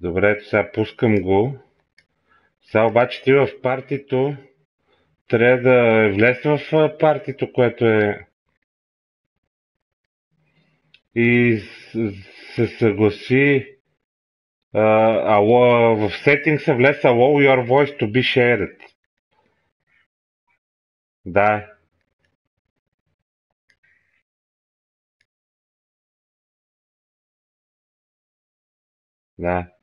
Добре, сега пускам го. Сега обаче ти в партито трябва да влезе в партито, което е и се съгласи uh, allow, в settings влез allow your voice to be shared. Да. Да.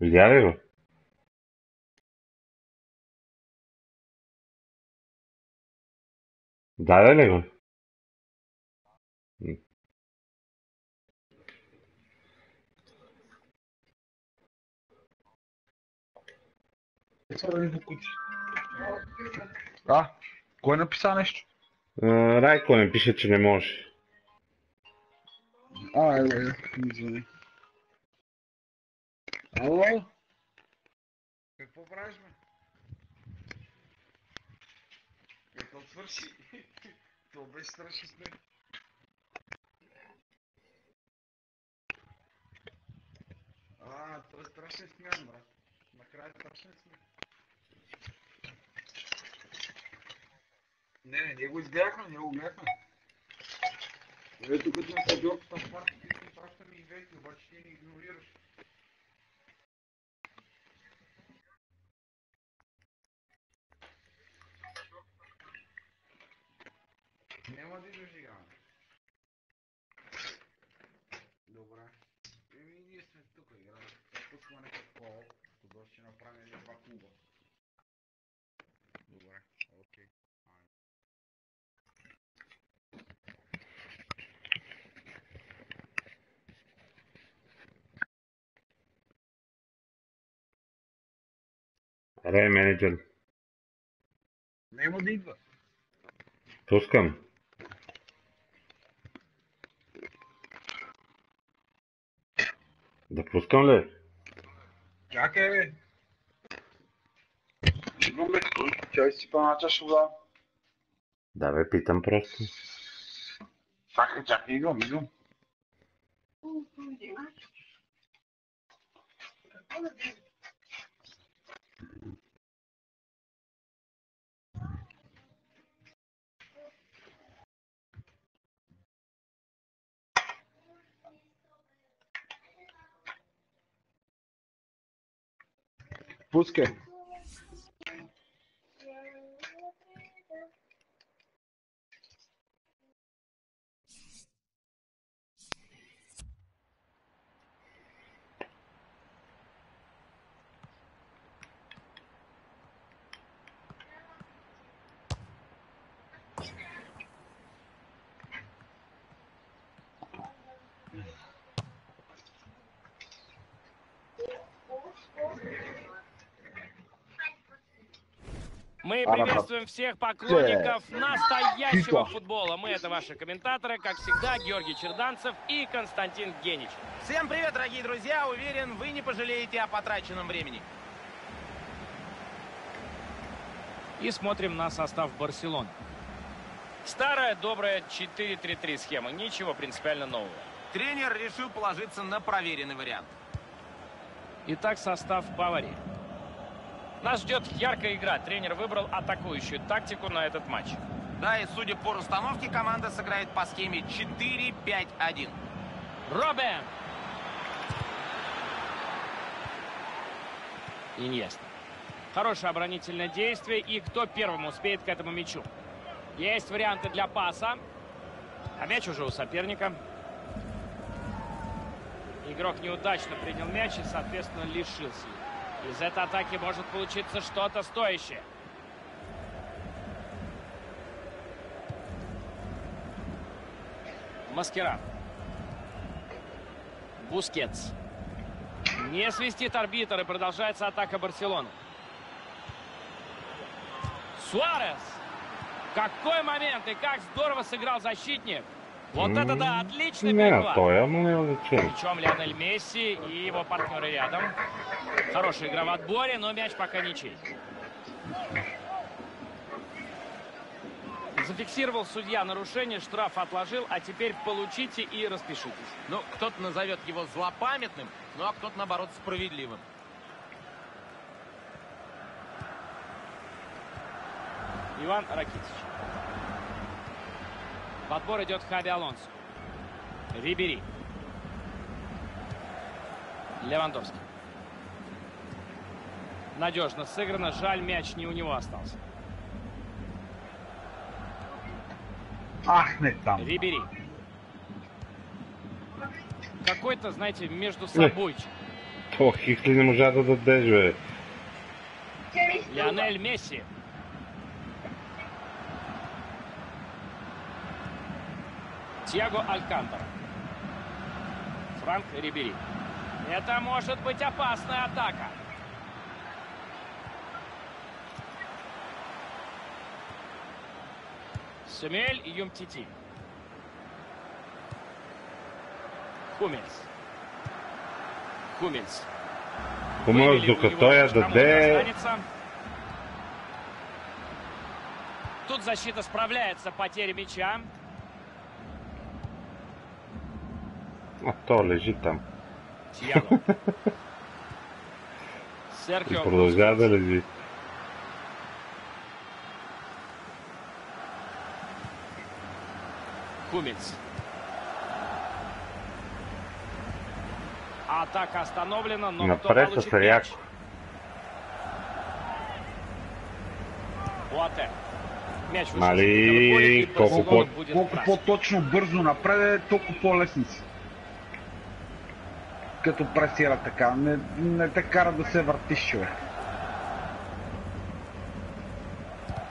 Видя ли го? Даде ли го? А, кой написа нещо? Райко не пише, че не може. А, е, е, ми звъни. Ало? Какво правиш, бе? Какво свърши? Това беше страшно смех. А, това е страшен смях, брат. Накрая е страшен смях. Не, не, ние го изгледахме, ние го гледахме. Ето като на стадионката в парк, ти пращаме и вести, обаче ти ни игнорираш. Няма да идваш да играме. Добре. Еми ние сме тук, играме. Пускаме някакъв кол, тогава ще направим един два клуба. Добре, окей. Айде. Аре, менеджер. Няма да идва. Пускам. Да пускам ли? Чакай, бе. Чай си пана чаша вода. Да, бе, питам просто. Чакай, чакай, идвам, идвам. Busca. Мы приветствуем всех поклонников настоящего футбола. Мы это ваши комментаторы, как всегда, Георгий Черданцев и Константин Генич. Всем привет, дорогие друзья! Уверен, вы не пожалеете о потраченном времени. И смотрим на состав Барселоны. Старая добрая 4-3-3 схема. Ничего принципиально нового. Тренер решил положиться на проверенный вариант. Итак, состав Баварии. Нас ждет яркая игра. Тренер выбрал атакующую тактику на этот матч. Да, и судя по расстановке, команда сыграет по схеме 4-5-1. Робен! Иньеста. Хорошее оборонительное действие. И кто первым успеет к этому мячу? Есть варианты для паса. А мяч уже у соперника. Игрок неудачно принял мяч и, соответственно, лишился. его. Из этой атаки может получиться что-то стоящее. Маскера. Бускетс. Не свистит арбитр и продолжается атака Барселоны. Суарес. Какой момент и как здорово сыграл защитник. Вот это да, отличный перехват. Мячом Лионель Месси и его партнеры рядом. Хорошая игра в отборе, но мяч пока ничей. Зафиксировал судья нарушение, штраф отложил, а теперь получите и распишитесь. Ну, кто-то назовет его злопамятным, ну а кто-то, наоборот, справедливым. Иван Ракитич. В отбор идет Хаби Алонсо. Рибери. Левандовский. Надежно сыграно. Жаль, мяч не у него остался. Ах, не там. Рибери. Какой-то, знаете, между собой. То Хикли не можа да бе. Лионель Месси. Тиаго Алькантара. Франк Рибери. Это может быть опасная атака. Сюмель Юмтити. Хумельс. Хумельс. Хумелс, Вывели у докато него я мяч, кому он даде... достанется. Тут защита справляется, потеря мяча. А то лежи там. Серхио Продължава да лежи. Хумец. Атака остановлена, но Напред кто получит мяч? Лате. Мяч Мали, колко по-точно бързо направи, е, толкова по-лесно си. Като пресира така, не, не те кара да се въртиш, човек.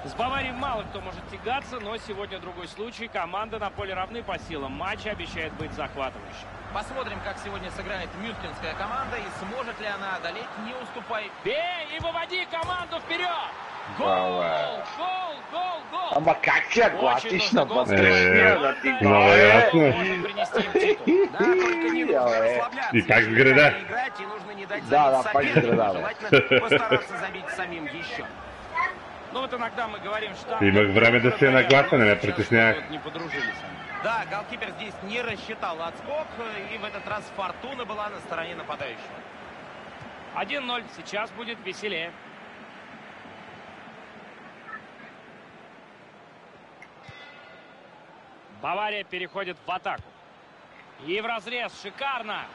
С Баварией мало кто может тягаться, но сегодня другой случай. Команды на поле равны по силам. Матч обещает быть захватывающим. Посмотрим, как сегодня сыграет мюнхенская команда и сможет ли она одолеть, не уступая Бей и выводи команду вперед! Ама как гласиш нужно на вътрешния да ти. И не дать Да, да, пак с сопернику. гряда, да. Желательно постараться забить самим еще. Ну вот иногда мы говорим, что... Имах време да се нагласа, не ме вот Не подружились. Да, голкипер здесь не рассчитал отскок, и в этот раз фортуна была на стороне нападающего. 1-0. Сейчас будет веселее. Бавария переходит в атаку. И в разрез. Шикарно.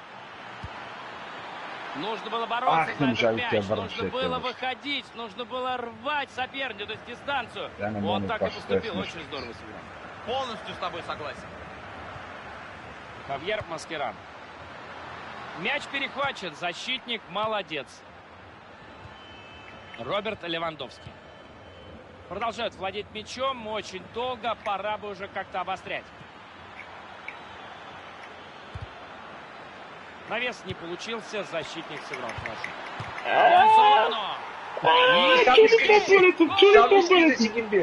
Нужно было бороться Ах, за этот жаль, мяч. тебя Нужно было выходить. Нужно было рвать соперника, то есть дистанцию. Я не Он могу так и поступил. Очень здорово сыграл. Полностью с тобой согласен. Хавьер Маскеран. Мяч перехвачен. Защитник молодец. Роберт Левандовский. Продолжают владеть мячом очень долго. Пора бы уже как-то обострять. Навес не получился. Защитник сыграл хорошо. Сам.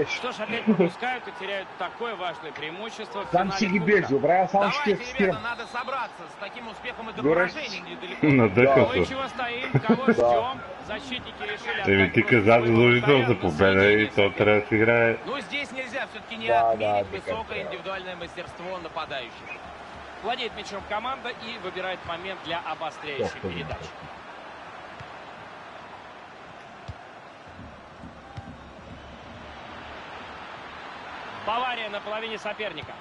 Что ж, опять пропускают и теряют такое важное преимущество в Сам си финале ги биеш, Кубка. добре, аз само ще Давайте, цитирам. ребята, надо собраться. С таким успехом и до Добре. поражения недалеко. Ой, се. чего стоим, кого ждем? Защитники решили... Еми отдать ти каза свой задължително за но победа и соединились. то трябва да се играе. Ну, здесь нельзя все-таки не Да, отменить да, высокое индивидуальное мастерство нападающих. Владеет мячом команда и выбирает момент для обостряющей передачи. Бавария на половине соперника.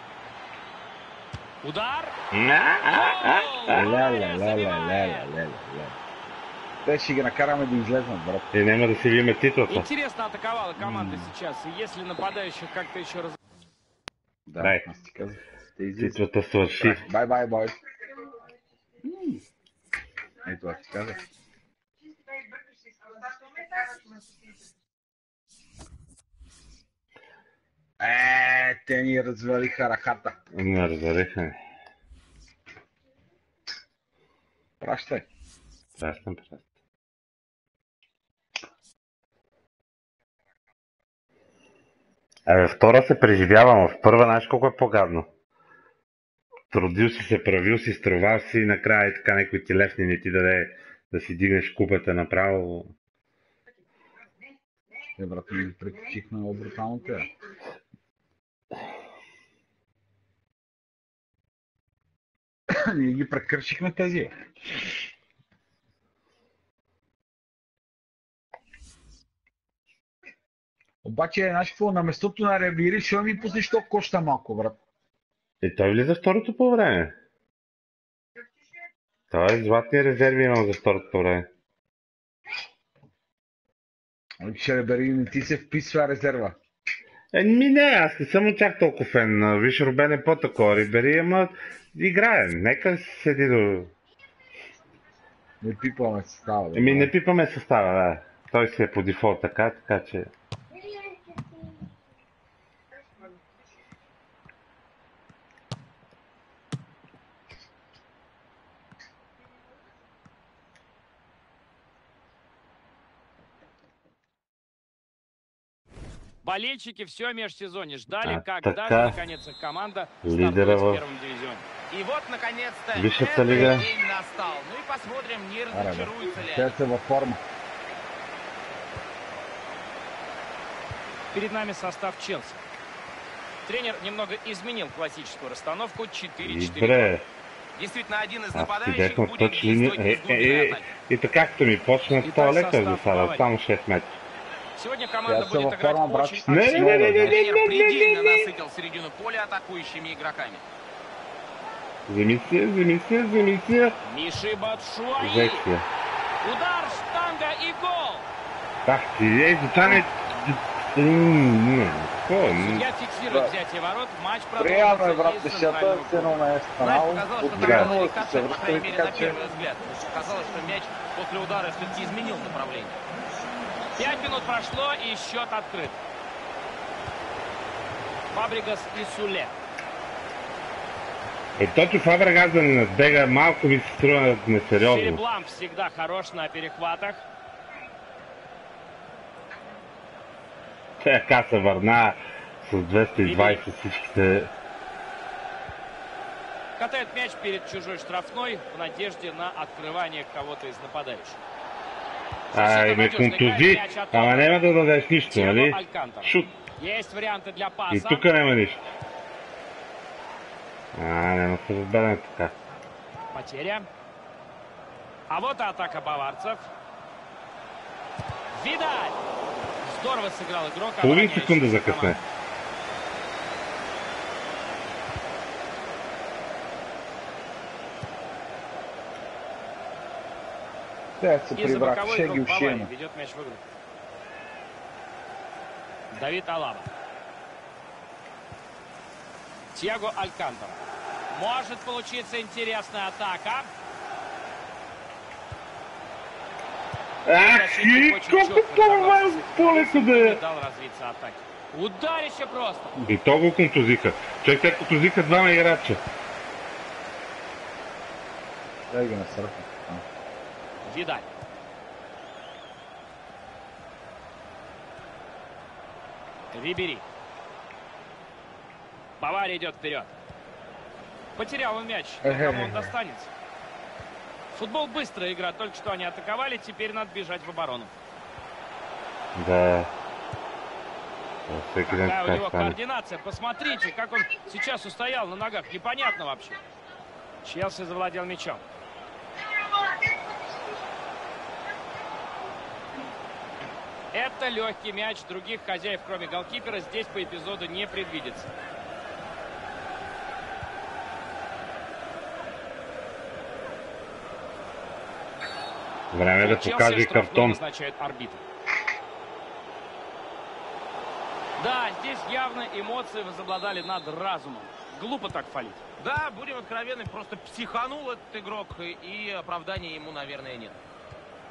Удар. Гол! Те ще ги накараме да излезнат, брат. И няма да си видиме титлата. Интересно атаковала команда сейчас. И если нападающих как-то еще раз... Да, Дай. аз ти казах. Титлата свърши. Бай, бай, бой. Ето, аз ти казах. Е, те ни развалиха ръката. Не разбереха. Пращай. Пращам, пращам. Абе, втора се преживявам, в първа знаеш колко е по-гадно. Трудил си се, правил си, струвал си, и накрая и така някой ти лев не ти даде да си дигнеш купата направо. Е, брат, ми прекочих много брутално те. Ние ги прекършихме тези. Обаче, знаеш какво, на местото на Ребири ще ми пуснеш то коща малко, брат. И той влиза второто по време. Той е златни резерви имам за второто време. Ще Рибери не ти се вписва резерва. Еми не, аз не съм чак толкова фен. Виж, Рубен е по-такова. Рибери, ама играе. Нека седи до... Не пипаме състава. Еми не пипаме състава, да. Той си е по дефолт така, така че... Болельщики все межсезонье ждали, А когда же наконец их команда стартует в первом дивизионе. И вот, наконец-то, этот лига. день настал. Ну и посмотрим, не разочаруются ли са във форма. Перед нами состав Челси. Тренер немного изменил классическую расстановку 4-4. Добре. Действительно, один из ти нападающих будет действовать из глубины е, е, атаки. и така като ми почна И с так това лекар състав за сега, Бавария. само 6 метра. Сегодня команда Я будет играть очень активно. не, не, не, не, Тренер не, предельно насытил середину поля атакующими игроками. Я, я, вземи си. я. Миши Батшуаи. Я. Удар, штанга и гол. Ах ти, ей, за това не... М, Не, какво? М, Судья фиксирует Да. взятие ворот. Матч продолжится брат, из центрального е Знаешь, показалось, что там издалека, се по крайней мере, на первый взгляд. Казалось, что мяч после удара все-таки изменил направление. Пять минут прошло и счет открыт. Фабригас и Суле. Е, точно Фабрегас да не надбега, малко ми се струва несериозно. Сереблам всегда хорош на перехватах. Така се върна с 220 всичките. Катает мяч перед чужой штрафной в надежде на открывание кого-то из нападающих. Ай, ме контузи, ама няма да дадеш нищо, нали? Шут. Для И тук няма нищо. А, няма се разберем така. Потеря. А вот атака баварцев. Видаль! Здорово сыграл игрок. Половин секунда закъсне. Ги Баварии ушием. ведет мяч в игру. Давид Алаба. Тиаго Алькантара. Может получиться интересная атака. Ах, и очень колко чётко това разобрался с полето футболистом да и е. не дал развиться атаке. Ударище просто. И то го контузиха. Човек, те контузиха двама играча. Дай ги насърфа. Видаль. Рибери. Бавария идет вперед. Потерял он мяч. Кому он достанется? Футбол быстрая игра. Только что они атаковали, теперь надо бежать в оборону. Да. Какая у него координация. Посмотрите, как он сейчас устоял на ногах. Непонятно вообще. Челси завладел мячом. Это легкий мяч. Других хозяев, кроме голкипера, здесь по эпизоду не предвидится. Време да покаже картон. Да, здесь явно эмоции возобладали над разумом. Глупо так фалить. Да, будем откровенны, просто психанул этот игрок, и оправдания ему, наверное, нет.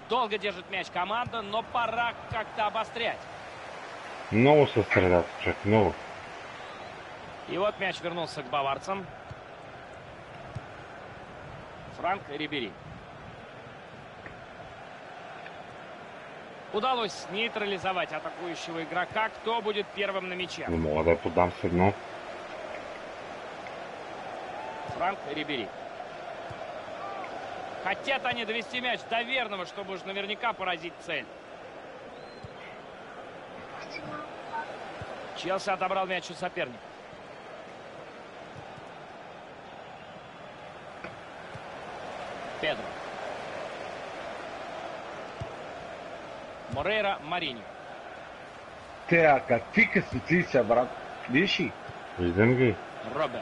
Долго держит мяч команда, но пора как-то обострять. Средата, човек, много. И вот мяч вернулся к баварцам. Франк Рибери. Удалось нейтрализовать атакующего игрока. Кто будет первым на мяче? Да я подам с едно. Франк Рибери. Хотят они довести мяч до верного, чтобы уж наверняка поразить цель. Челси отобрал мяч у соперника. Педро. Морейра Мариньо. Те, какви късоти са, брат. Виж ли? Виждам ги. Робин.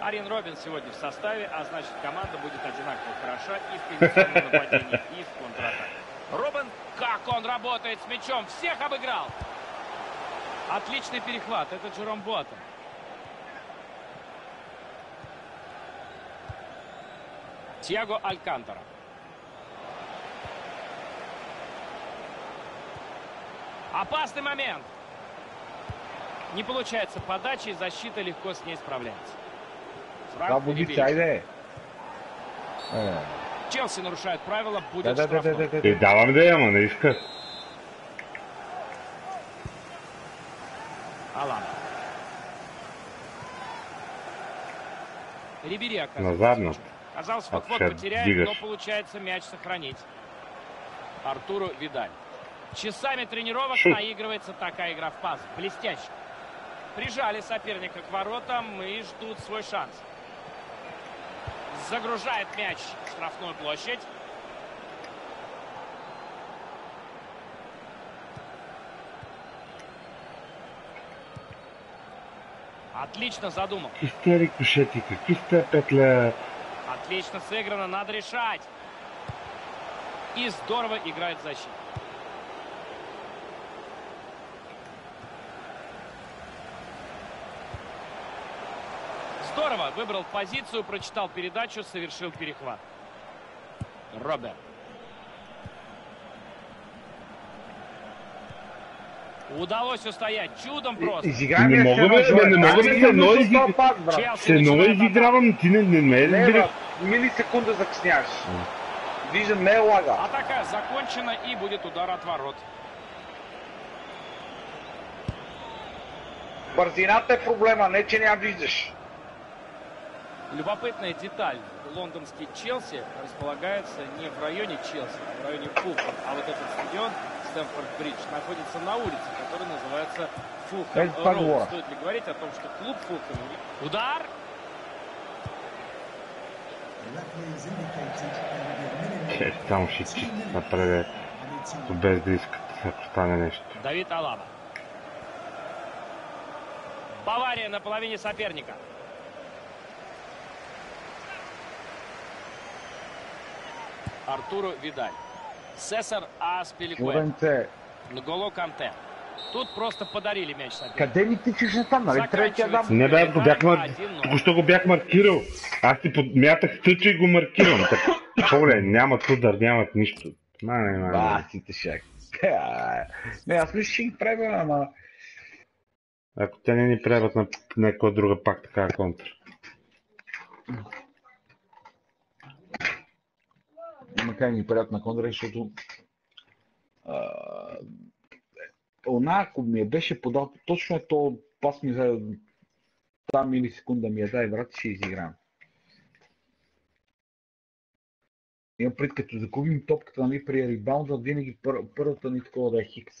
Арин Робин сегодня в составе, а значит команда будет одинаково хороша и в позиционном нападении, и в контратаке. Робин, как он работает с мячом, всех обыграл. Отличный перехват, это Джером Боттон. Тиаго Алькантара. Опасный момент. Не получается подача, и защита легко с ней справляется. Бобица, Рибейро. айде. Е, Челси нарушает правила, Да, будет да, да, да, штрафной. да, да. И да я, ама не иска. Алан. Рибери оказывается. Назадно. чуть-чуть. Казалось, вот-вот потеряет, двигаешь. но получается мяч сохранить. Артуру Видаль. Часами тренировок Шут. наигрывается такая игра в пас. Блестяще. Прижали соперника к воротам и ждут свой шанс. Загружает мяч в штрафную площадь. Отлично задумал. Какви сте рикошети, какви сте петля? Отлично сыграно, надо решать. И здорово играет защита. Здорово, выбрал позицию, прочитал передачу, совершил перехват. Роберт. Удалось устоять чудом просто. Не мога, се бе, не мога да се съм едно до и сто ги- пак, брат. Челси Се атаку. изигравам, ти не, не ме Не, разбираш. брат, милисекунда закъсняваш. Виждам, не лага. Атака закончена и будет удар от ворот. Бързината е проблема, не че няма виждаш. Любопытная деталь. Лондонский Челси располагается не в районе Челси, а в районе Фулхэм. А вот этот стадион, Стэнфорд-Бридж, находится на улице, которая называется Фулхэм. Роуд. Стоит ли говорить о том, что клуб Фулхэм... Удар! Там ще напред, без да искат, ако стане нещо. Давид Алаба. Бавария на половине соперника. Артуру Видаль. Сесар Аспиликуэт. Чуденце, Нголо Канте. Тут просто подарили мяч сопернику. къде ми тичаш натам, нали? Третия дам. Не бе, аз го бях, мар... Току-що го бях маркирал. Аз ти подмятах тъча и го маркирам. Така, Оле, нямат удар, нямат нищо. Мане, А, мане. си те шак. Не, аз мисля, че ще ги правя, ама... Ако те не ни пребат на някаква друга пак така контра. Има как ми правят на контра, защото... а, Она, ако ми я беше подал, точно е то пас ми за там милисекунда ми я дай, брат, ще изиграем. Имам пред, като загубим топката нали, при ребаунда, винаги пър, първата ни такова да е хикс.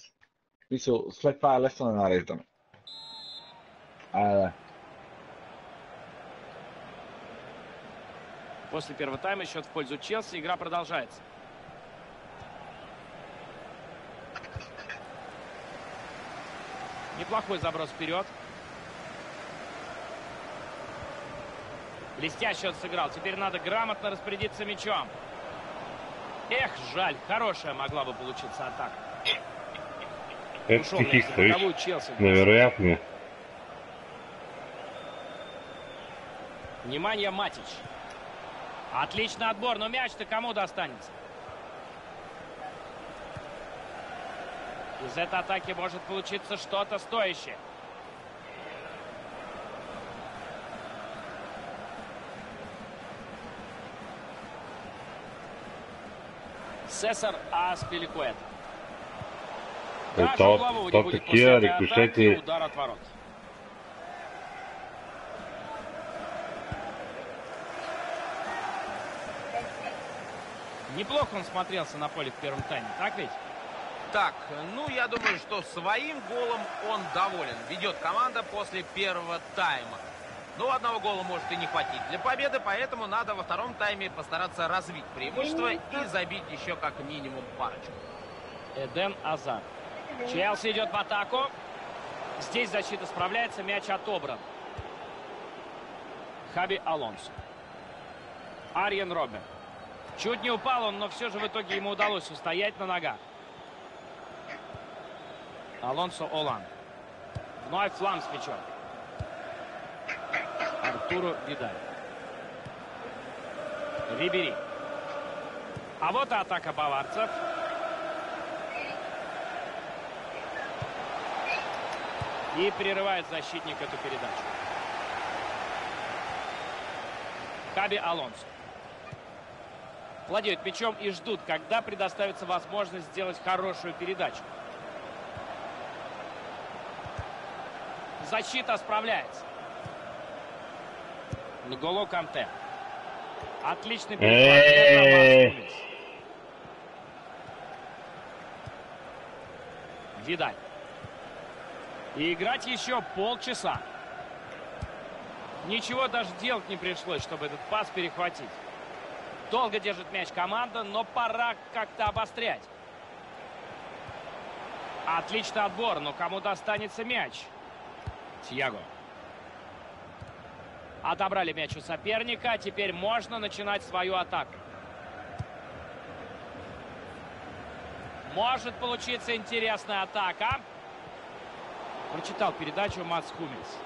Мисъл, след това е лесно да нареждаме. А, да. После первого тайма счет в пользу Челси. Игра продолжается. Неплохой заброс вперед. Блестяще он сыграл. Теперь надо грамотно распорядиться мячом. Эх, жаль. Хорошая могла бы получиться атака. Ето Ушел Челси. Невероятно. Внимание, Матич. Отличный отбор, но мяч-то кому достанется? Из этой атаки может получиться что-то стоящее. Сесар Аспиликуэт. Даже то, углового не то будет такива после этой атаки, рикошети. удар от ворот. Неплохо он смотрелся на поле в первом тайме, так ведь? Так, ну я думаю, что своим голом он доволен. Ведет команда после первого тайма. Но одного гола может и не хватить для победы, поэтому надо во втором тайме постараться развить преимущество и забить еще как минимум парочку. Эден Азар. Челси идет в атаку. Здесь защита справляется, мяч отобран. Хаби Алонсо. Арьен Робин. Чуть не упал он, но все же в итоге ему удалось устоять на ногах. Алонсо Олан. Вновь фланг с мячом. Артуру Видаль. Рибери. А вот и атака баварцев. И прерывает защитник эту передачу. Хаби Алонсо. Владеют мячом и ждут, когда предоставится возможность сделать хорошую передачу. Защита справляется. Нголо Канте. Отличный перехват. Видаль. И играть еще полчаса. Ничего даже делать не пришлось, чтобы этот пас перехватить. Долго держит мяч команда, но пора как-то обострять. Отличный отбор, но кому достанется мяч? Тьяго. Отобрали мяч у соперника, теперь можно начинать свою атаку. Может получиться интересная атака. Прочитал передачу Мац Хумельс.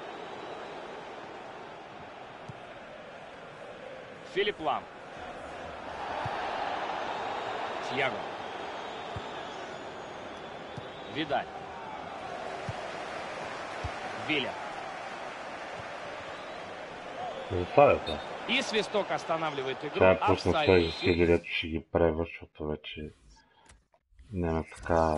Филипп Лам. Тьяго. Видаль. Виля. Оставя И свисток останавливает игру. Трябва пусна Офсайд. той хиляди, дето ще ги защото вече няма така...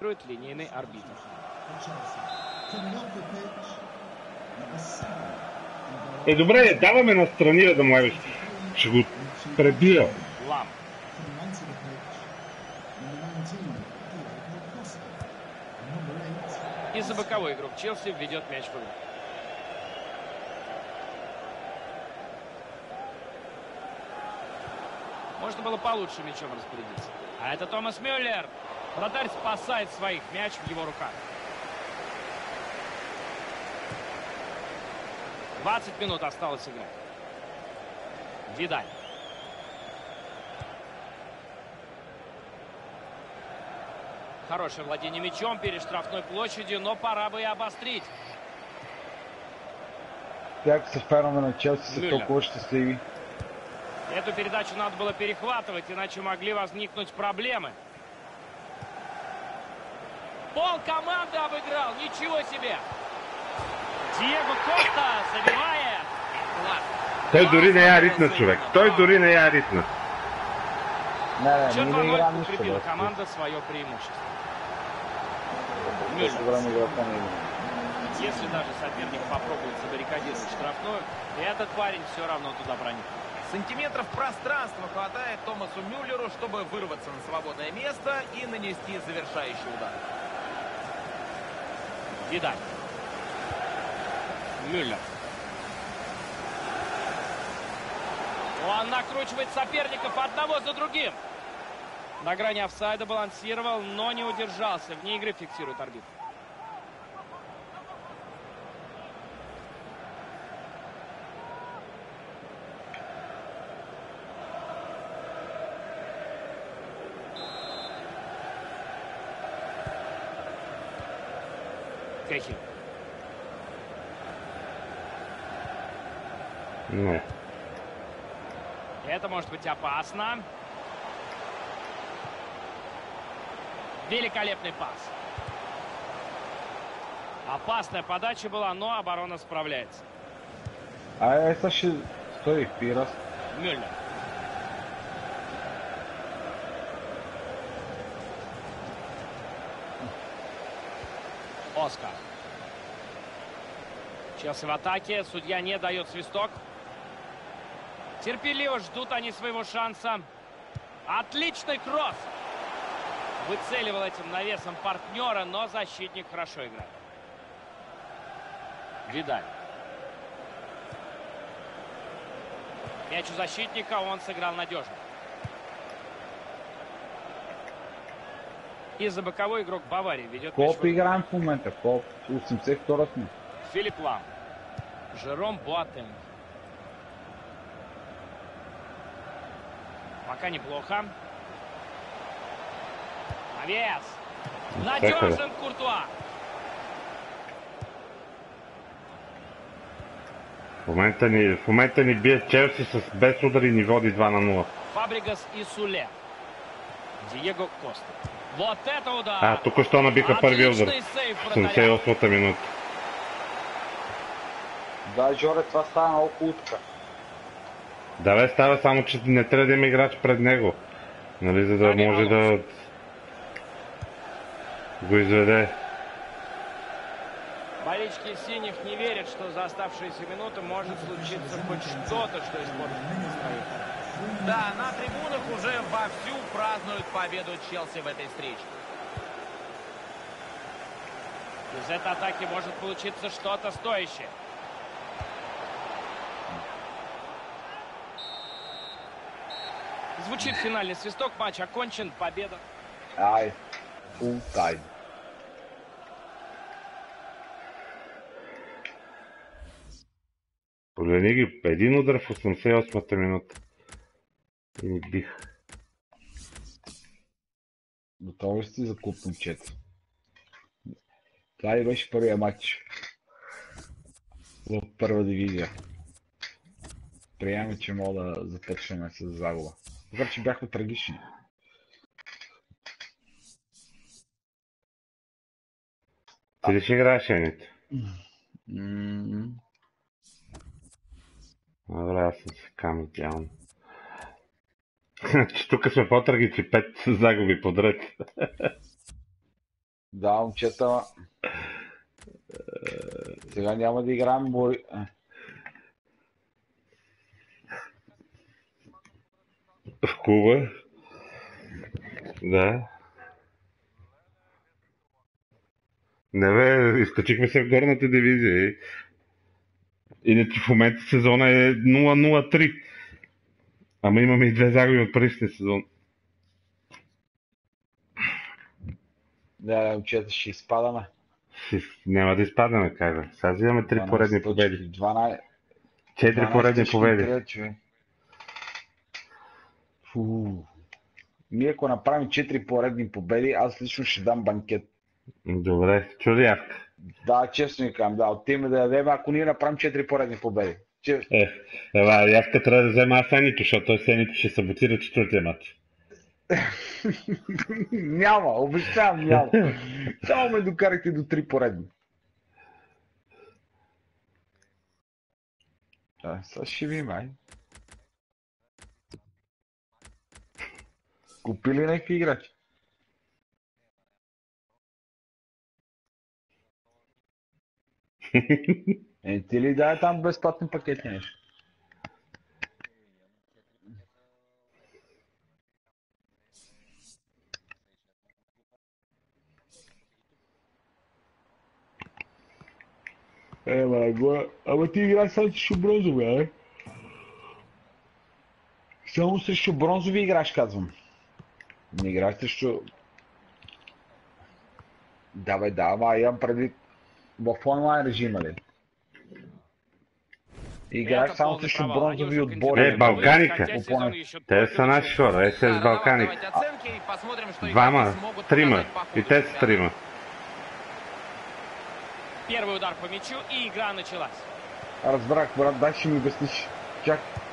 Строит линейный арбитр. Е, добре, даваме настрани, бе, да ебеш. Ще го пребия. Лам. И за боковой игрок Челси введет мяч в игру. Можно было получше мячом распорядиться. А это Томас Мюллер. Вратарь спасает своих. Мяч в его руках. 20 минут осталось играть. Видаль. Хорошее владение мячом перед штрафной площадью, но пора бы и обострить. Как са фенове на Челси са Мюллер. толкова. Эту передачу надо было перехватывать, иначе могли возникнуть проблемы. Пол команды обыграл, ничего себе! Диего Коста забивает. Класс. Той дори не я ритна, човек. Той дори не я ритна. Не, не, ми не 2-0 играем нищо. укрепила бе. команда свое преимущество. Если даже соперник попробует забаррикадировать штрафную, этот парень все равно туда проникнет. Сантиметров пространства хватает Томасу Мюллеру, чтобы вырваться на свободное место и нанести завершающий удар. Видаль. Мюллер. Он накручивает соперников одного за другим. На грани офсайда балансировал, но не удержался. Вне игры фиксирует арбитр. Не. Это может быть опасно. Великолепный пас. Опасная подача была, но оборона справляется. А essa ще стои Пирас. Мюллер. Оскар. Челси в атаке. Судья не дает свисток. Терпеливо ждут они своего шанса. Отличный кросс. Выцеливал этим навесом партнера, но защитник хорошо играет. Видаль. Мяч у защитника, он сыграл надежно. И за боковой игрок Баварии ведет в- играем в момента? Колко? 82 сме. Филипп Лам. Жером Буатенг. Пока неплохо. Навес. Надежен Куртуа. В момента ни, в момента ни бие Челси с без удари ни води 2 на 0. Фабригас и Суле. Диего Коста. Вот это удар! А, току-що набиха първи удар. Отличный сейв вратаря. 88-та минута. Да, Жоре, това става много утка. Да бе, става само, че не трябва да има играч пред него. Нали, за да Дани може да го изведе. Болельщики синих не верят, что за оставшиеся минуты может случиться хоть что-то, что испортит настроение. Да, на трибунах уже вовсю празднуют победу Челси в этой встрече. Из этой атаки может получиться что-то стоящее. Звучит финальный свисток, матч окончен, победа. Ай, фул тайм. Погледни ги, един удар в 88-та минута. И ни бих. Готови ли сте за клуб момчета? Това ли беше първия матч в първа дивизия? Приемаме, че мога да започваме с загуба. Въпреки, че бяхме трагични. Ти ли ще играеш, Енито? Добре, аз съм се кам идеално. Че тук сме по-трагични, пет загуби подред. Да, момчета. Сега няма да играем бори... е, В клуба. Да. Не бе, изкачихме се в горната дивизия. и- Иначе в момента сезона е 0-0-3. Ама имаме и две загуби от предишния сезон. Да, момчета, ще изпадаме. Няма да изпаднем, как бе. Сега взимаме три 12 поредни точки, победи. 12, Четири 12 поредни точки победи. трябва, човек. Фу. Ние ако направим 4 поредни победи, аз лично ще дам банкет. Добре, чули явка. Да, честно ви казвам, да, отиваме да ядем, ако ние направим 4 поредни победи. Че... Е, ела, явка трябва да взема аз Сенито, защото той Сенито ще саботира четвъртия матч. няма, обещавам, няма. Само ме докарайте до 3 поредни. Да, сега ще видим, ай. Купили някакви играчи? Е, ти ли дай там безплатни пакети нещо? Е, ма, го... Ама ти играеш само срещу бронзови, а? Само срещу бронзови играеш, казвам. Не играхте, що... Да, бе, да, имам преди... в онлайн режима ли? Играех само срещу бронзови отбори. Е, Балканика, Те са наши хора. Е, с Балканите. Двама, трима. И те са трима. Първи удар по мячу и игра началась. Разбрах, брат, дай ще ми обясниш. Чакай.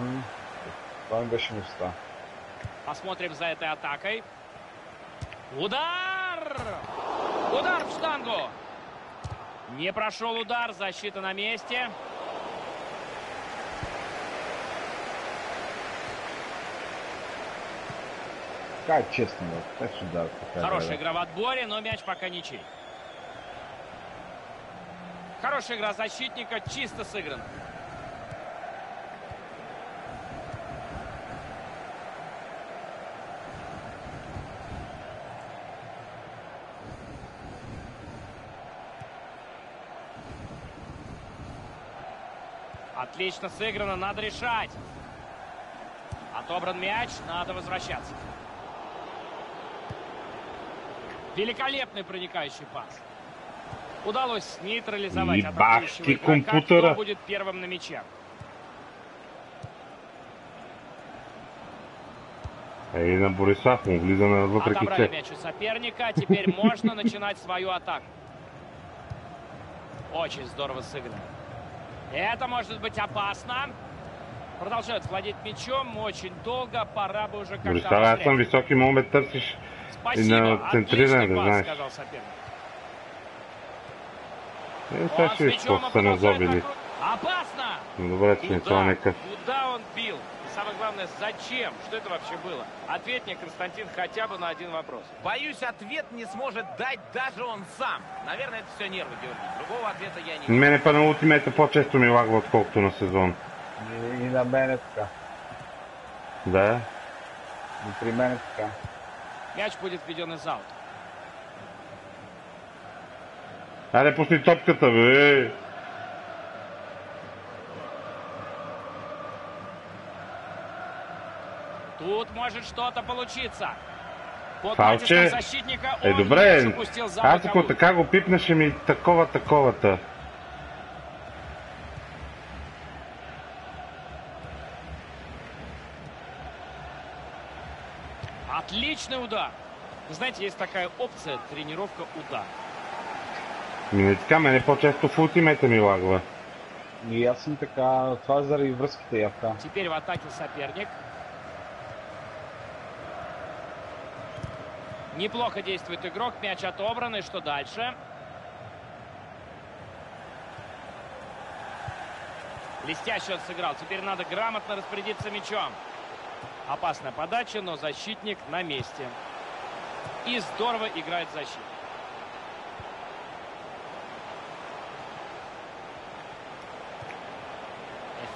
Ми беше мечта. Посмотрим за этой атакой. Удар! Удар в штангу! Не прошел удар, защита на месте. Е честно, бе. Точно да, така е, Хорошая игра в отборе, но мяч пока ничей. Хорошая игра защитника, чисто сыграна. Отлично сыграно, надо решать. Отобран мяч, надо возвращаться. Великолепный проникающий пас. Удалось нейтрализовать игрока. компьютера. Кто будет первым на мяче? Е, и на Борисов му влиза на вътре Отобрали мяч у соперника. Теперь можно начинать свою атаку. Очень здорово сыграно. Это может быть опасно. Продолжают владеть мячом очень долго. Пора бы уже как-то Борисов, аз съм обострять. високи, мога ме търсиш. Спасибо. на центриране, сказал соперник. Е, сега ще какво са продолжает назобили. Опасно! Добре, че не това нека. Куда он бил? Самое главное, зачем? Что это вообще было? Ответь мне, Константин, хотя бы на один вопрос. Боюсь, ответ не сможет дать даже он сам. Наверное, это все нервы, Георгий. Другого ответа я не. Мене па на ултимейта по-често ми лагва, отколкото на сезон. И, и на мен е така. Да. И при мен е така. Мяч будет введен из аута. Аре, пусни топката, бе. Тут может что-то получиться. Под Фалче. Е, добре. мяч упустил за Аз ако така го пипнеше ми такова таковата. Отличный удар. Вы знаете, есть такая опция тренировка удар. Не така, мене по-често в ултимейта ми лагва. И аз съм така, това е заради връзките я така. Теперь в атаке соперник. Неплохо действует игрок. Мяч отобран. И что дальше? Блестяще он сыграл. Теперь надо грамотно распорядиться мячом. Опасная подача, но защитник на месте. И здорово играет защита.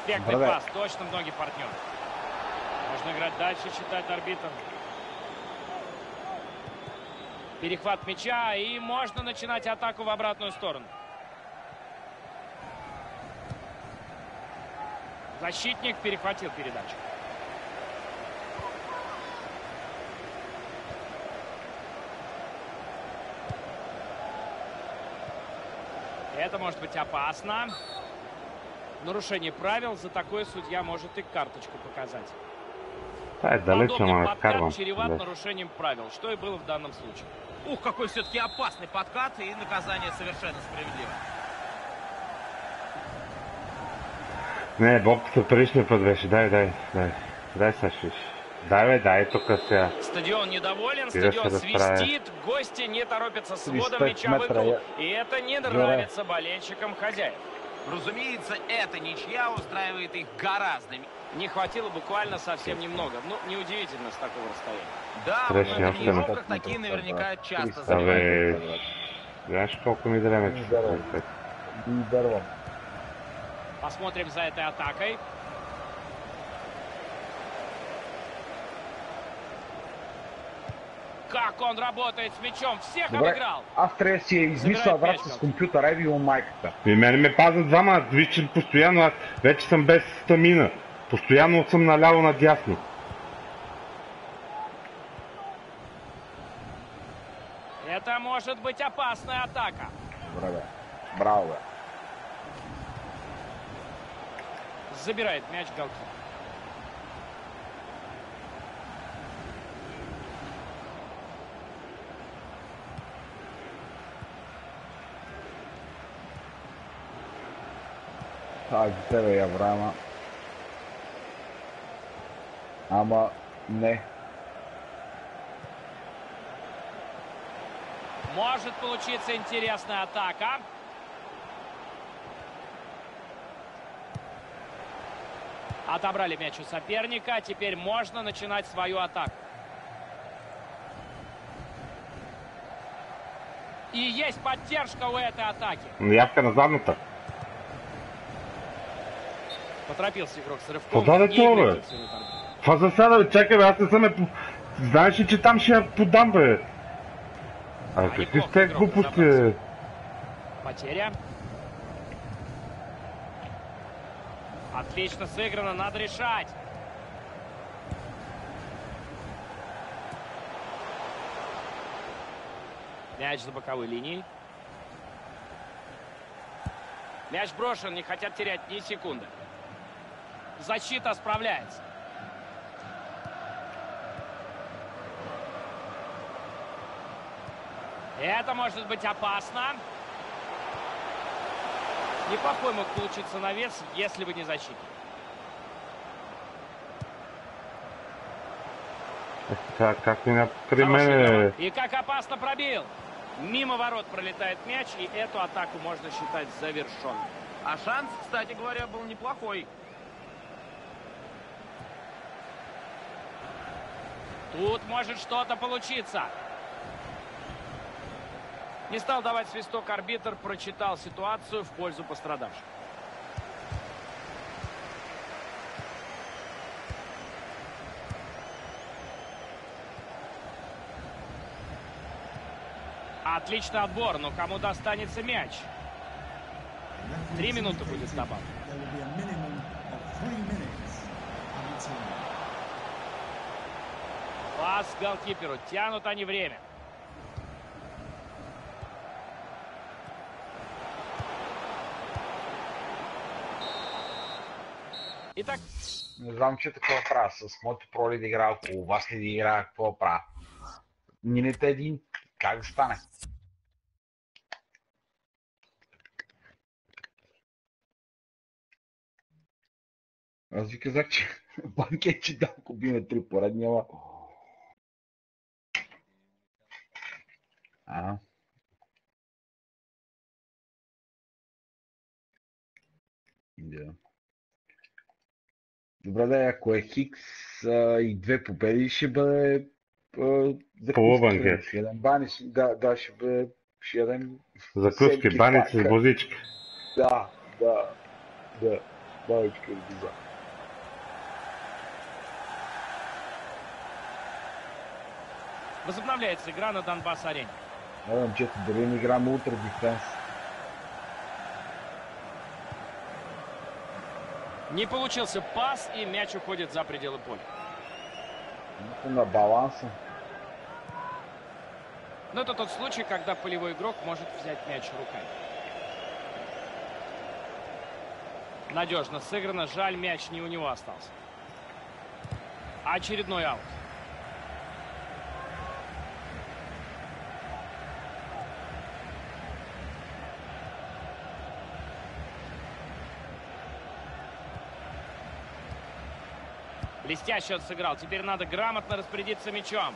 Эффектный Браво. пас. Точно в ноги партнер. Можно играть дальше, считает арбитр. Перехват мяча, и можно начинать атаку в обратную сторону. Защитник перехватил передачу. Это может быть опасно. Нарушение правил. За такое судья может и карточку показать. Това е далеч, Подобный подкат чреват Да. нарушением правил, что и было в данном случае. Ух, какой все-таки опасный подкат, и наказание совершенно справедливо. Не, бобката предишния път беше. Дай, дай, дай. Дай, Сашиш. Дай, бе, дай тук сега. Стадион недоволен, Вперед стадион разправя. свистит, гости не торопятся с вводом 35 мяча в игру. я- И это не нравится болельщикам хозяев. Разумеется, эта ничья устраивает их гораздо. м- Не хватило буквально совсем немного. Ну, неудивительно с такого расстояния. Да, на я тренировках такие наверняка часто Абе, занимают. Абе, знаеш колко ми дреме, че Да. И дървам. Посмотрим за этой атакой. Как он работает с мячом. Всех Добре, обыграл. аз трябва да си измисля с компютъра, еби он майката. И мене ме пазят двама, вичам постоянно, аз вече съм без стамина. Постоянно съм наляво надясно. Это может быть опасная атака. Браво, бе. Забирает мяч голкипер. Тази тебе я Ама не. Может получиться интересная атака. Отобрали мяч у соперника. Теперь можно начинать свою атаку. И есть поддержка у этой атаки. Явка на задната. Поторопился игрок с рывком. Куда ты сега, бе, чакай, бе, аз не съм е... Знаеш ли, че там ще я подам, бе? А какви сте глупости? Потеря. Отлично сыграно, надо решать. Мяч за боковой линией. Мяч брошен, не хотят терять ни секунды. Защита справляется. Это может быть опасно. Неплохой мог получиться навес, если бы не защита. Как, как меня при Хороший мене... игрок. И как опасно пробил. Мимо ворот пролетает мяч, и эту атаку можно считать завершенной. А шанс, кстати говоря, был неплохой. Тут может что-то получиться. Не стал давать свисток арбитр, прочитал ситуацию в пользу пострадавших. Отличный отбор, но кому достанется мяч? Три минуты будет добавлено. Пас голкиперу. Тянут они время. Итак, Не знам, че такова правя. С моето проли да играя около вас ли да играя, какво правя. Минете един, как да стане? Аз ви казах, че банкет, че да, ако биме три поредни, ама... А, да. Добре, да, ако е Хикс а, и две победи, ще бъде а, Полубанкет. закуски, Ще ядем бани, да, да, ще бъде, ще ядем, Закуски, баници с пака. возичка. да, да, да, бабичка да. возобновляется игра на Донбасс-арене. Надам, че дали не играме утре дефенс. Не получился пас, и мяч уходит за пределы поля. Ну, На баланса. Но это тот случай, когда полевой игрок может взять мяч руками. Надежно сыграно. Жаль, мяч не у него остался. Очередной аут. Блестяще он сыграл. Теперь надо грамотно распорядиться мячом.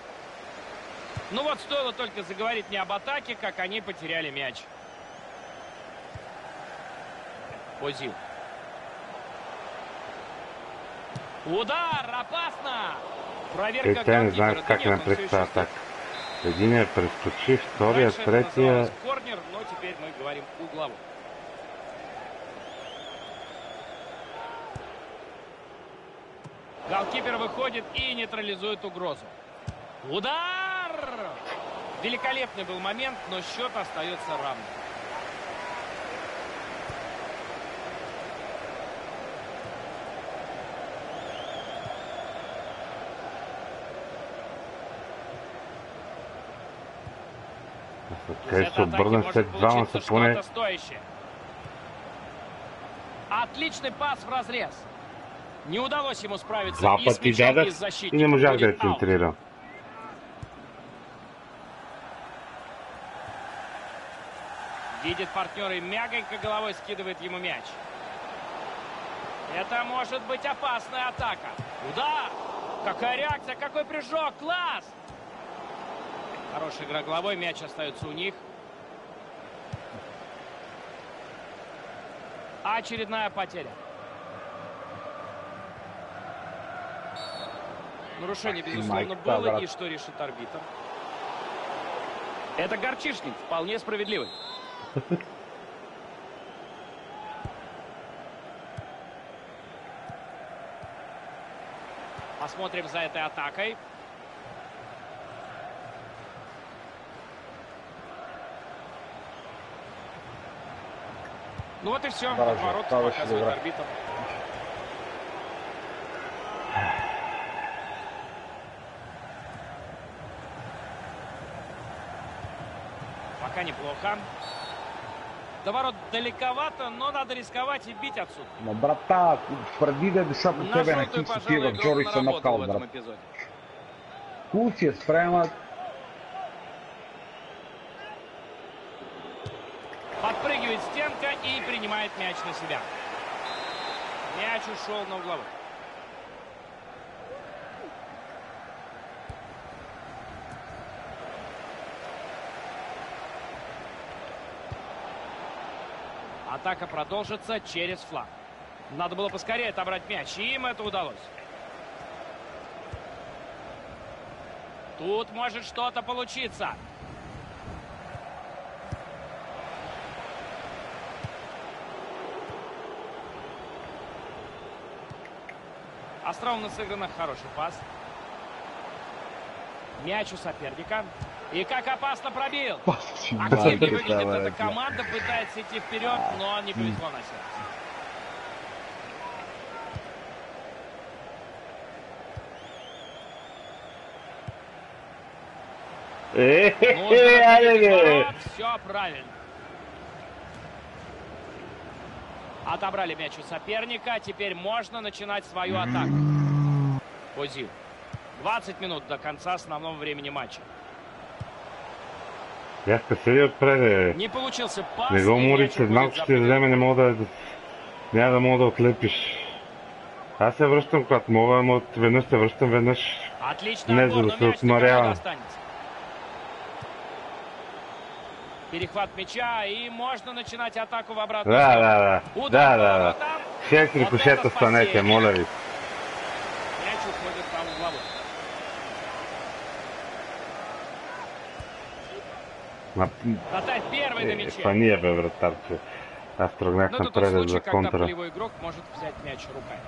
Ну вот, стоило только заговорить не об атаке, как они потеряли мяч. Озил. Удар! Опасно! Проверка знаят Да как еще стоит. атака. Единият прескочи, втория, третия... корнер, но теперь мы говорим угловой. Голкипер выходит и нейтрализует угрозу. Удар! Великолепный был момент, но счет остается равным. Из Къде этой се атаки обърна может след двама получиться са поне... Отличный пас в разрез. Не удалось ему справиться Два и с мячом, и с защитником. Будет аут. Видит партнера и мягонько головой скидывает ему мяч. Это может быть опасная атака. Удар! какая реакция, какой прыжок, класс! Хорошая игра головой, мяч остается у них. Очередная потеря. Нарушение, безусловно, Майк было. И что решит арбитр? Это горчишник, вполне справедливый. Посмотрим за этой атакой. Ну вот и все. Ворот показывает арбитр. Пока неплохо. До ворот далековато, но надо рисковать и бить отсюда. Но, брата, е дошъл по На тебе на желтую, ким си ти пожалуй, в гол Джори са наработал в нокаут, этом брат. Турция спрема Подпрыгивает стенка и принимает мяч на себя. Мяч ушел на угловой. Атака продолжится через фланг. Надо было поскорее отобрать мяч, и им это удалось. Тут может что-то получиться. Остроумно сыграно, хороший пас. Мяч у соперника. И как опасно пробил. Активнее выглядит эта команда, пытается идти вперед, но не повезло на сердце. Нужно! Все правильно. Отобрали мяч у соперника. Теперь можно начинать свою атаку. Озил. 20 минут до конца основного времени матча. Бях песели отпред, Не получился пас. Не го мори, уходит малко за ще вземе, не мога да... Няма да мога да отлепиш. Аз се връщам, когато мога, но веднъж се връщам, веднъж... Отличный Не, за да се останется. Перехват мяча, и можно начинать атаку в обратную Да, да, да. Удар Да, да, да. Шест рикошета станете, моля ви. Тръгнах Но это тот напред случай, за когда контра. игрок может взять мяч руками.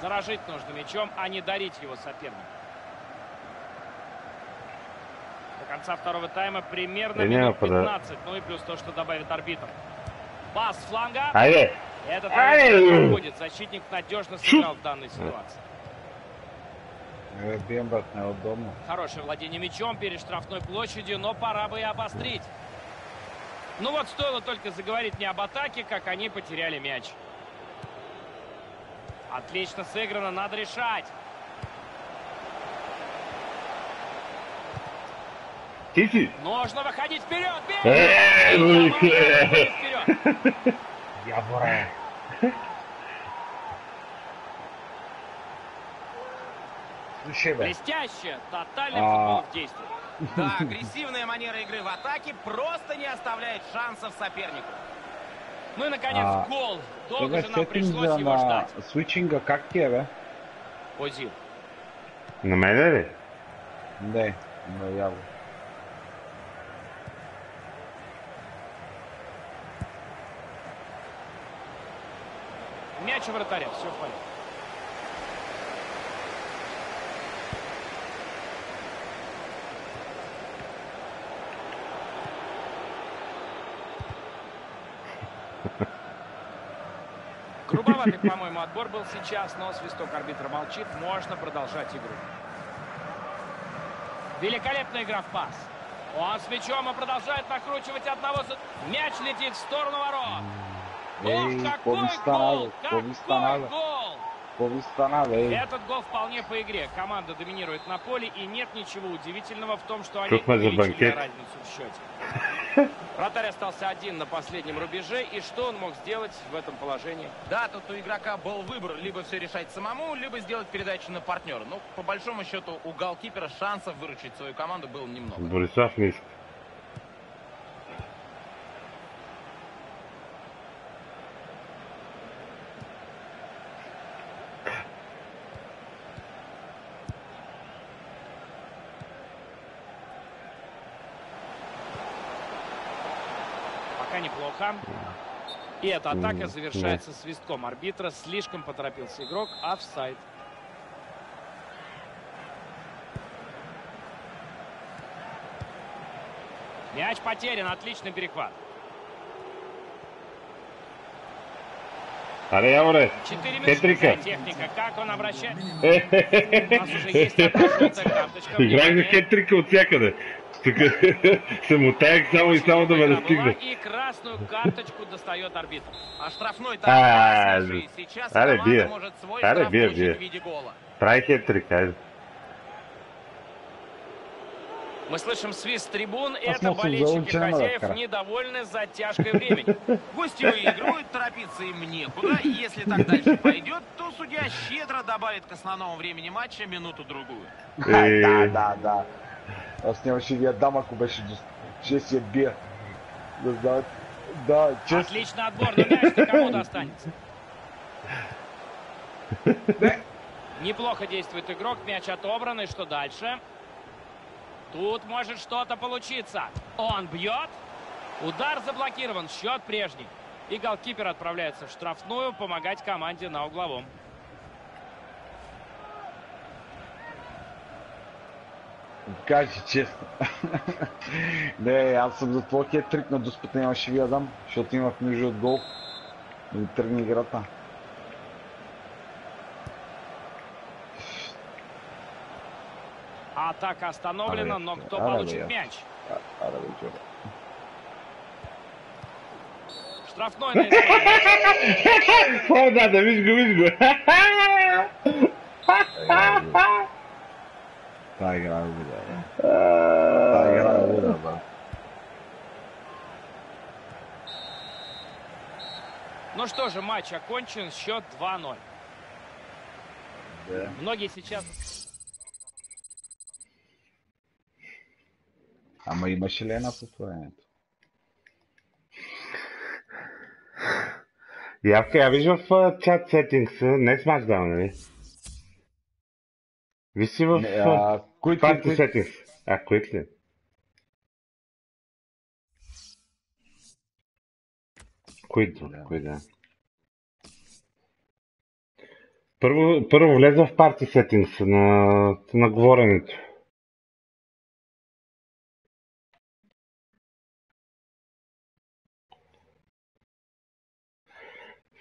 Заражить нужно мячом, а не дарить его сопернику. До конца второго тайма примерно не, минут пода- 15. Ну и плюс то, что добавит арбитр. Пас фланга. Айде! Этот Ай! будет. Защитник надежно сыграл в данной ситуации. Е, бием, брат, неудобно. Хорошее владение мячом перед штрафной площадью, но пора бы и обострить. Ну вот, стоило только заговорить не об атаке, как они потеряли мяч. Отлично сыграно, надо решать. Ти си! Нужно выходить вперед! бей! Луке! выходит вперед. Яборе. Бе. Блестяще! Тотальный А. футбол в действии. Да, агрессивная манера игры в атаке просто не оставляет шансов сопернику. Ну и, наконец, А, гол. Долго же нам пришлось его на ждать. свичинга, как ти е, бе? Озил. На ли? Не, не яво. Мяч у вратаря, все в порядке. Грубоватый, по-моему, отбор был сейчас, но свисток арбитра молчит. Можно продолжать игру. Великолепная игра в пас. Он с мячом и продолжает накручивать одного. Мяч летит в сторону ворот. Ох, Ей, какой гол! Какой гол! Этот гол вполне по игре. Команда доминирует на поле, и нет ничего удивительного в том, что они увеличили разницу в счете. Вратарь остался один на последнем рубеже, и что он мог сделать в этом положении? Да, тут у игрока был выбор либо все решать самому, либо сделать передачу на партнера. Ну, по большому счету, у голкипера шансов выручить свою команду было немного. Борислав не неплохо. И эта атака завершается свистком арбитра. Слишком поторопился игрок. Офсайд. Мяч потерян. Отличный перехват. Аре, яворе. Четыре Хетрика. минуты. Техника. Как он обращается? Играй за хетрика от всякъде. Тук се мутаех само и само да ме Была достигне. И красную карточку достает арбитр. А штрафной там А. И сейчас аре, бие. может свой Аре, бие, бие. в виде гола. Прави хетрик, айде. Мы слышим свист трибун. А Это болельщики хозяев недовольны затяжкой времени. Гости выигрывают, торопиться им некуда. И если так дальше пойдет, то судья щедро добавит к основному времени матча минуту-другую. Е, Да, да, да. Аз нямаше ви я дам, ако беше до 6 я бия. Да знаят. Да, честно. Отличный отбор, но мяч кому достанется. Неплохо действует игрок, мяч отобран, и что дальше? Тут может что-то получиться. Он бьет. Удар заблокирован, счет прежний. И голкипер отправляется в штрафную помогать команде на угловом. Кажи честно. Не, аз съм за твоя хетрик на доспата нямаше ви я дам, защото имах нужда от гол. И тръгне играта. Атака остановлена, но кто получит мяч? А. Штрафной на. О, да, да, виж го, виж го. Е луда, бе. Та игра е луда, бе. Ну что же, матч окончен, счет 2-0. Да. Многие сейчас имаше ли една състоянието? Явка, я виж в а, чат сетингс, не смачдам, нали? Виж си в а, кои парти кои- сетингс. А, квик ли? Които, Да. кои да. Първо, първо влез в парти сетингс на, на говоренето.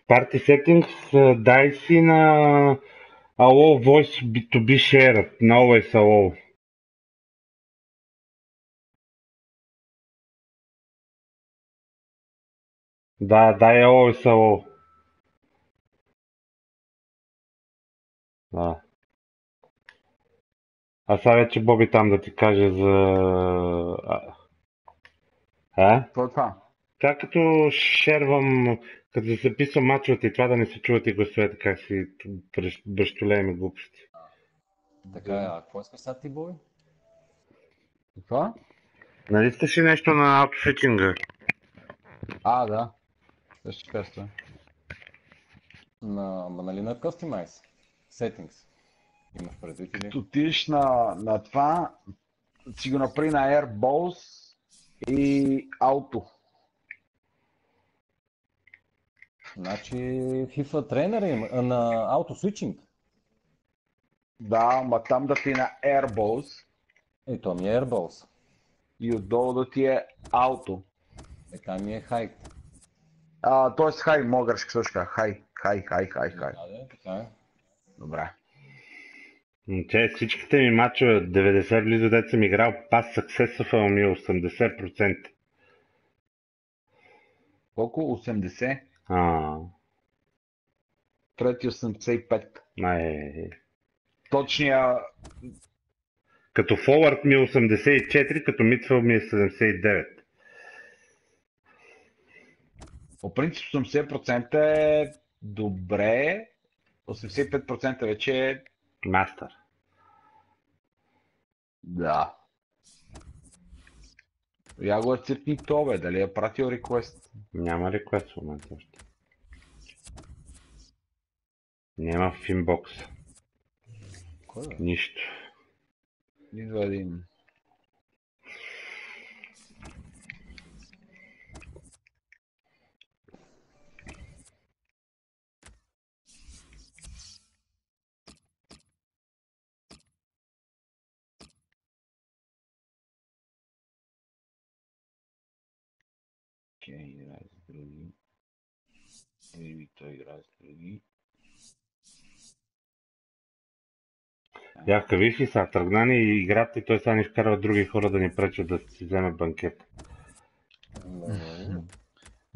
Settings, а, дай си на Allow voice to be shared, always allow. Да, дай always allow. Да. А сега вече Боби там да ти каже за... А? Какво е това? Така като шервам, като записвам мачовете и това да не се чуват и гласовете, как си бръщ- бръщолееме глупости. Така, а какво искаш сега ти, Боби? Това? Нали искаш нещо на аутфитинга? А, да. Също това. На, ма нали на Customize? Settings. Имаш предвид или? Като отидеш на, на това, си го направи на Airballs и Auto. Значи FIFA тренера има, а, на Auto Switching. Да, ма там да ти е на Airballs Е, то ми е Airballs. и отдолу да ти е Auto. Е, там ми е Height. А, тоест хай, мога да също така. Хай, хай, хай, хай, хай. Да, да, така е. Добре. Че, всичките ми мачове, 90 близо дет съм играл, пас successful ми е 80%. Колко? 80? А, Трети 85. не. Точния Като форвард ми е 84, като мидфилд ми е 79. По принцип 80% е добре, 85% вече е Мастър. да. Я го е цепни то, бе, дали е пратил request. Няма request в момента още. Няма в inbox. Кой бе? Нищо. Идва един. Окей, играе с други. Или той с други. Я виж ли са, тръгна ни играта и той сега ни вкарва други хора да ни пречат да си вземе банкет. Не,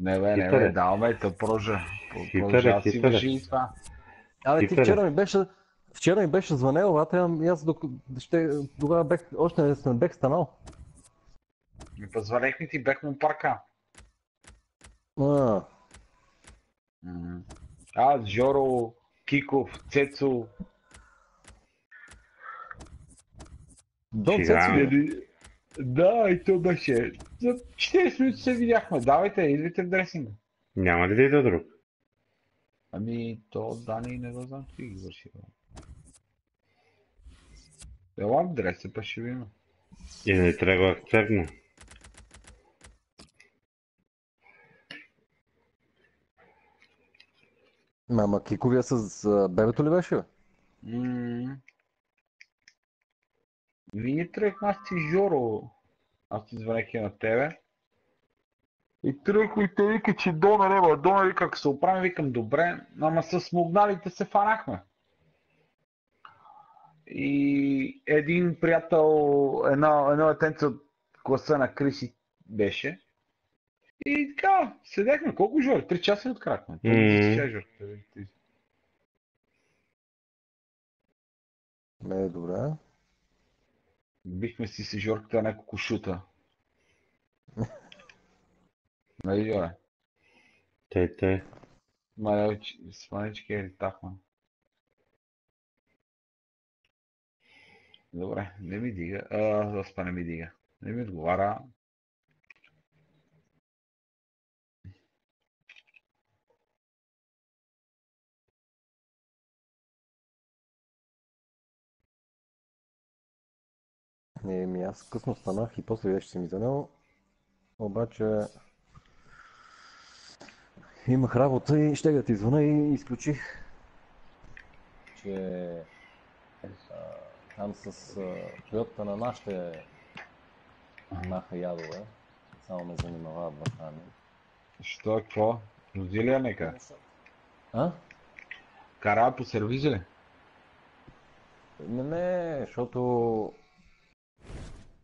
Не бе, не бе, да, бе, то прожа. Е, Продължава си и това. Абе, ти вчера ми беше, вчера ми беше звънел, а трябва, и аз док... ще, тогава бех, още не, бех станал. Ми позволих ми ти бех му парка. А, Аз, Жоро, Киков, Цецо. Сега. Цецо ли? Да, и то беше. За 40 минути се видяхме. Давайте, идвайте в дресинга. Няма ли да иде друг? Ами, то Дани не го знам, ти ги върши. бе. Ела в дреса, па ще видим. И не трябва да Мама, Киковия с бебето ли беше? бе? М. Вие тръгнах аз Жоро. Аз ти звънех и на тебе. И тръгва и те вика, че Дона Рева, Дона вика, как се оправим, викам добре, ама с смогналите се фанахме. И един приятел, едно, едно детенце от класа на Криси беше. И така, седехме, колко жори? Три часа ли откарахме? Жор, те- те- Не, добре. Бихме си с Жорката няколко шута. Нали, Жоре? Те, те. Малечки, с малечки е тахма. Добре, не ми дига. А, заспа не ми дига. Не ми отговаря. Не, ми аз късно станах и после вече си ми занел. Обаче имах работа и ще да ти звъна и изключих, че а, там с а, Тойота на нашите маха ядове. Само ме занимават баща ми. Що е какво? Розилия нека. А? Кара по сервиза ли? Не, не, защото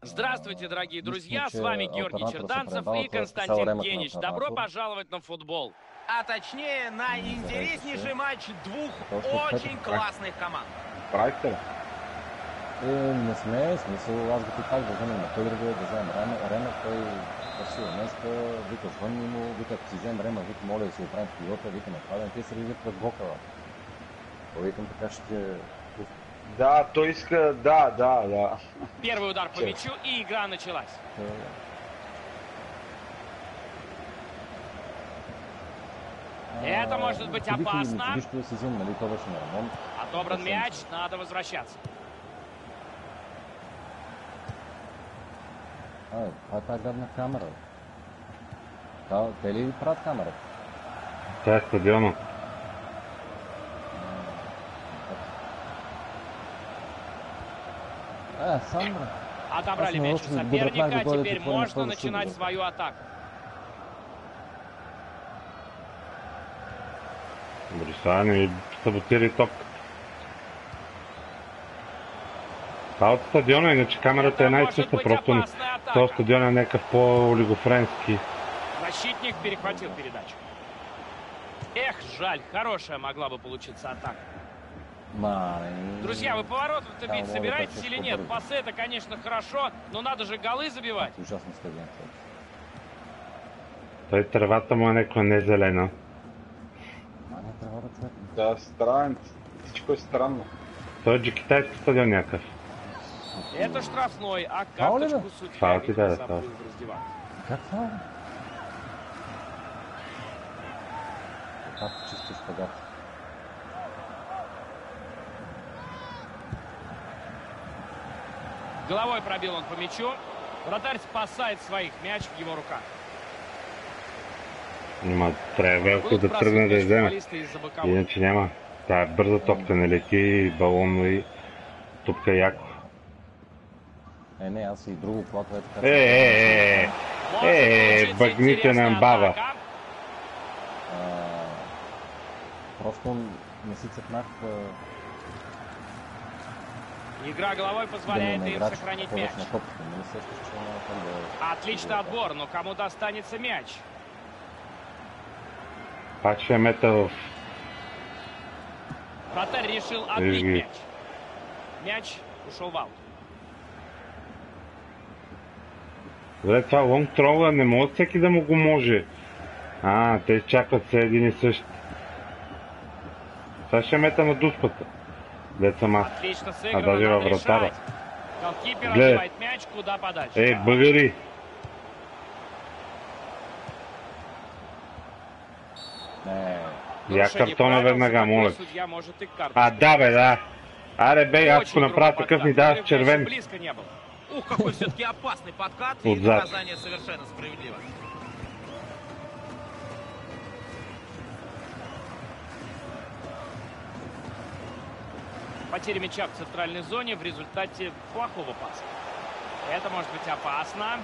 Здравствуйте, дорогие друзья, с вами Георгий Черданцев и Константин на Генич. Добро пожаловать на футбол. А точнее, на интереснейший матч двух очень классных команд. Ли? Е, не сме, в смисъл, аз го питах да вземем на кой да вземем Рема, Рема той свършил днеска, вика звънни му, вика си вземем Рема, вика моля да си оправим пилота, вика направим, те се пред Гокала. Викам така ще... Да, той иска, да, да, да. Первый удар по мячу и игра началась. Это может быть опасно. То. Отобран мяч, надо возвращаться. А, това е тази гадна камера. Та, те ли правят камера? Е стадиона. А, Сандра. Отобрали Аз мяч у соперника, теперь можно начинать свою атаку. Борисова не саботира и топката. Това от стадиона, иначе камерата е най-чиста, просто този стадион е някакъв по-олигофренски. Защитник перехватил передачу. Эх, жаль, хорошая могла бы получиться атака. Друзья, вы поворотов-то Там бить собираетесь или нет? Пасы это, конечно, хорошо, но надо же голы забивать. Ужасный стадион. Той тревата му е някаква не зелена. Да странно. Всичко е странно. Той е джекитайски стадион някакъв. Это штрафной, а Фаул карточку судья, Фаул даде, забыл да. в раздевалке. Как бе? Как чисто шпагат. Головой пробил он по мячу. Вратарь спасает своих. Мяч в его руках. Ма трябва велко да тръгне да я вземе. Иначе няма. Тая бърза топка не лети, балонно и топка яко. Е, не, аз и друго, когато е така. Е, е, е, е. Е, интересная нам баба. просто не си цепнах Игра головой позволяет им играч сохранить мяч. как да... Отличный отбор, но кому достанется мяч? Ще мета в... Вратарь решил отбить Ага. мяч. Мяч ушел в аут. Добре, това лонг трова не може всеки да му го може. А, те чакат се един и същ. Сега ще мета на дуспата. Дед съм. А даже във вратара. Гледай. Е, бъгари! Я картона веднага, моля. А, да, бе, да. Аре, бе, аз ако направя такъв, ми даваш червен. Ух, какой все-таки опасный подкат. И наказание совершенно справедливо. Потеря мяча в центральной зоне в результате плохого паса. Это может быть опасно.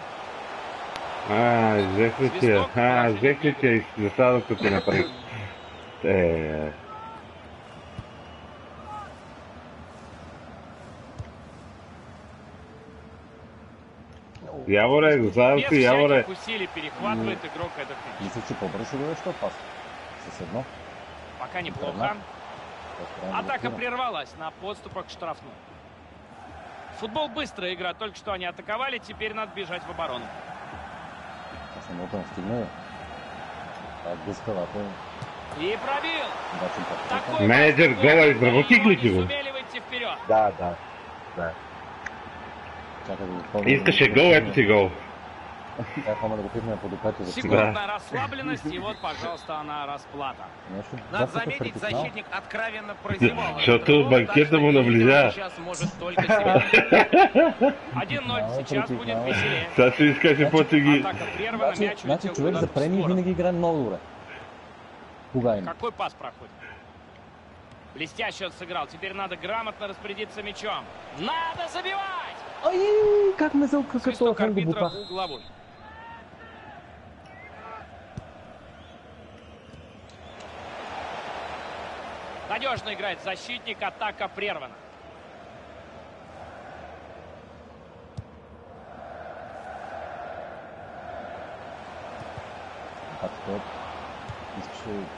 А, взех ли ти я? А, взех ли ти я и засадъка ти направих? Е, Яворе, Без засадъка, яворе. всяких усилий перехватывает игрок этот мяч. по-бързо ще дадеш този пас. С едно. Пока неплохо. По-скоро Атака прервалась на подступах к штрафному. Футбол быстрая игра. Только что они атаковали, теперь надо бежать в оборону. И пробил. Такой. Менеджер пас, гола но изработих ли ти не го? сумели выйти вперед. Да, да. Да. Искаше гол, ето ти гол. Чакаме да го пипнем по допето за сега. Секундная расслабленность, и вот, пожалуйста, она расплата. Надо заметить, защитник откровенно прозевал. Что ему наблюдает. Интер Сейчас может только себе 1-0, Мало сейчас будет веселее. Сега ще искаше по ги... Атака прервана, Значи, мяч значи улетел човек куда-то за сторону. винаги играе много добре. Кога има? Какой пас проходит? Блестяще он сыграл. Теперь надо грамотно распорядиться мячом. Надо забивать! Ай, как Свисток хан го арбитра угловой. Надежно играет защитник, атака прервана.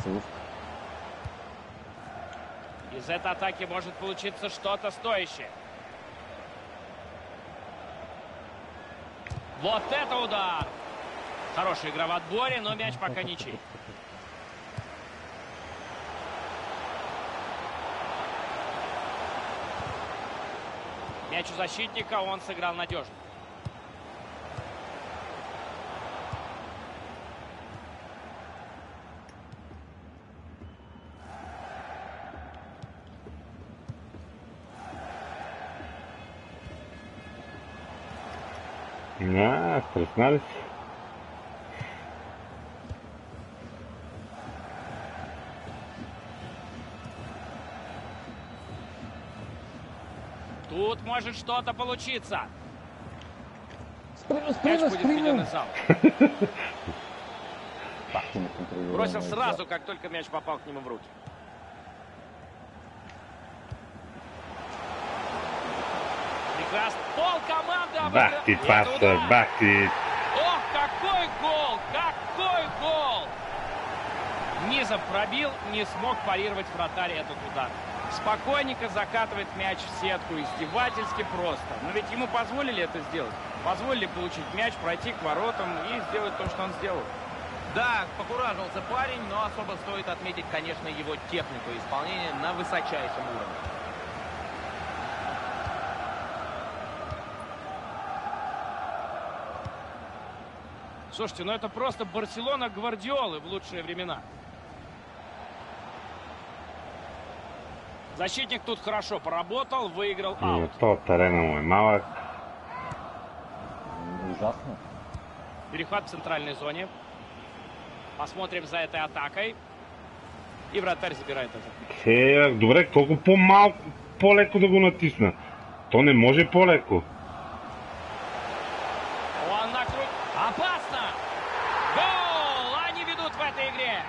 Целувка. Из этой атаки может получиться что-то стоящее. Вот это удар! Хорошая игра в отборе, но мяч пока ничей. Мяч у защитника, он сыграл надежно. А, стреснали се. Тут может что-то получиться. Сприна, Мяч сприна, будет введен сприна! Из зала. Пак ти не контролира. Бросил сразу, как только мяч попал к нему в руки. Прекрасно. Пол команды Бах ти обыграл. паса, Это удар. бах ти... Ох, какой гол! Какой гол! Низом пробил, не смог парировать вратарь этот удар. Спокойненько закатывает мяч в сетку, издевательски просто. Но ведь ему позволили это сделать. Позволили получить мяч, пройти к воротам и сделать то, что он сделал. Да, покуражился парень, но особо стоит отметить, конечно, его технику исполнения на высочайшем уровне. Слушайте, ну это просто Барселона Гвардиолы в лучшие времена. Защитник тут хорошо поработал, выиграл И аут. то терена му е малък. Ужасно. Перехват в центральной зоне. Посмотрим за этой атакой. И вратарь забирает это. Е, добре, колко по-малко, по-леко да го натисна. То не може по-леко. Он накрут... Опасно! Гол! Они ведут в этой игре.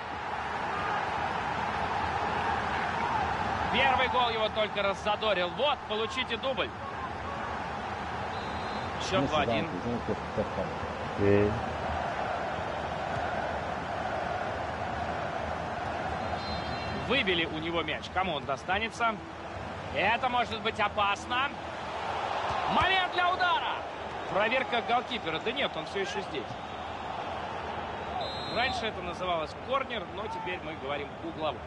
Первый только раззадорил. Вот, получите дубль. Счет Не 2-1. създавам положение, което те вкарват. Е, Выбили у него мяч. Кому он достанется? Это может быть опасно. Момент для удара. Проверка голкипера. Да нет, он все еще здесь. Раньше это называлось корнер, но теперь мы говорим угловой.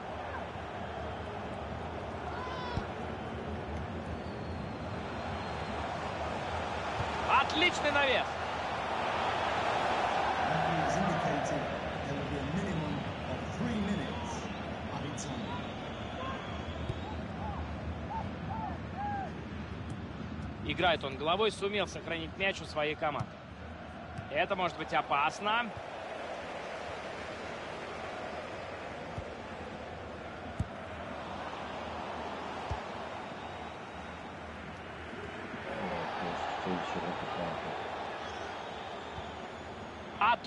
Added time. Играет он головой, сумел сохранить мяч у своей команды. Это может быть опасно.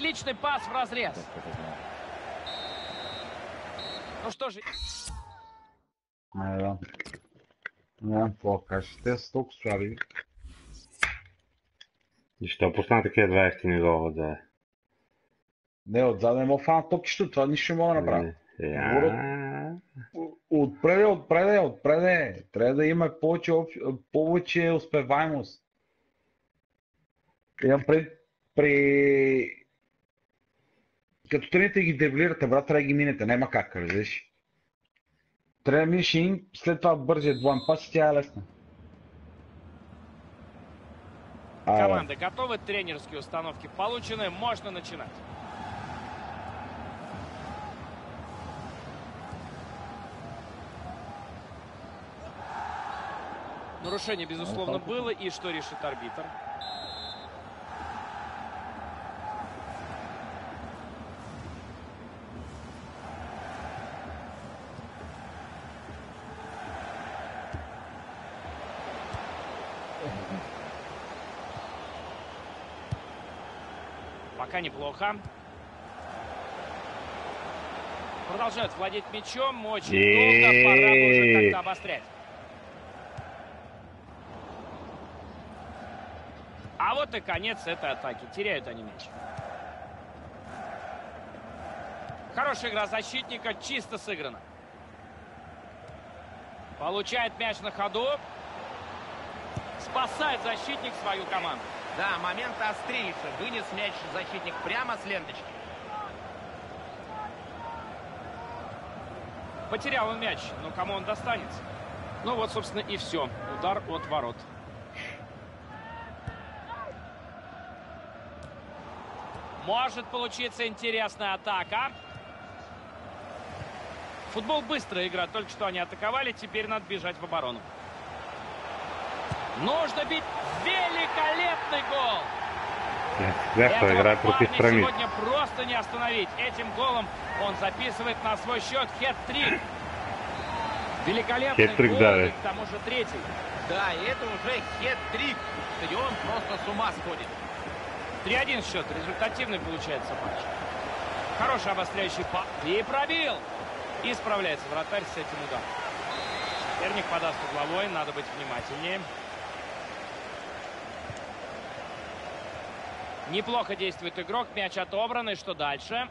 Отличный пас в разрез. Ну что же. Не знам какво. Те са толкова слаби. И що пусна такива два ефтини гола да... Не, отзад не мога фана топчето, това нищо не мога да направя. Я... Отпреде, отпреде, отпреде. Трябва да има повече, повече успеваемост. Имам пред, при... Като тръгнете и ги девлирате, брат, трябва да ги минете. Няма как, разбираш. Трябва да минеш един, след това бързия двоен пас и тя е лесна. А, команды готовы, тренерские установки получены, можно начинать. Нарушение, безусловно, было. И что решит арбитр? Пока неплохо. Продолжают владеть мячом. Очень долго. Пора бы уже как-то обострять. А вот и конец этой атаки. Теряют они мяч. Хорошая игра защитника. Чисто сыграна. Получает мяч на ходу. Спасает защитник свою команду. Да, момент острейший. Вынес мяч защитник прямо с ленточки. Потерял он мяч, но кому он достанется? Ну вот, собственно, и все. Удар от ворот. Может получиться интересная атака. Футбол быстрая игра. Только что они атаковали, теперь надо бежать в оборону. Нужно бить великолепный гол. Этого играет против страны? сегодня просто не остановить. Этим голом он записывает на свой счет хет-трик. Великолепный Хет-трик гол, и к тому же третий. Да, и это уже хет-трик. Стадион просто с ума сходит. 3-1 счет. Результативный получается матч. Хороший обостряющий па. И пробил. И справляется вратарь с этим ударом. Соперник подаст угловой. Надо быть внимательнее. Неплохо действует игрок. Мяч отобран. Что дальше?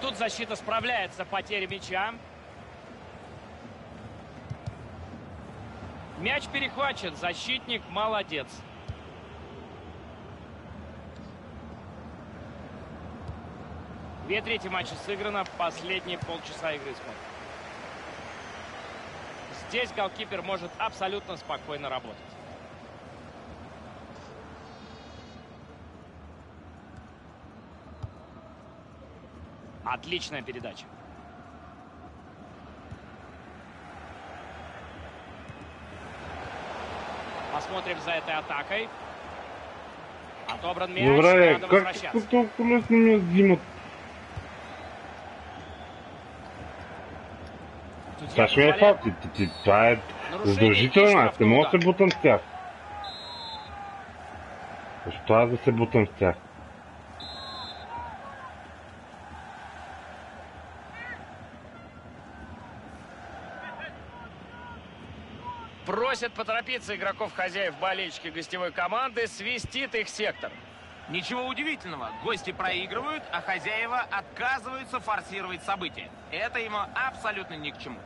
Тут защита справляется. Потеря мяча. Мяч перехвачен. Защитник молодец. Две трети матча сыграно, последние полчаса игры смотрим. Здесь голкипер может абсолютно спокойно работать. Отличная передача. Посмотрим за этой атакой. Отобран мяч, Добре, надо как возвращаться. толкова лесно ми взимат? Судья Това ще ми е позволяет факт. Ти- ти- Това е нарушение задължително. и Аз не штрафной мога да се удар. бутам с тях. Защо аз да се бутам с тях? Поторопиться игроков хозяев болельщики гостевой команды, свистит их сектор. Ничего удивительного. Гости проигрывают, а хозяева отказываются форсировать события. Это ему абсолютно ни к чему.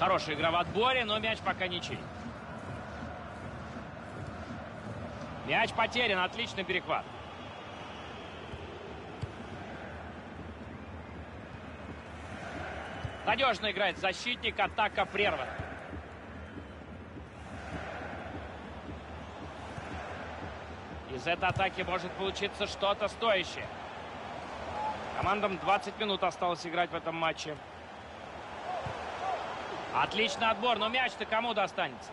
Хорошая игра в отборе, но мяч пока ничей. Мяч потерян, отличный перехват. Надежно играет защитник, атака прервана. Из этой атаки может получиться что-то стоящее. Командам 20 минут осталось играть в этом матче. Отличный отбор, но мяч-то кому достанется?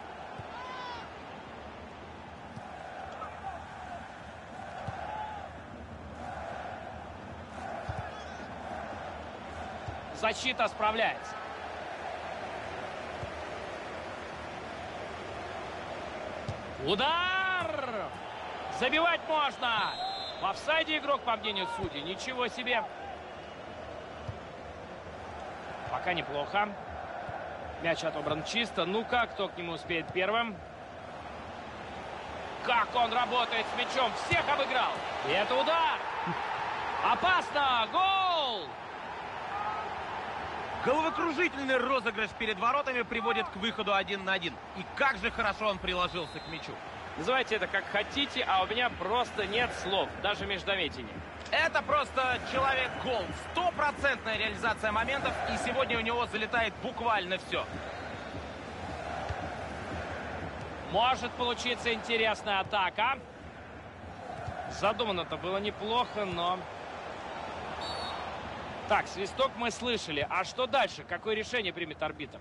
Защита справляется. Удар! Забивать можно! В офсайде игрок, по мнению судей. Ничего себе. Пока неплохо. Мяч отобран чисто. Ну-ка, кто к нему успеет первым? Как он работает с мячом. Всех обыграл. И это удар. Опасно. Гол! Головокружительный розыгрыш перед воротами приводит к выходу один на один. И как же хорошо он приложился к мячу. Называйте это как хотите, а у меня просто нет слов, даже междометий. Это просто человек-гол. Стопроцентная реализация моментов, и сегодня у него залетает буквально все. Может получиться интересная атака. Задумано-то было неплохо, но... Так, свисток мы слышали. А что дальше? Какое решение примет арбитр?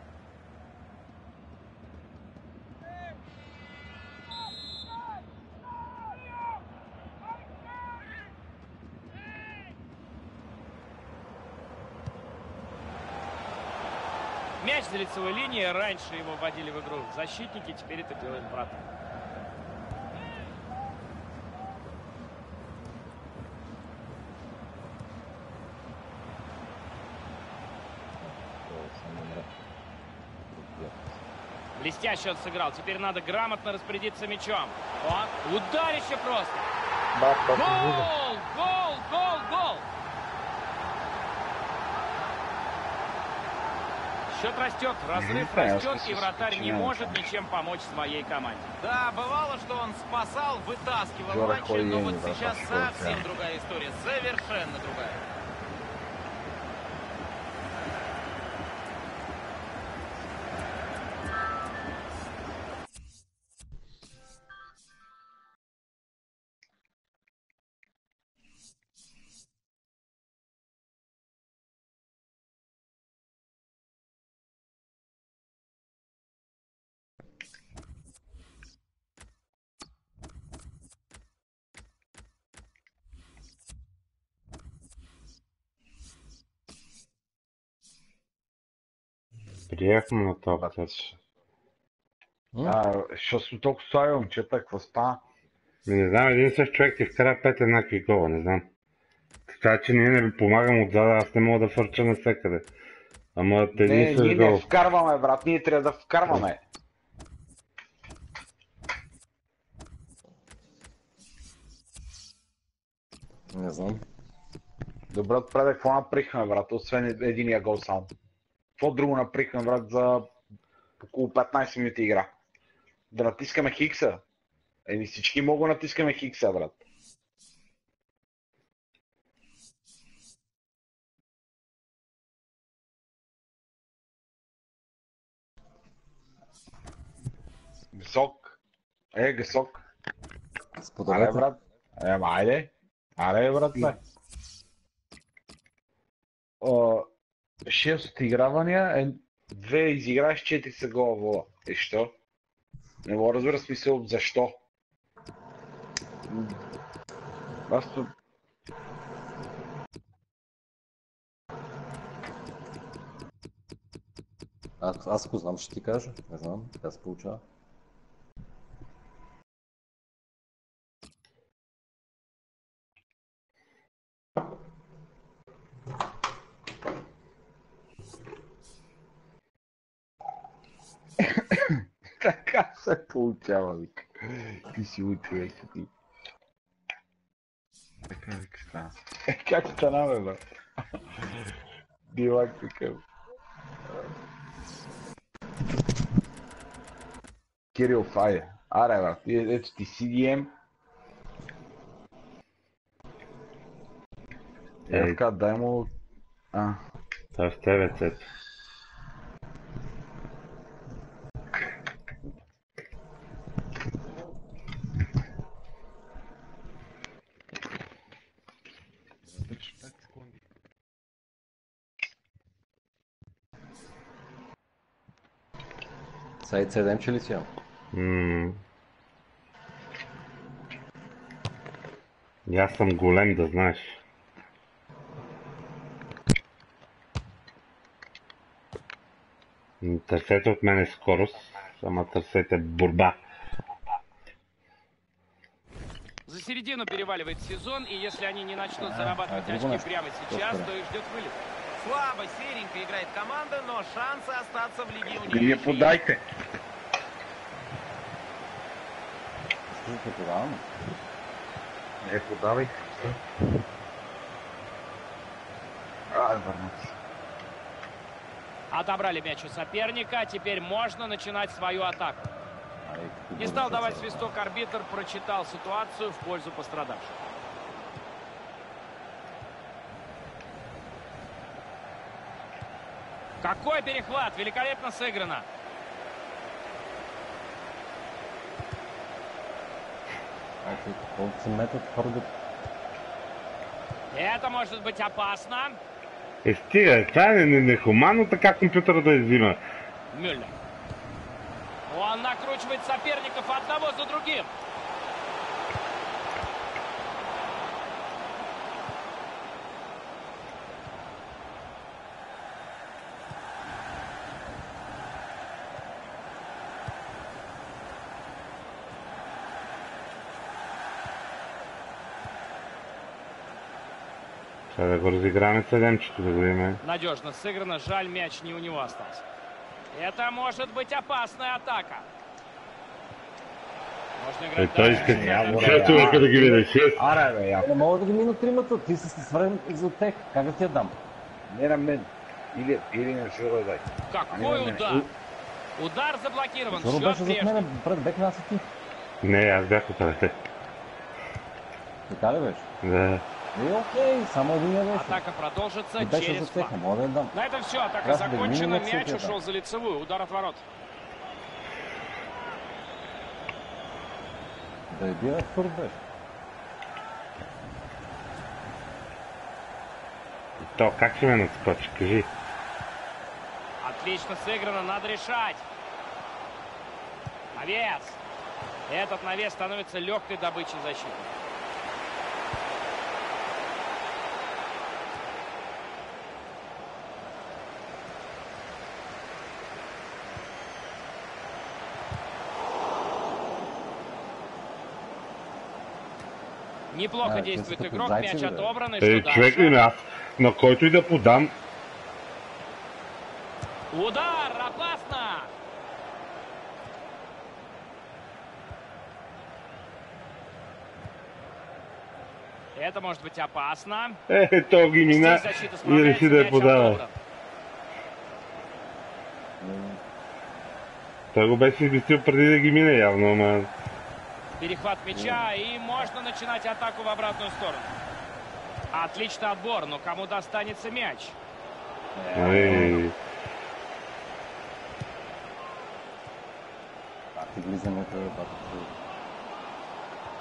Мяч за лицевой линией. Раньше его вводили в игру защитники, теперь это делает вратарь. Блестяще он сыграл. Теперь надо грамотно распорядиться мячом. Он ударище просто. Гол! Гол! Гол! Гол! Счет растет, разрыв знаю, растет, и вратарь не может ничем помочь своей команде. Да, бывало, что он спасал, вытаскивал матчи, но вот сейчас совсем другая история, совершенно другая. Приехме на топ. А, що сме толкова слаби, момчета, какво? Ми не знам, един същ човек ти вкара пет еднакви гола, не знам. Така че ние не ви помагам отзад, аз не мога да фърча навсекъде. Ама един Не, и същ ние не гол. вкарваме, брат, ние трябва да вкарваме. Не знам. Добре, отпреде, какво направихме, брат, освен единия гол само? Какво друго направихме, брат, за около 15 минути игра. Да натискаме хикса. Еми всички мога натискаме хикса, брат. Висок. Е, висок. Аре, Споделете. брат. Ема, айде. Аре, брат, бе. О, Шест отигравания, е, две изиграеш, четири са гола. И що? Не мога да разбера смисъл защо. Аз Аз, аз ако знам, ще ти кажа. Не знам, така се получава. така се получава, вика. Ти си човек ти. Така, вика стана. Е, как стана, бе, брат? Дилак такъв. Кирил Фая. Аре, брат, ето ти CDM. Е, Ей. така, дай му... А, Това с тебе, Цец. Сайт 7 че ли си имам? М. И аз съм голем, да знаеш. М, Търсете от мене скорост, ама търсете борба. За середину переваливает сезон, и если они не начнут А, зарабатывать а, очки прямо сейчас, то их ждет вылет. Слабо, серенько играет команда, но шансы остаться в лиге у нее Вие еще есть. подайте. Искаш да подавам? Не подавай. Ай, върнат се. Отобрали мяч у соперника, теперь можно начинать свою атаку. Не стал давать свисток арбитр, прочитал ситуацию в пользу пострадавших. Какой перехват! Великолепно сыграно! Это может быть опасно. Е, стига, това е не- нехуманно така компютъра да взима. Мюллер. Он накручивает соперников одного за другим. Сега да го разиграме седемчето, да го имаме. Надежно сыграно, жаль, мяч не у него остался. Это может быть опасная атака. Е, той иска... Я. нека да ги видиш. Шест. Аре, бе, я. Не мога да ги минат тримата, ти си свърен за тех. Как да ти я дам? Не на мен. Или, или не се дай. Какой удар! Удар заблокирован. Счет беше зад мене, пред бек нас и ти. Не, аз бях от ръце. Така ли беше? Да. И окей, само един я беше. Атака продолжится И беше через дам. На этом все. Атака Раз, закончена. Мяч ушел за лицевую. Удар от ворот. Да фурт беше. То, как ще ме надскочи, кажи. Отлично сыграно, надо решать. Навес. Этот навес становится легкой добычей защиты. Неплохо действует игрок, мяч отобран. И Е, что човек ли дальше? аз? На който и да подам, Удар! Опасно! Это может быть опасно. е, то ги мина и реши да я подава. Той го беше измислил преди да ги мине явно, ама... Перехват мяча, и можно начинать атаку в обратную сторону. Отличный отбор, но кому достанется мяч?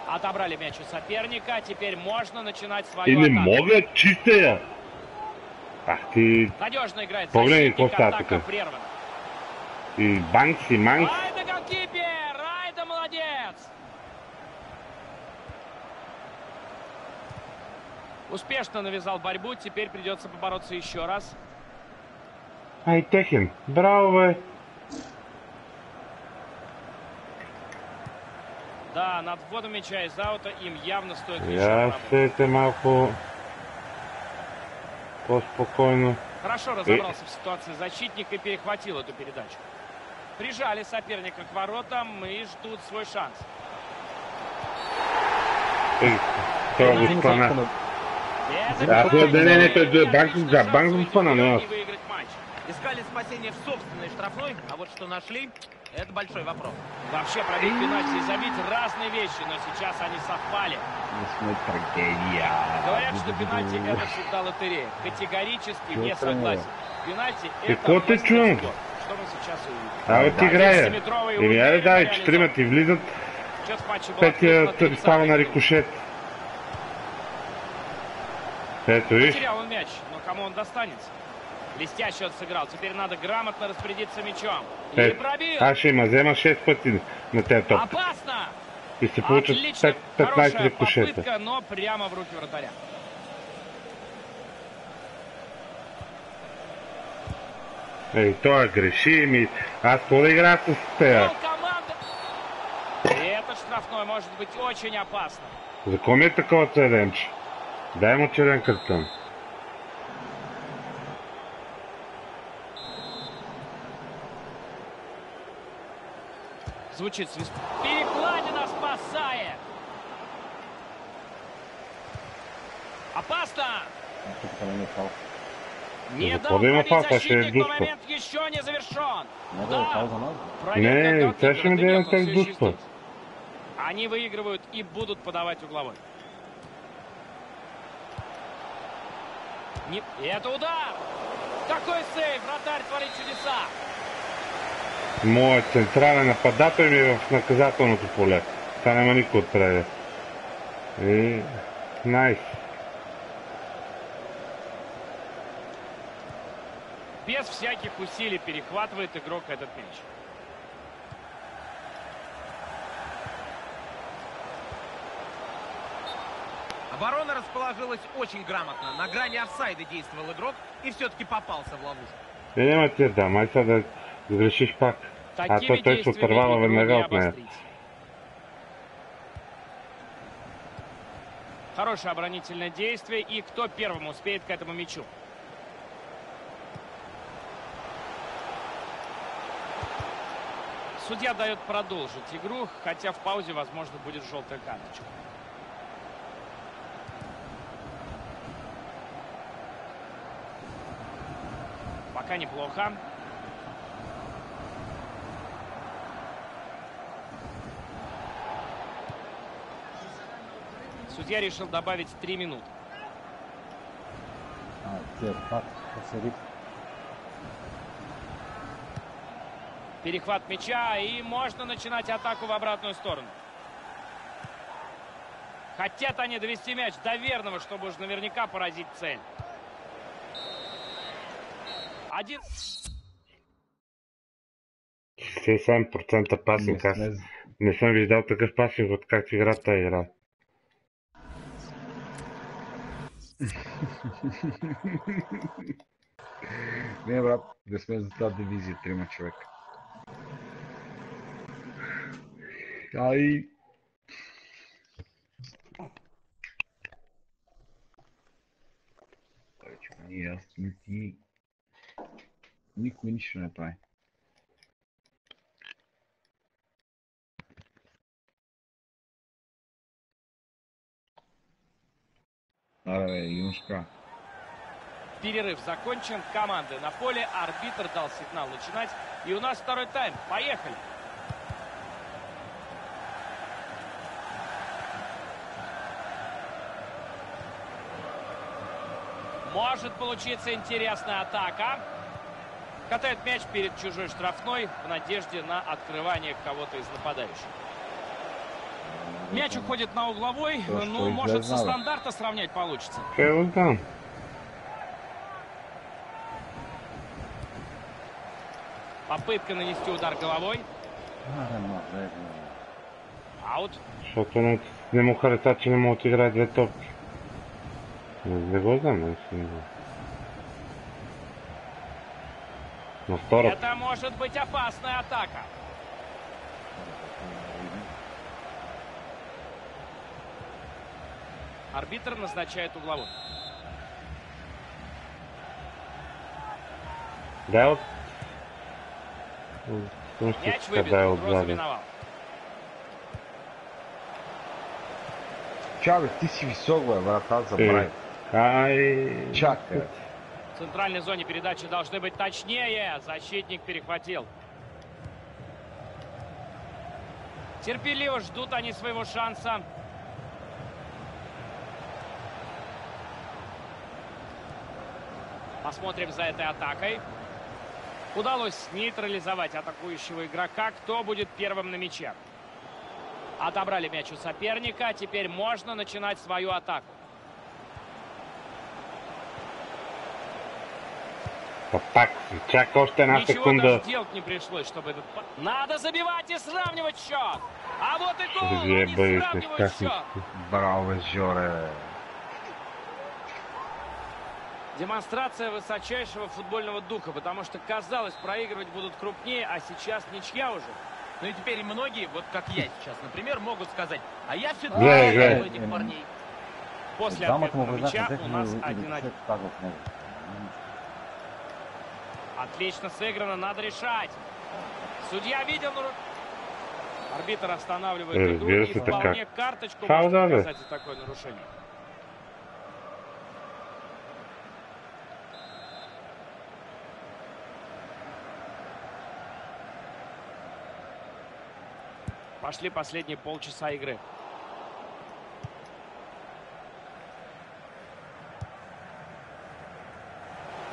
Отобрали мяч у соперника, теперь можно начинать свою И не атаку. могат, чисте я! Ах ти... Надежно играет защитник, атака прервана. И Банкс, и Манкс. Айда голкипер! Айда молодец! Успешно навязал борьбу, теперь придется побороться еще раз. Ай, техен. Браво! Да, над вводом мяча из аута им явно стоит еще Я поработать. стоите малко... По-спокойно. Хорошо разобрался в ситуации защитник и перехватил эту передачу. Прижали соперника к воротам и ждут свой шанс. Ей, А, да да, спана, но аз. И выиграть матч. Искали спасение в собственной штрафной, а вот что нашли, это большой вопрос. Вообще пробить пенальти и забить разные вещи, но сейчас они совпали. Трагедия. Говорят, что пенальти это всегда лотерея. Категорически не согласен. Пенальти это Какво те чувам? Что мы сейчас увидим. Абе ти играе. Десетиметровый Еми, айде уверенно дай, реализован. четирима ти влизат, Счет в матче был петия открыт на т- става 30-й на минуте. рикошет. Ето, виж. Потерял он мяч, но кому он достанется? Блестяще он сыграл. Теперь надо грамотно распорядиться мячом. И Е, пробил. аз ще има взема 6 пъти на тези топ. Опасно! И се получат Отлично. 5 15 Хорошая рикошета. попытка, но прямо в руки вратаря. Ей, той греши ми. Аз какво да играя с тея? И этот штрафной может быть очень опасно. За кого ми е такова цеденче? Дай му черен картон. Звучит свист. Перекладина спасает. Опасно! Не дал пробить защитник, но момент еще не завершен. Не да е фал за нас. проверка Не, голкипера. сега ще ми Дебют, дадем он как всё еще дупка. здесь. Они выигрывают и будут подавать угловой. Не- это удар! Какой сейв! Вратарь творит чудеса! Моят централен нападател ми е в наказателното поле. Та няма никой отпред. И... Nice. Без всяких усилий перехватывает игрок этот мяч. Оборона расположилась очень грамотно. На грани офсайда действовал игрок и все-таки попался в ловушку. Я я дам, ай сега да сгрешиш пак. А то не от нея. обострить. Хорошее оборонительное действие. И кто первым успеет к этому мячу? Судья дает продолжить игру, хотя в паузе, возможно, будет желтая карточка. Пока неплохо. Судья решил добавить 3 минуты. А. Перехват мяча, и можно начинать атаку в обратную сторону. Хотят они довести мяч до верного, чтобы уж наверняка поразить цель. Один... 67% пасинг. Аз сме- не съм виждал такъв пасинг от как игра тази игра. Не, брат, не сме за тази дивизия, трима човека. Ай, ние, аз не ти... Не прави. Абе, бе, Юншка. Перерыв закончен. Команды на поле. Арбитр дал сигнал начинать. И у нас второй тайм. Поехали. Может получиться интересная атака. Катает мяч перед чужой штрафной в надежде на открывание кого-то из нападающих. Мяч уходит на угловой. То, что Ну, может, со стандарта сравнять получится. Je tam? Попытка нанести удар головой. Аут. Защото не, не му хареса, че не да играе две топки. Не, не го знам, не съм го. На втора. Это может быть опасная атака. Арбитр назначает угловой. Дай от... Мисля, Мяч выбит, дай угроза отзади. миновал. Чабе, ти си висок, бе, брат, аз Е, забравих. ай... Чакай. В центральной зоне передачи должны быть точнее. Защитник перехватил. Терпеливо ждут они своего шанса. Посмотрим за этой атакой. Удалось нейтрализовать атакующего игрока. Кто будет первым на мяче? Отобрали мяч у соперника. Теперь можно начинать свою атаку. Пак си, чака още една Ничего делать не пришлось, чтобы этот... Надо забивать и сравнивать счет! А вот и гол! Ще Они бъдеш сравнивают счет! Браво, бе. Демонстрация высочайшего футбольного духа, потому что, казалось, проигрывать будут крупнее, а сейчас ничья уже. Ну и теперь многие, вот как я сейчас, например, могут сказать, а я все-таки у этих парней. После ответного мяча у нас му и 1-1. все пак в него. Отлично сыграно, надо решать. Судья видел Арбитр останавливает Э, игру и разберись, это вполне карточку можно даже? показать за такое нарушение. Пошли последние полчаса игры.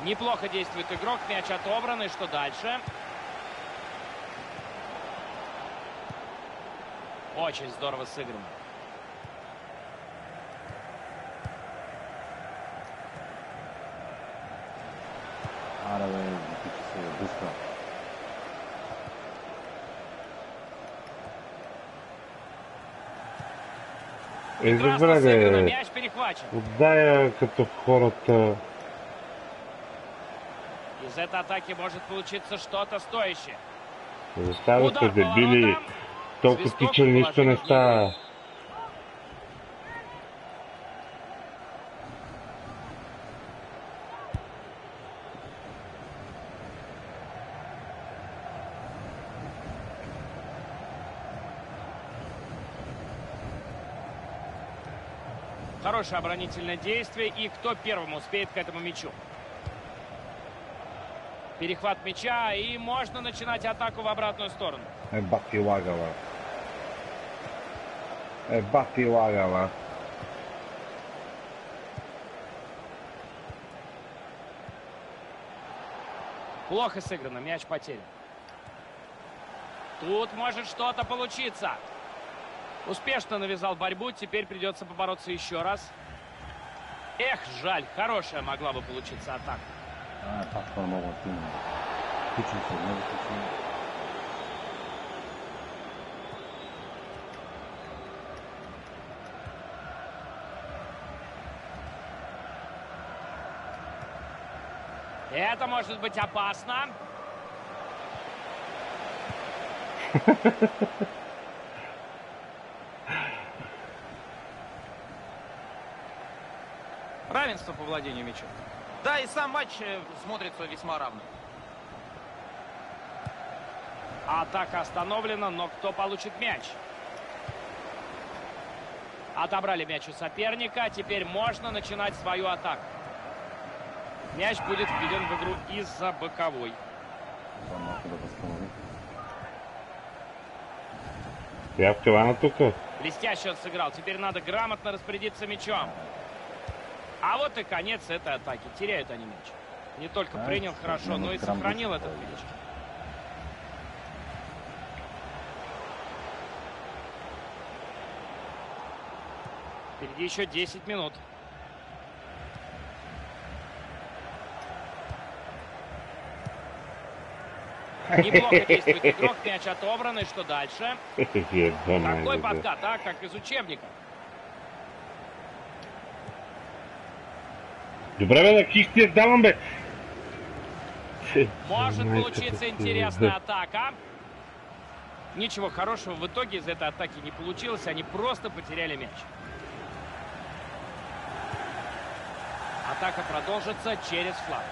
Неплохо действует игрок, мяч отобран, и что дальше? Очень здорово сыграно. Быстро. Прекрасно сыграно, мяч перехвачен. Отдай я като хората. Из этой атаки может получиться что-то стоящее. По дебили. Толкова Свисток, тича нищо не става. Хорошее оборонительное действие. И кто первым успеет к этому мячу? Перехват мяча. И можно начинать атаку в обратную сторону. Лагава. Е, бати лагава. Плохо сыграно. Мяч потерян. Тут может что-то получиться. Успешно навязал борьбу. Теперь придется побороться еще раз. Эх, жаль. Хорошая могла бы получиться атака. А, активно. Тичам се, много тичам. Это может быть опасно. Равенство по владению мячом. Да, и сам матч э, смотрится весьма равно. Атака остановлена, но кто получит мяч? Отобрали мяч у соперника. Теперь можно начинать свою атаку. Мяч будет введен в игру из-за боковой. Я в тук. Блестяще он сыграл. Теперь надо грамотно распорядиться мячом. А вот и конец этой атаки. Теряют они мяч. Не только Да, принял хорошо, но и сохранил этот мяч. Впереди еще 10 минут. Неплохо действует игрок, мяч отобран, и что дальше? Такой подкат, а, как из учебника. Добре бе, да ких ти я давам бе. Может Майка получиться интересная атака. Ничего хорошего в итоге из этой атаки не получилось. Они просто потеряли мяч. Атака продолжится через фланг.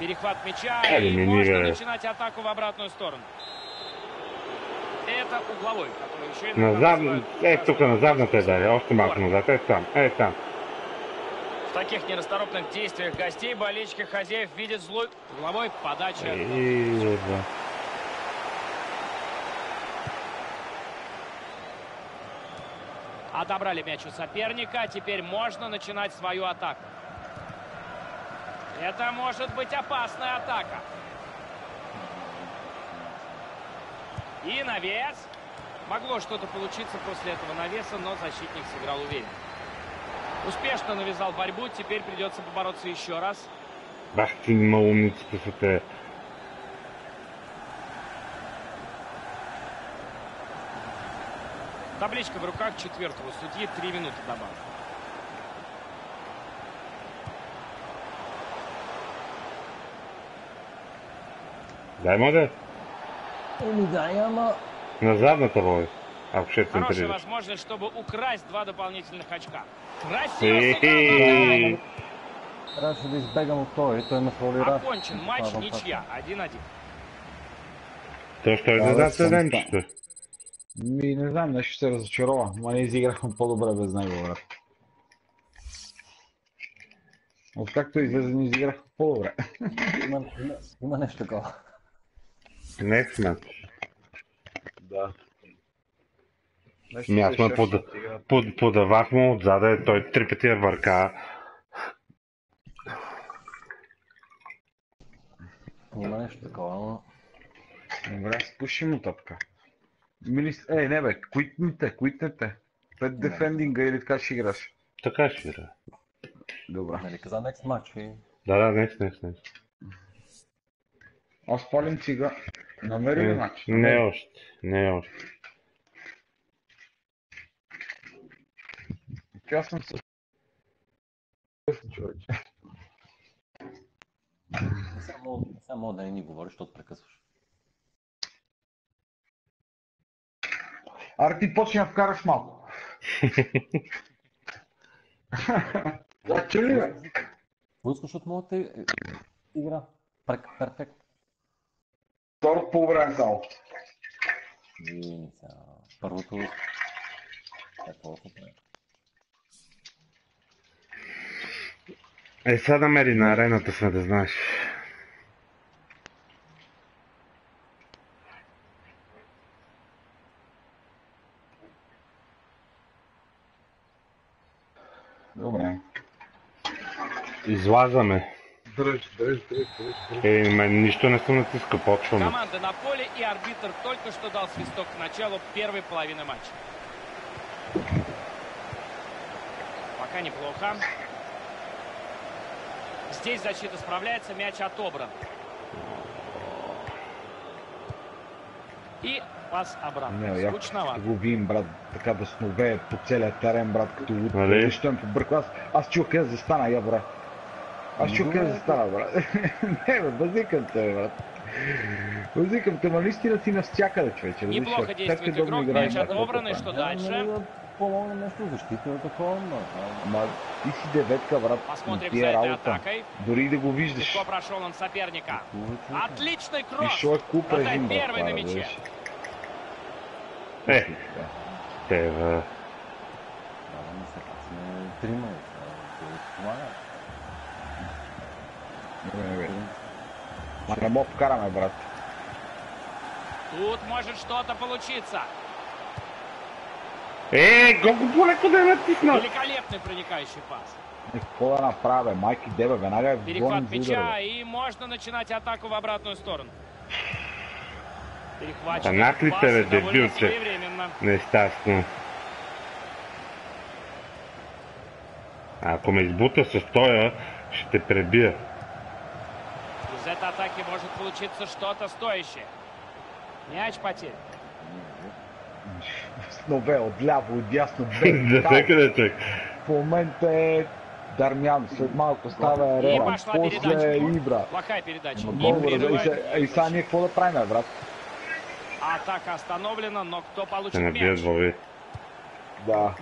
Перехват мяча. И можно начинать атаку в обратную сторону. Это угловой, который еще иногда Назад, называют е, тук на задната е дали, още малко назад, е там, е там. В таких нерасторопных действиях гостей болельщики хозяев видят злой угловой подача. Еба. Отобрали мяч у соперника. Теперь можно начинать свою атаку. Это может быть опасная атака. И навес. Могло что-то получиться после этого навеса, но защитник сыграл уверенно. Успешно навязал борьбу. Теперь придется побороться еще раз. Бах малумниците са те. Табличка в руках четвертого судьи. Три минуты добавок. Дай му ама... На задната бой. Ако ще Хорошая центрираш. возможность, чтобы украсть два дополнительных очка. Красиво. Трябваше да избегам от той, той ме фолира. Окончен матч, ничья, 1-1. То ще е Да, да да, дадете съм немчето. Ми, не знам, нещо се разочарова. Ма не изиграхме по-добре без него, брат. Откакто излезе, не изиграхме по-добре. Има, има, има нещо такова. Next match. Да. Нещо Ми аз ме под, под, подавах му отзаде, той три пъти я върка. Има нещо такова, ама... Добре, спуши му топка. Милис... Ей, не бе, куитните, куитните. Пред Не. дефендинга или така ще играш. Така ще игра. Добре. Нали каза next match и... Да, да, next, next, next. Аз палим цига. Намери ли Е, матч? Не още, не още. Че Аз съм с... Човече. Само, само да не ни говориш, защото прекъсваш. Аре ти почни да вкараш малко. Да, чу ли бе? Какво искаш от моята игра? Прек, перфект. Второто по време само. И сега, първото... Какво се прави? Е, сега намери на арената сме да знаеш. Добре. Излазаме. Дръж, дръж, дръж, дръж, дръж. Е, мен нищо не се натиска, почваме. Команда на поле и арбитр только что дал свисток к началу первой половины матча. Пока неплохо. Здесь защита справляется, мяч отобран. И пас обратно. Не, я Скучновато. ще го видим, брат, така да сновее по целия терен, брат, като луд. Нали? Защо ме побърква? Аз, аз чух къде застана, я, брат. Аз ще кажа става, брат. Не, бе, бъзикам те, брат. Бъзикам те, ма наистина си навсякъде, човече. Неплохо действует игрок, мяч отобранный, что дальше? по-ново нещо, защита такова, но... Ама ти си деветка, брат, Посмотрим ти е атакой. Дори да го виждаш. Легко прошел он съперника. Отличный е кросс! Еще купа един, брат, первый на мяче. Е, е, е, е, е, Не, не, мога вкараме, брат. Тут может что-то получиться. Е, колко по-леко да е натиснал! Великолепный проникающий пас. Не, какво да направя? Майки Дебе, веднага е Перехват мяча, и можно начинать атаку в обратную сторону. Перехватчик. Фанат ли пас, бе, довольно дебилче? своевременно. Нещастно. Ако ме избута с тоя, ще те пребия. Этой атаки может получиться что-то стоящее. Мяч потерян. Снове, отляво, отдясно, бе. човек. В момента е Дармян, след малко става пошла после. Ибра. Плохая передача. И, и сега ние какво да правим, брат? Атака остановлена, но кто получит мяч? Да.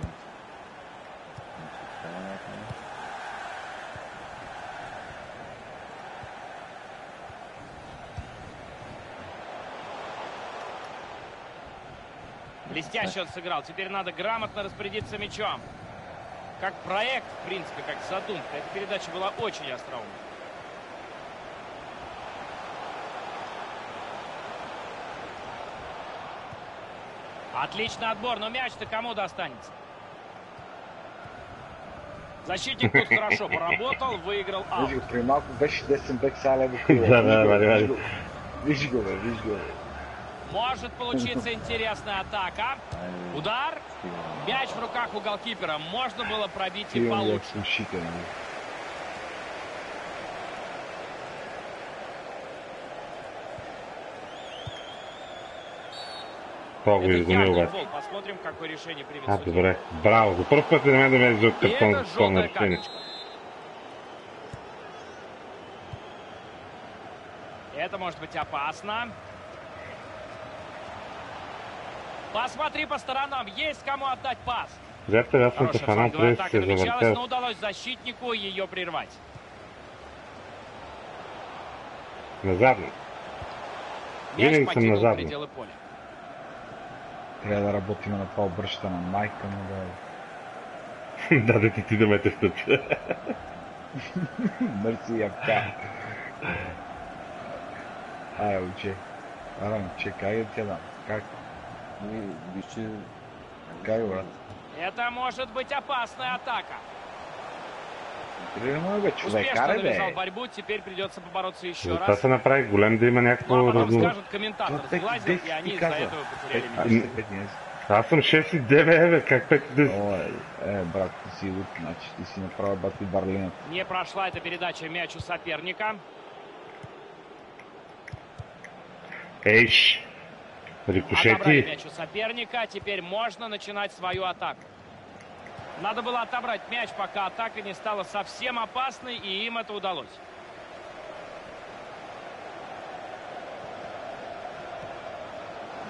Блестяще он сыграл. Теперь надо грамотно распорядиться мячом. Как проект, в принципе, как задумка. Эта передача была очень остроумной. Отличный отбор, но мяч-то кому достанется? Защитник тут хорошо поработал, выиграл аут. Виж го, преди малко беше десен бек, сега лево крило. Да, да, Может получиться интересная атака. Удар. Мяч в руках у голкипера. Можно было пробить и получше. с явный обаче. фол. Посмотрим, какое решение примет А, добре. Браво. За първ път и на мен да ме е картон за такова желтая нарушение. карточка. Это может быть опасно. Посмотри по сторонам. Есть кому отдать пас. Приятел, аз съм те Хорошая фанал фланговая преди атака се намечалась, но удалось защитнику ее прервать. Назадно. пределы поля. Трябва да работим на това обръщане. Майка му да Дадете ти да ме те стъпи. Мерси, яка. Ай, уче. Арам, че, как е тя да? Как? И виж, че Как е? Это может быть опасная атака. Успешно навязал борьбу, теперь придется побороться еще това раз. се направи голем да има Ну, а някакво потом разново. скажут комментатор, пет сглазил, и они из-за этого потеряли. Аз съм 6 и 9, бе, как 5 и 10. Ой, е, брат, ти си луд, значи ти си направил бати Барлината. Не прошла эта передача мяч у соперника. Ейш. Рикошети. мяч у соперника. Теперь можно начинать свою атаку. Надо было отобрать мяч, пока атака не стала совсем опасной, и им это удалось.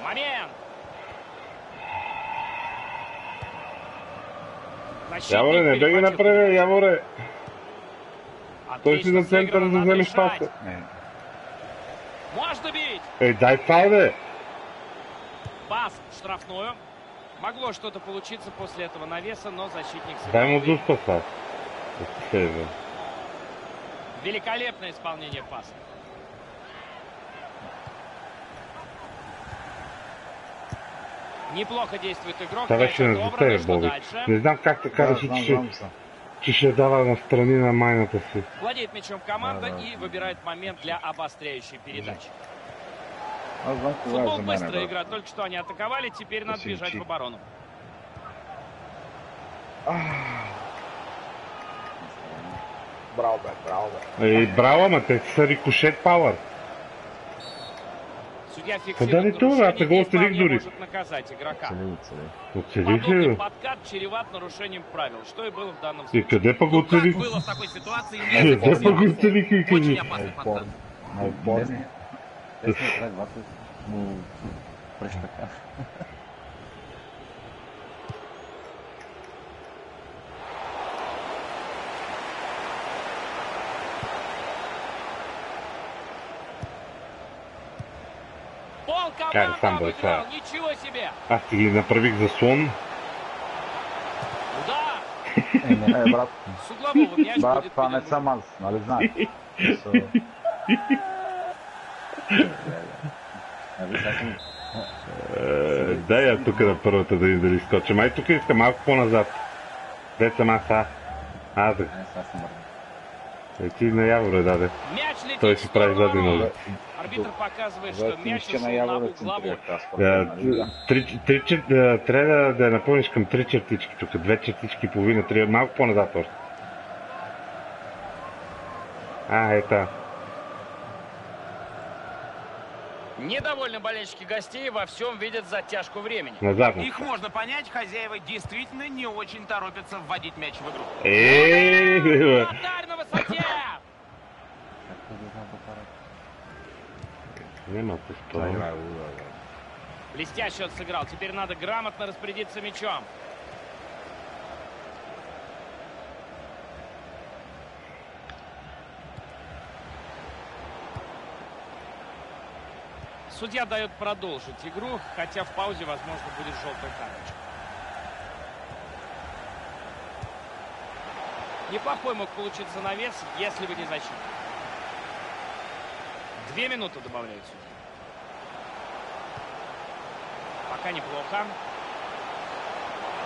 Момент! Яворе, не беги напред, Яворе. Той си на центъра да вземеш паса. Бить! Ей, дай това, бе. Пас в штрафную. Могло что-то получиться после этого навеса, но защитник Дай сыграл. му зуст паса. Е, бе. Великолепное исполнение паса. Неплохо действует игрок. Това мяч беше на отобран, тебе, и что Боби. дальше? Не знам как така да, реши, че, че ще дава настрани на майната си. Владеет мячом команда Да, да. и выбирает момент для обостряющей передачи. Е Футбол брат. игра. Только что они атаковали, теперь надо бежать в оборону. Браво, бе, браво, бе. Браво, ма те са рикошет пауър. Судья да фиксирует не то, а, и оцелих дури. может наказать игрока. цели, цели. Оцелих ли? подкат чреват нарушением правил, что и было в данном И случае. къде пък го Ну как оцелих? было в такой ситуации? Къде пък го оцелих и Очень опасный подкат. На опорни. Десният крак Васов му прещака. Пол Как сам был, да. ничего себе! Ти ги направих заслон. Удар! Е, брат, брат, съм аз, нали знаеш? Е, дай я тук на първата да видим дали скоча. Май тук сте малко по-назад. Де съм аз, а? Аз да. Е, ти е, на Явора даде. Той си прави задни нога. Арбитър показва. Трябва да я напълниш към три чертички тук. Две чертички и половина. Трябва малко по-назад още. А, е. Недовольны болельщики гостей, во всем видят затяжку времени. Назад. Их можно понять, хозяева действительно не очень торопятся вводить мяч в игру. Вратарь на высоте! Блестяще он сыграл. Теперь надо грамотно распорядиться мячом. Судья дает продолжить игру, хотя в паузе, возможно, будет желтая карточка. Неплохой мог получиться навес, если бы не защита. Две минуты добавляют судья. Пока неплохо.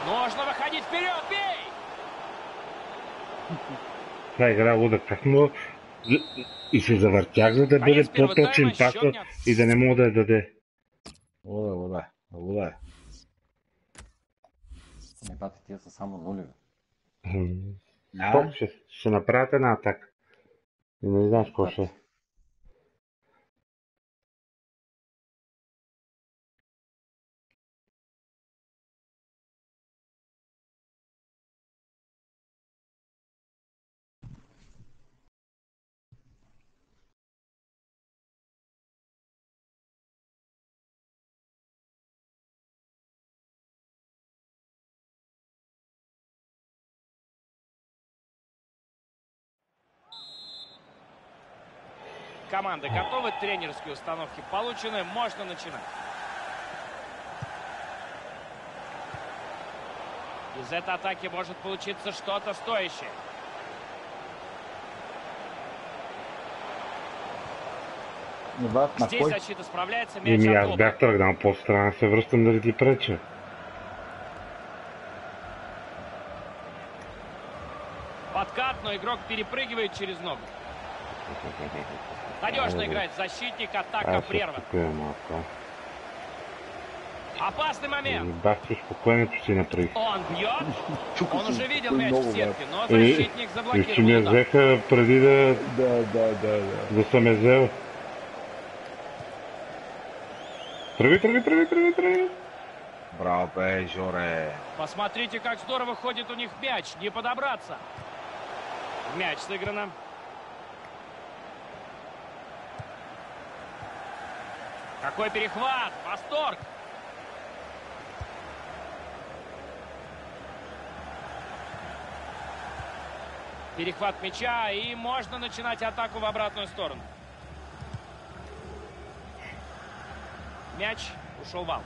Нужно выходить вперед, бей! Това игра луда. И се завъртях, за да бъде по-точен паса и да не мога да я даде. Луда, луда, луда. е. Не, бати, тия са само. А? Стоп, ще, ще направят една атака. И не знаеш какво ще е. Команды готовы, тренерские установки получены, можно начинать. Из этой атаки может получиться что-то стоящее. На Здесь кой? защита справляется, мяч Еми аз бях тръгнал по страна, се връщам да ти преча. Подкат, но игрок перепрыгивает через ногу. Надежно играет защитник, атака прервана. Опасный момент. бахте спокойното си направих. Он бьет. Он уже видел мяч в сетке, но защитник и че ми заблокировал взеха преди да, Да, да, да, да. да съм я взел. Тръгай, тръгай, тръгай, тръгай. Браво, бе, Жоре. Посмотрите, как здорово ходит у них мяч. Не подобраться. Мяч сыграно. Какой перехват! Восторг! Перехват мяча, и можно начинать атаку в обратную сторону. Мяч ушел в аут.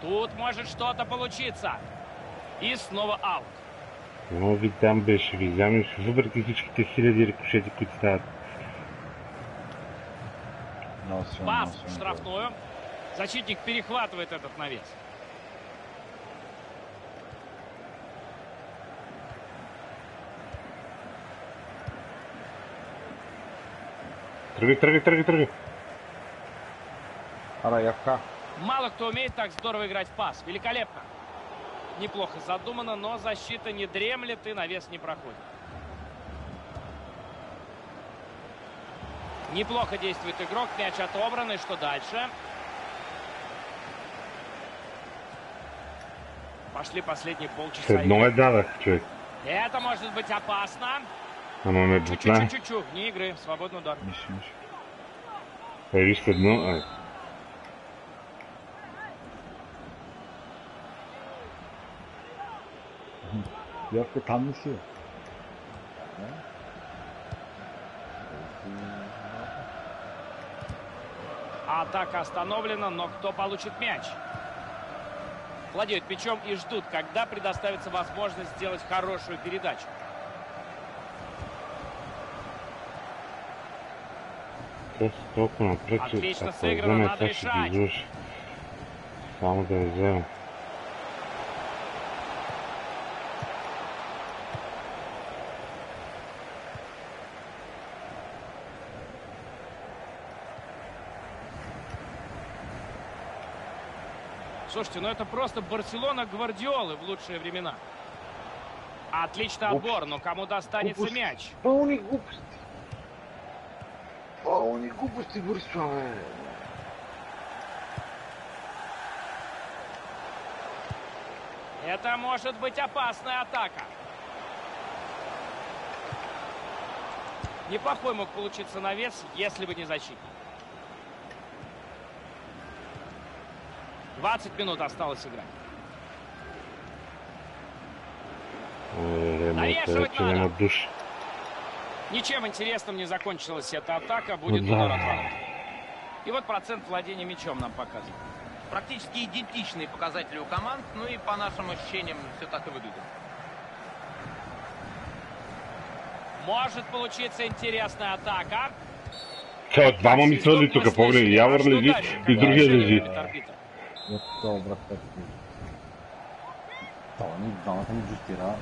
Тут может что-то получиться. И снова аут. Но ви там беше, ви вземеш, въпреки всичките хиляди. Пас в штрафную. Защитник перехватывает этот навес. Тръгай, тръгай, тръгай. Ара, явка. Мало кто умеет так здорово играть в пас. Великолепно. Неплохо задумано, но защита не дремлет и навес не проходит. Неплохо действует игрок. Мяч отобран. И что дальше? Пошли последние полчаса. Е дадах, човек. Это может быть опасно. Ме бутна. Чуть-чуть-чуть-чуть. Вне игры. Свободный удар. Виж с едно. Ай. Явка там ли си? бе? Не? Ей, си, малко. Атака остановлена, но кто получит мяч? Владеют мячом и ждут, когда предоставится возможность сделать хорошую передачу. Отлично сыграно, надо решать. Само да Слушайте, ну это просто Барселона Гвардиолы в лучшие времена. Отличный Упс. отбор, но кому достанется Упс. мяч? Пълни глупости. Пълни глупости вършва, бе. Это может быть опасная атака. Неплохой мог получиться навес, если бы не защитник. 20 минут осталось играть. Навешивать надо. душ. Ничем интересным не закончилась эта атака, будет Да. удар от ворот. И вот процент владения мячом нам показывает. Практически идентичные показатели у команд, ну и по нашим ощущениям все так и выглядит. Может получиться интересная атака. Сега двама ми свали Свисток тук, слышали. Явор лежи и другия решение лежи. Ти. Това ни двамата ни джустира.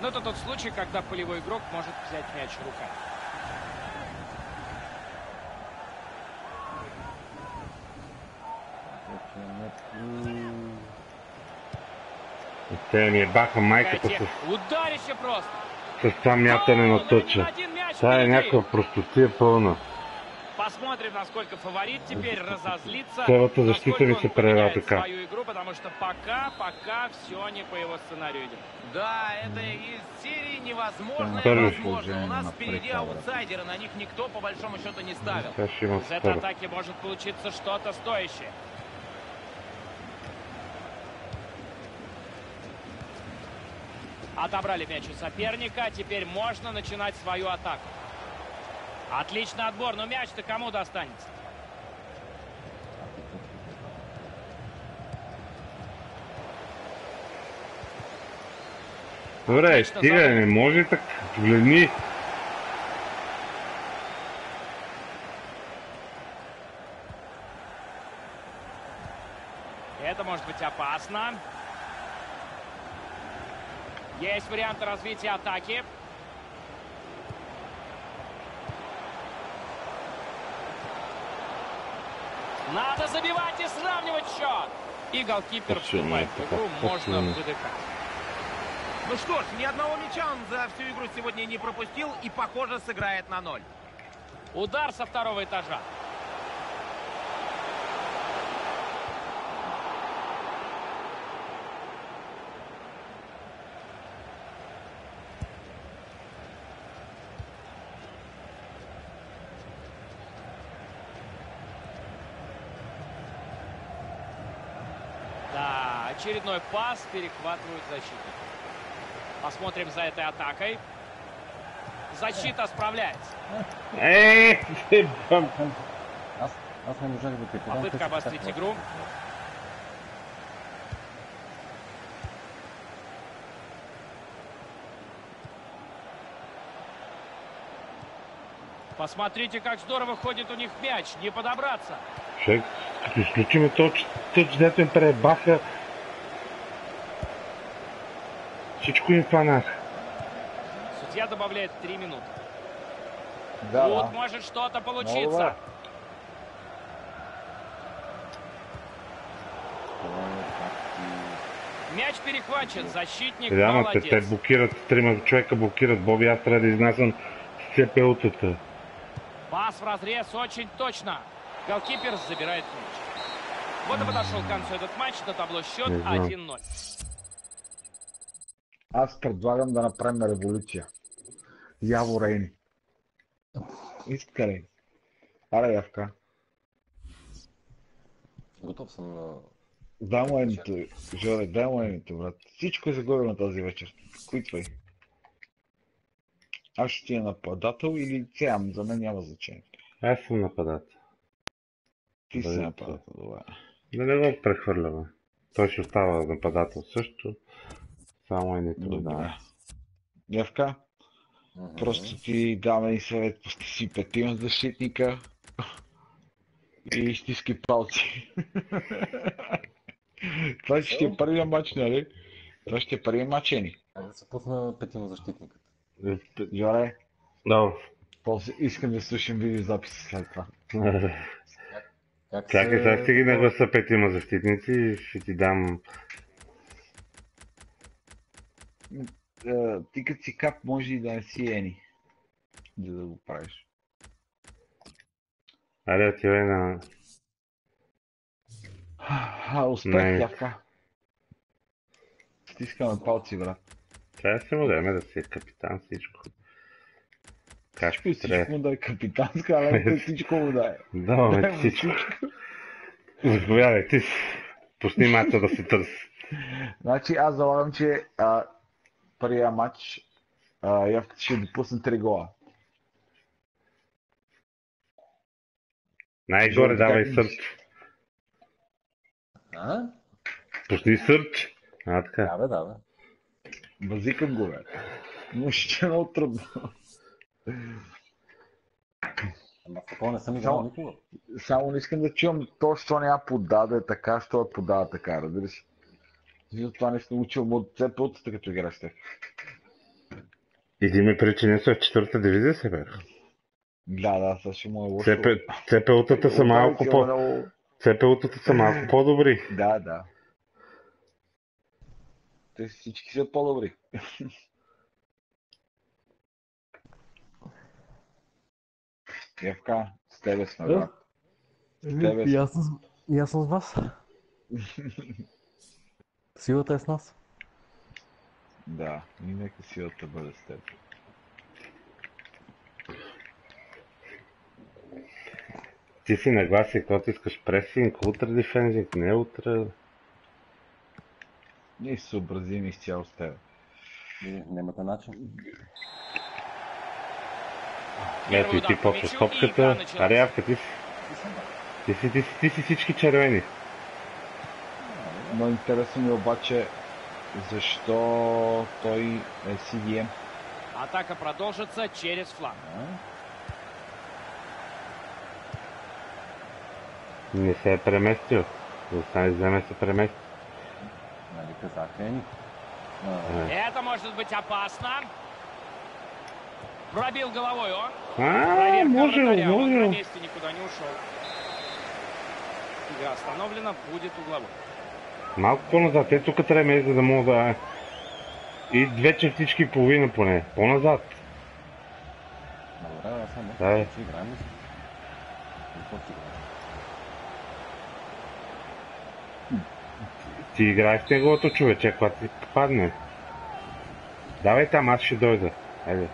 Но это тот случай, когда полевой игрок может взять мяч руками. Не... Те ми баха майката с, Ударище просто. с това мятане на Това е някаква простотия пълна. Посмотрим, насколько фаворит теперь разозлится. Цялата защита он се поменяет така. свою игру, потому что пока, пока все не по его сценарию идет. Да, это из серии невозможно Первый возможно. У нас на впереди аутсайдеры, на них никто по большому счету не ставил. Из этой атаки может получиться что-то стоящее. Отобрали мяч у соперника, теперь можно начинать свою атаку. Отличный отбор, но мяч-то кому достанется? Добре, Отлично, стига, задал. не може така. Гледни. Это может быть опасно. Есть варианты развития атаки. Надо забивать и сравнивать счет. И голкипер Почему вступает в это игру, можно выдыхать. Ну что ж, ни одного мяча он за всю игру сегодня не пропустил и, похоже, сыграет на ноль. Удар со второго этажа. Да, очередной пас перехватывают защитники. Посмотрим за этой атакой. Защита справляется. Попытка обострить игру. Посмотрите, как здорово ходит у них мяч. Не подобраться. Човек, като изключиме точ, точ, дето им пребаха, всичко им фанаха. Судья добавляет 3 минуты. Да, Тут может что-то Много получиться. Мяч перехвачен. Защитник Реално те, те молодец. блокират, трима човека блокират Боби, аз трябва да изнасям с ЦПУ-тата. Пас в разрез очень точно. Голкипер забирает мяч. Вот и подошел к концу этот матч. На табло счет Не знам. 1-0. Аз предлагам да направим революция. Яво Рейни. Иска ли? Аре, Явка. Готов съм на... Дай му едното, Жоре, дай му едното, брат. Всичко е загубено тази вечер. Квитвай. Аз ще ти е нападател или цям, за мен няма значение. Аз съм нападател. Ти си нападател, добре. Да не го прехвърляме. Той ще остава нападател също. Само е не Добре. трудно. Явка, Мгм. просто ти давам един съвет, пусти си петима защитника и стиски палци. Това ще ти е първия матч, нали? Това ще е първия матч, Ени. Айде да се пусна петима защитниката. Жоре, Да. после искам да слушам видеозаписи след това. Как Чакай, се- сега ще ги нагласа петима защитници и ще ти дам... Е, ти като си кап, може и да не си Ени. За да го правиш. Аре, отивай на... А, успех, Не. Явка. Стискаме палци, брат. Трябва да се му дадем да си е капитан всичко. Как Всичко всичко му да е капитанска, але всичко му да е. Ти му всичко. Заповядай ти. Пусни мача да се търси. Значи аз залагам, че а, първия матч а, ще допусне 3 гола. Най-горе давай сърч. А? Пусни сърч. А, така. Да, бе, да, бе. Базикам го, бе. Но ще е много трудно. Ама такова не съм играл никога. Само не искам да чувам то, що няма подаде така, що е подава така, разбираш. Вие това нещо научил от ЦП-тата, като играш те. Иди ми причини са в четвърта дивизия се бях. Да, да, сега ще му е лошо. ЦП-утата са малко по... Много- ЦП-утата са малко по-добри. Да, да. Те всички са по-добри. Евка, с тебе сме, брат. тебе И аз, съм- и аз съм с вас. Силата е с нас. Да, и нека силата бъде с теб. Ти си нагласи, когато искаш пресинг, утре дефензинг, не утре. Ние се съобразим изцяло с теб. И Нямате начин. Ето и ти почваш топката. Аре, Явка, ти си. Ти си, ти си, ти си всички червени. Но интересно ми обаче, защо той е CDM. Атака продолжится через фланг. А? Не се е преместил. Остане да се премести. Нали казаха Ени? А, Это может быть опасно. Пробил головой он. А, Проверка може, вратаря. Он на месте никуда не ушел. Игра остановлена, будет угловой. Малко по-назад. Ето тук трябва за да мога да... И две четички и половина поне. По-назад. добре, аз съм. Да. Ще играем ли? Ти играеш неговото човече, когато ти падне. Давай там, аз ще дойда. Айде.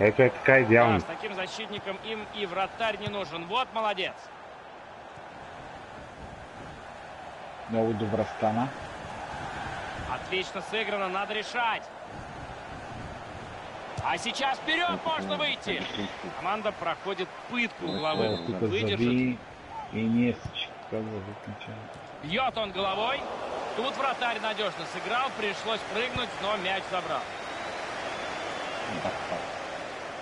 Ето е така Да, идеално. с таким защитником им и вратарь не нужен. Вот молодец. Добра стана. Отлично сыграно, надо решать. А сейчас вперед можно выйти. Команда проходит пытку головы. Выдержит. и начало. Бьет он головой. Тут вратарь надежно сыграл, пришлось прыгнуть, но мяч забрал.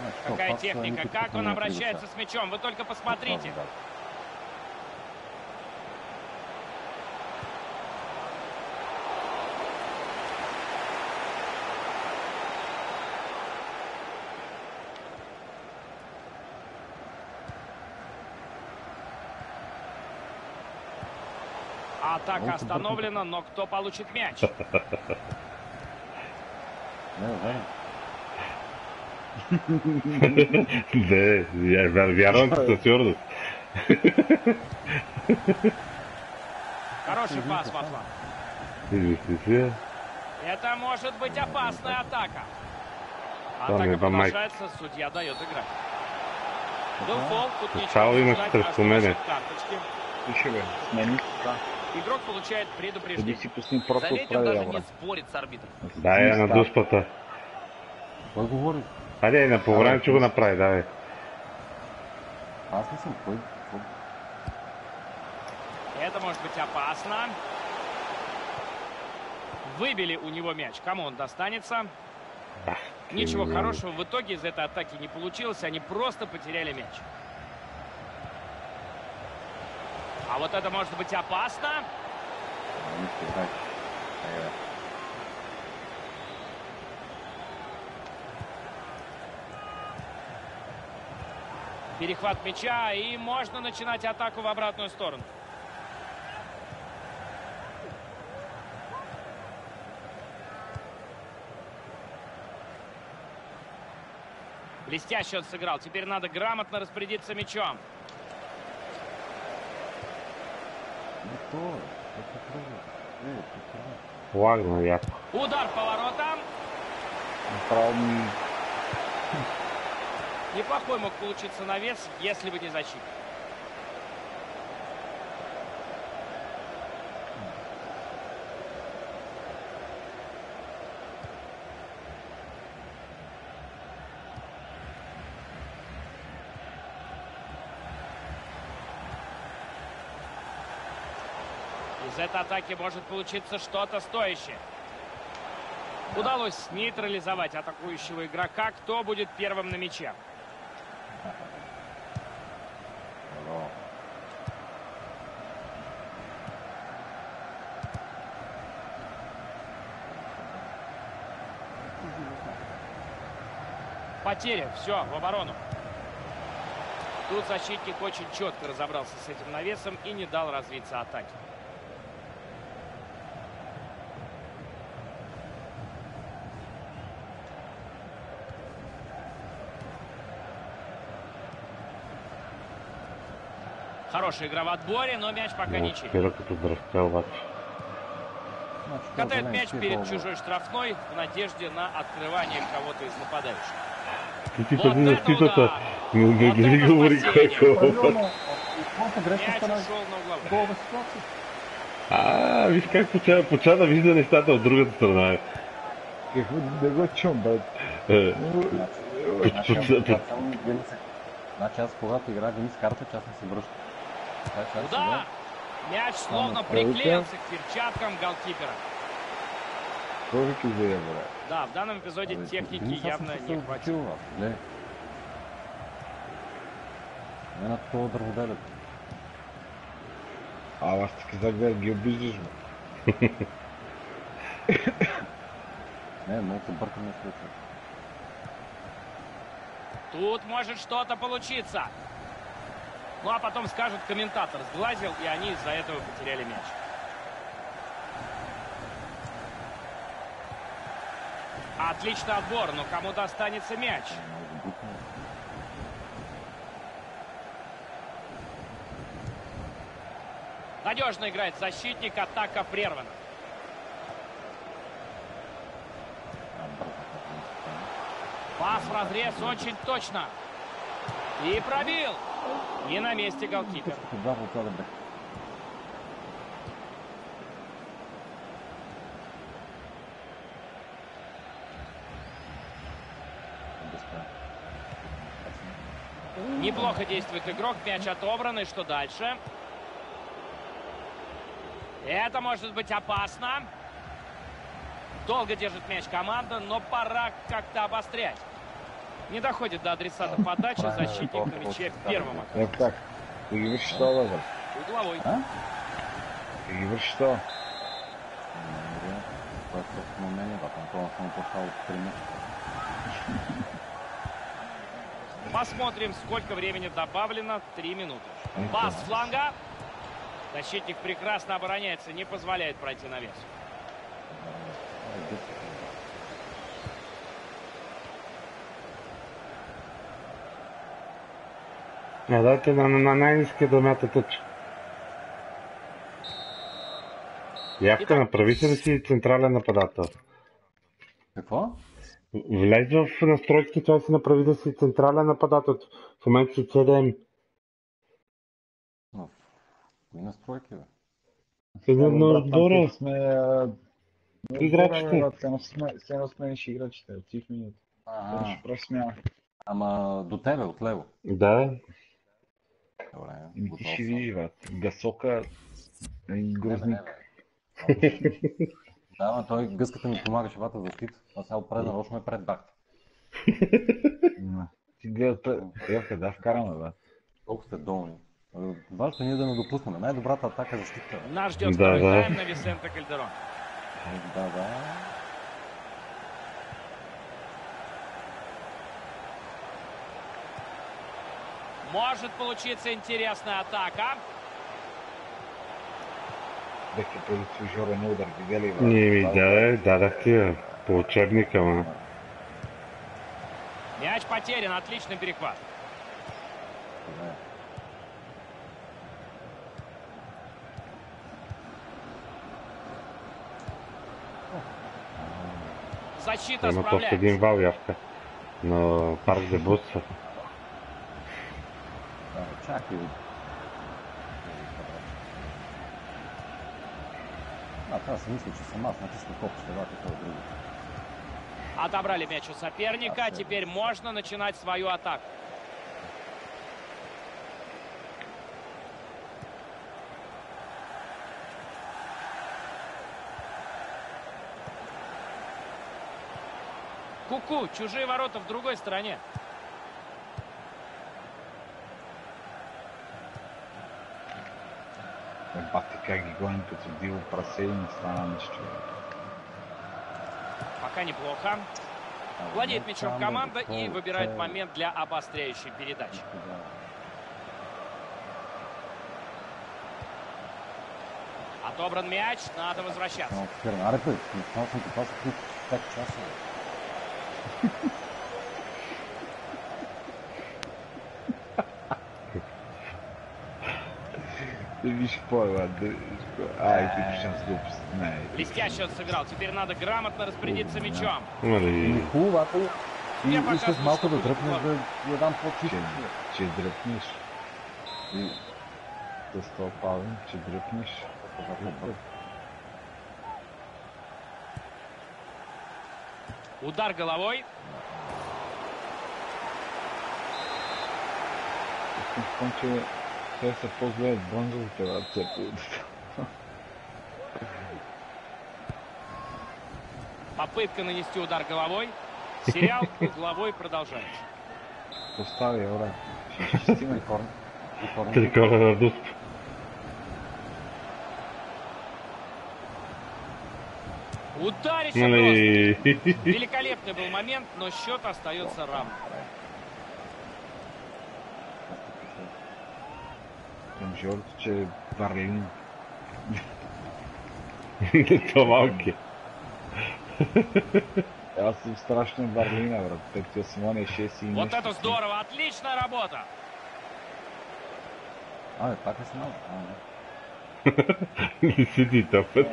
Значи, то Какая техника, как он не обращается с мячом. Вы только посмотрите. Атака Ну, остановлена, но кто получит мяч? Да, я вя- вярвам ти със сигурност. Хороший пас си. Это может быть опасная атака. Атака продолжается, судья дает играть. Был фол, тут ничего Стало не именно сказать, что-то оставляют вспомнили. карточки. Пише бе, смени. Да. Игрок получает предупреждение. Заметил, отправи даже не спорит с арбитром. Дай я на дуспата. Кой говори? Айде, на по време, че го направи, давай. Аз не съм. Кой? это может быть опасно. Выбили у него мяч. Кому он достанется? Ничего блин. хорошего в итоге из этой атаки не получилось. Они просто потеряли мяч. А вот это может быть опасно. Перехват мяча, и можно начинать атаку в обратную сторону. Блестяще он сыграл. Теперь надо грамотно распорядиться мячом. Ну? Лагно, як. Удар по воротам. Правилно. Неплохой мог получиться навес, если бы не защита. Из этой атаки может получиться что-то стоящее. Удалось нейтрализовать атакующего игрока. Кто будет первым на мяче? Потеря. Все, в оборону. Тут защитник очень четко разобрался с этим навесом и не дал развиться атаке. Хорошая игра в отборе, но мяч пока Ну, ничей. Като дръскал обаче. Значи, Катает мяч перед чужой штрафной в надежде на открывание кого-то из нападающих. Ти ти Вот! Не, не, Вот не это говори ситуация. А, виж как поча, поча да вижда нещата от другата страна. Какво да го чум, брат? Е, Значи, аз- когато играя винаги с карта, че аз не се връщам. Удар! Мяч словно приклеился к перчаткам голкипера. Да, в данном эпизоде техники явно се не хватило. А, аз ти казах да ги обиждаш, бе. Не, бъркам на случай. Тут может что-то получиться. Ну а потом скажут, комментатор сглазил, и они из-за этого потеряли мяч. Отличный отбор, но кому достанется мяч? Надежно играет защитник, атака прервана. Пас в разрез очень точно. И пробил. И на месте голкипер. Неплохо действует игрок, мяч отобран, и что дальше? Это может быть опасно. Долго держит мяч команда, но пора как-то обострять. Не доходит до адресата подачи, защитник на мяче первым. Як оказался. так? Това, бе, брат. Угловой. А? 3 месеца. Посмотрим, сколько времени добавлено. Три минуты. Ну, Пас фланга. Защитник прекрасно обороняется, не позволяет пройти навес. Е, Карате на, на най-низкия домята тъч. Явка, направите ли си централен нападател? Какво? Влез в настройките, това си направи да си централен нападател. В момента си 7. Кои настройки, бе? Седем на отбора. Сме... Играчите. Сено сме нише играчите. Отих минути. Просто. Ама до тебе, от лево. Да. Добре. И ще видиш, брат. Гасока е и грозник. Не, не, не, да, но той гъската ми помагаше вата за щит, а сега опред нарочно е пред бакта. Ти гледат, елка, да, вкараме, брат. Колко сте долни. Важно е ние да не допуснем. Най-добрата атака е защита. Наш ждет е, да, да. на Висента Кальдерон. Да, да. Может получиться интересная атака. Ние ми Това даде, дадах ти я по учебника, ма. Мяч потерян, отличный перехват. Защита Има то в един справляется. вал явка. На парк за. Чакай. А, трябва да си мисля, че съм аз, натисна копчета, да, това е друго. Отобрали мяч у соперника. Теперь можно начинать свою атаку. Ку-ку, чужие ворота в другой стороне. Е, бати как ги гоним като диво прасе и не стана нищо. Пока неплохо. Владеет мячом команда и выбирает момент для обостряющей передачи. Да. Отобран мяч, надо возвращаться. Само фирма. Аре, бе, това съм това са 5 часа. бе. Да виж какво е, брат. Да виж какво е. Ай, ти пишем с глупост. Не, Блестяще он сыграл. Теперь надо грамотно распорядиться мячом. Хубаво, ако и искаш малко да що дръпнеш, да я дам по-чисто. че, че дръпнеш. И с това че дръпнеш. Удар головой. Искам от бронзовите, брат, все по Попытка нанести удар головой. Сериал угловой продолжается. Ще изчистиме. Трикорн. Трикорн. Трикора на дуст. Ударище просто. Нали... Великолепный был момент, но счет остается равным. Че е Варлин. То малки. Аз съм страшно Варлина, брат. Тъй като Симон е 6 и Вот это здорово, отличная работа. А, си ти тъпът.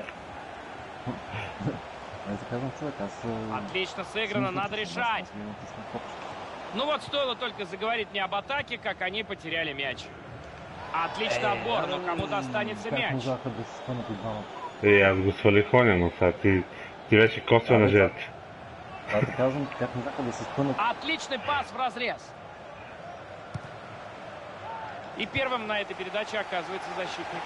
Не аз... а, Отлично сыграно, надо решать. Ну вот стоило только заговорить не об атаке, как они потеряли мяч. Отличный отбор, но кому достанется мяч? можаха да се спънат и двамата? Е, аз го свалих оня, но сега ти, ти беше косвена да. жертва. Това ти казвам, как можаха да се спънат? Отличный пас в разрез. И первым на этой передаче оказывается защитник.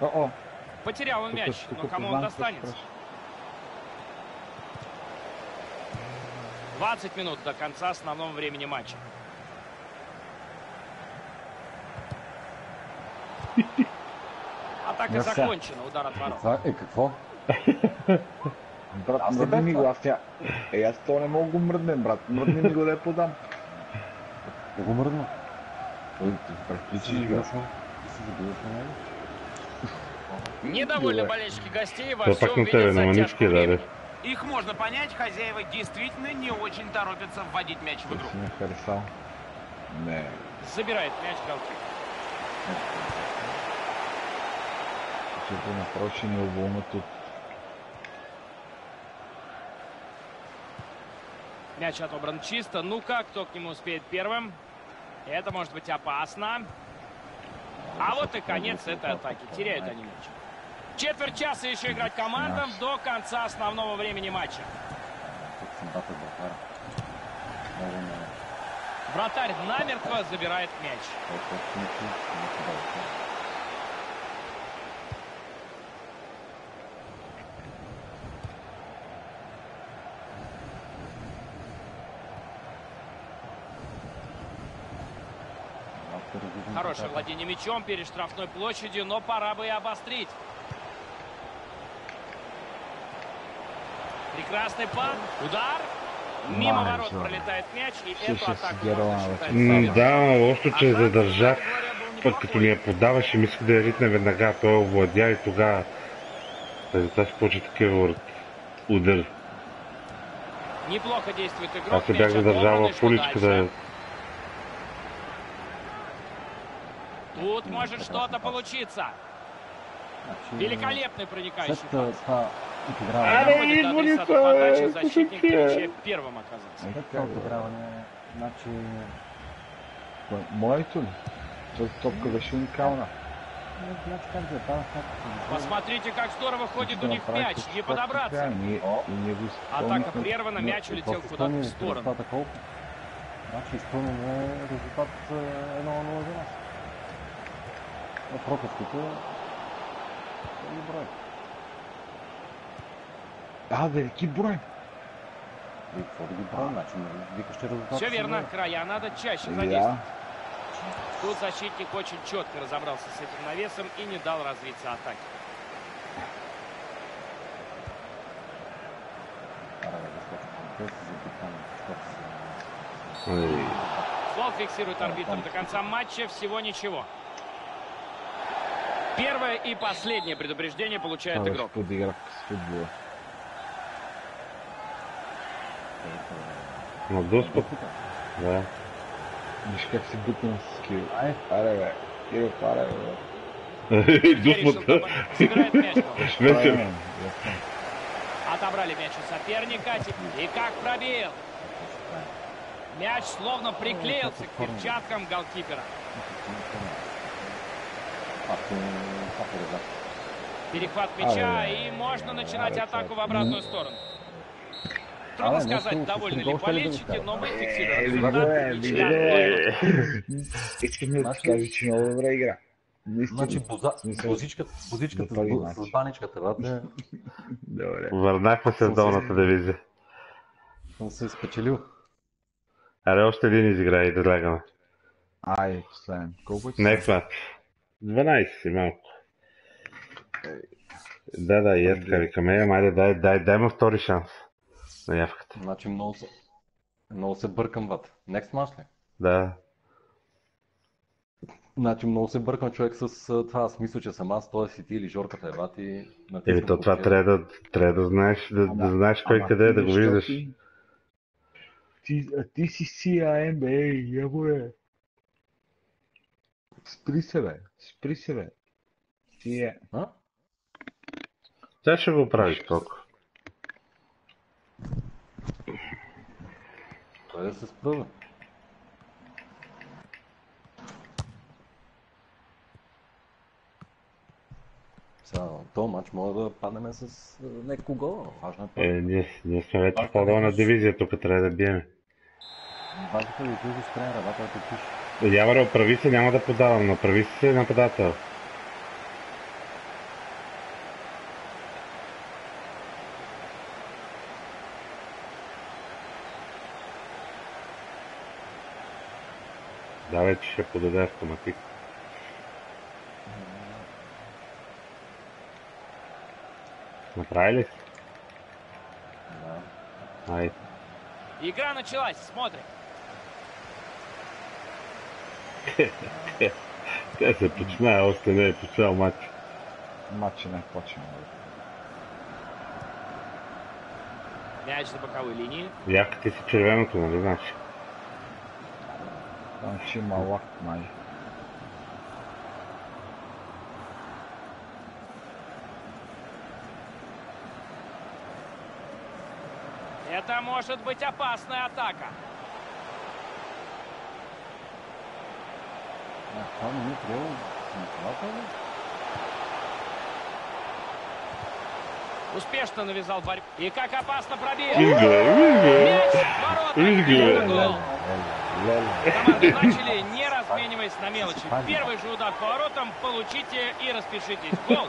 Не? О-о! Потерял он мяч, но кому он достанется? 20 минут до конца основного времени матча. Атака Мерси. закончена, удар от ворот. Брат, не мръдни ми го, аз тя... Е, аз то не мога го мръднем, брат. Мръдни ми го да я подам. Да го мръдна. Недовольны болельщики гостей во всем видят затяжку времени. Их можно понять, хозяева действительно не очень торопятся вводить мяч в игру. Харесал. Не. Забирает мяч голкипер. Направо ще ни уволнат от... Мяч отобран чисто. Ну-ка, кто к нему успеет первым? Это может быть опасно. А вот и конец этой атаки. Теряют они мяч. Четверть часа еще играть командам до конца основного времени матча. Вратарь намертво забирает мяч. Хорошее владение мячом перед штрафной площадью, но пора бы и обострить. Прекрасный пас. Удар. Мимо Май, ворот пролетает мяч, и эту атаку. Да, лошо, че задържах. Пък като ми я подаваше, миска да я ритне веднага, той овладя и тогава резултат ще почне такива удар. Неплохо действует игрок. Аз се бях задържал в уличка да... Тут может что-то получиться. Великолепный проникающий пас. А, това отиграване, Аре, Доходит до идвали адресата са, подачи, е, защитник чья первым оказался. отиграване, значи Кое, Моето ли? Тази топка е, там как Посмотрите, как здорово ходит у них мяч. Не подобраться. И Атака прервана, мяч улетел куда-то в сторону. резултата колко? Значи изпълнен е резултат е, 1-0 за нас. Пропуските брой. А, велики брой. И какво да ги броим? Значи викащи резултат. Все верно, края надо чаще задействовать. Тут защитник очень четко разобрался с этим навесом и не дал развиться атаке. Фол фиксирует арбитр до конца матча. Всего ничего. Первое и последнее предупреждение получает игрок. с футбола. На доспът, да. Виж как се бутна с Киро. Ай. Теперь решил Дуспът. добавить. Сыграет мяч. Отобрали мяч у соперника. И как пробил. Мяч словно приклеился к перчаткам голкипера. Перехват мяча, и можно начинать атаку в обратную сторону. Трудно Ай, сказать, довольны ли болельщики, ви но мы Е, фиксируем е, е. Искам да ти кажа, че много добре игра. Наистина. Значи боза, бозичката, бозичката с, с баничката, брате, Добре. Върнахме се в долната дивизия. съм се спечелил. Аре, още един изиграй да лягаме. Ай, последен. Колко е? Next match. 12 си малко. Да, да, и аз така викам, е, майде, дай, дай, дай му втори шанс на явката. Значи много се, много се бъркам, брат. Next match ли? Да. Значи много се бъркам човек с това. Аз мисля, че съм аз, той си ти или Жорката е брат и Еми, то това трябва да, трябва да знаеш, да, да знаеш кой Ама къде е, да го виждаш. Ти, ти, а ти си CIM, ей, яво е. Спри се, бе. Спри се, бе. Ти е. А? Тя ще го прави толкова. Той да се бе. Сега, този матч може да паднем с а, няколко гола. Важно е Е, ние, ние сме вече в по-долна дивизия, тук трябва да биеме. Важното е да излизаш с тренера, брат, да пиш. Яваре, оправи се, няма да подавам, направи се нападател. Да, вече ще подаде автоматик. Направи ли си? Да. Ай, Игра началась, смотрим. те се почина, още не е почнал матч. Матча не е почнал. бе. Мяч за боковой линии. Явката си червеното, нали знаеш? Там лак, май. Это может быть опасная атака. А, това не ли? Успешно навязал борьбу. И как опасно пробил. Мяч в ворота. Команды начали, не размениваясь на мелочи. Первый же удар по воротам. Получите и распишитесь. Гол.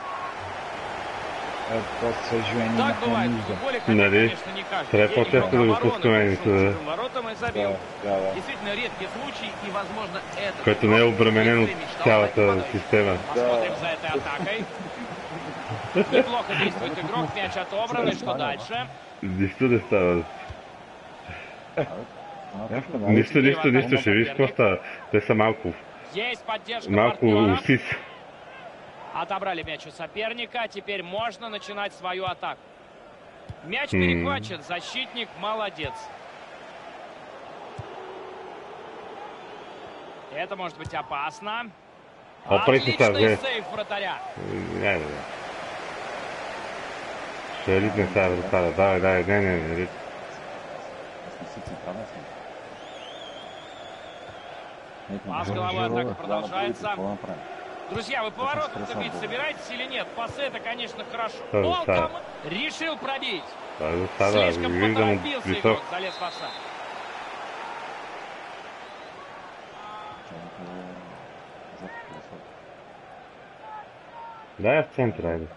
Так бывает в футболе, хотя, конечно, не каждый вышел сюда. чужим воротам и забил. Да, да, да. Действительно редкий случай, и, возможно, это... Което не е обременено от цялата система. Посмотрим за этой атакой. Неплохо действует игрок, мяч отобран, и что дальше? Нищо не става. Нищо, нищо, нищо. Ще виж какво става. Те са малко, малко усис. Отобрали мяч у соперника, теперь можно начинать свою атаку. Мяч перехвачен, защитник молодец. Это может быть опасно. Се, Отличный сейф вратаря. Ще ритне сега вратара. Давай, давай, не, не, не, рит. Аз не си централен съм. Нека А с головой жируй, атака да, продолжается. Друзья, вы стрессовал бить был. собираетесь или нет? Пасы это, конечно, хорошо. Да, да. кому- решил пробить. Става, Слишком поторопился игрок, залез в осад. Висок. Дай в към центъра.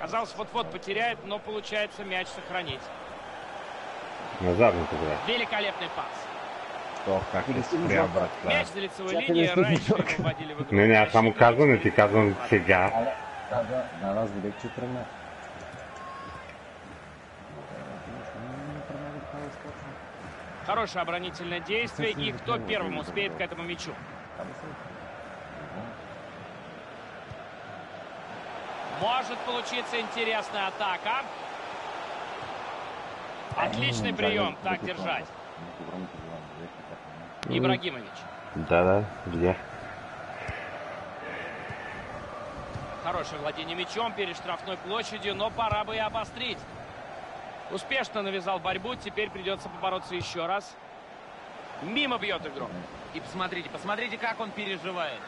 Казалось, вот-вот потеряет, но получается мяч сохранить. На задната игра. Великолепный пас. То как е спря, брат. Мяч за лицевой не стигни, раньше вводили в игру. Не, не, аз само казвам, не ти казвам сега. Не тръгна да става скочно. Хорошее оборонительное действие. И кто первым успеет к этому мячу? Там. Может получиться интересная атака. Отличный прием. Так держать. Ибрагимович. Да, да, видях. Хорошее владение мячом перед штрафной площадью, но пора бы и обострить. Успешно навязал борьбу, теперь придется побороться еще раз. Мимо бьет игрок. И посмотрите, посмотрите, как он переживает.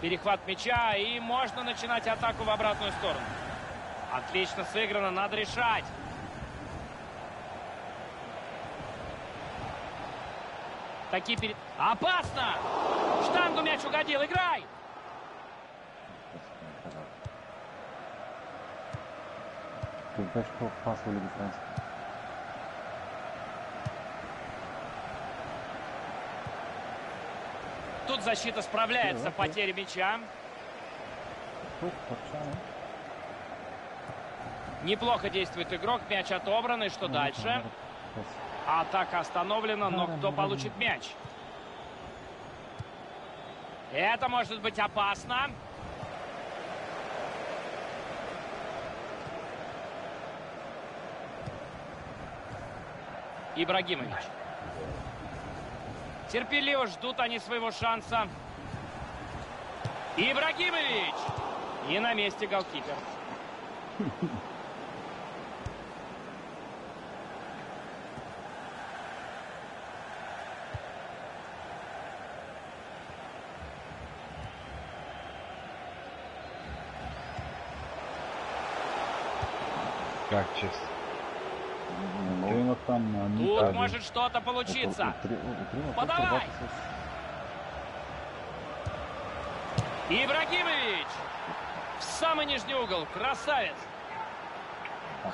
Перехват мяча, и можно начинать атаку в обратную сторону. Отлично сыграно, надо решать. Такие перед... Опасно! В Штангу мяч угодил, играй! Тук беше по-опасно ли диференция? Тут защита справляется, потеря мяча. Неплохо действует игрок, мяч отобран, и что дальше? Атака остановлена, но кто получит мяч? Это может быть опасно. Ибрагимович. Терпеливо ждут они своего шанса. Ибрагимович! И на месте голкипер. Как чест. Не Те мога. има там а, Тут Ника, может что-то получиться. От трима пъти Подавай! Ибрагимович! В самый нижний угол. Красавец!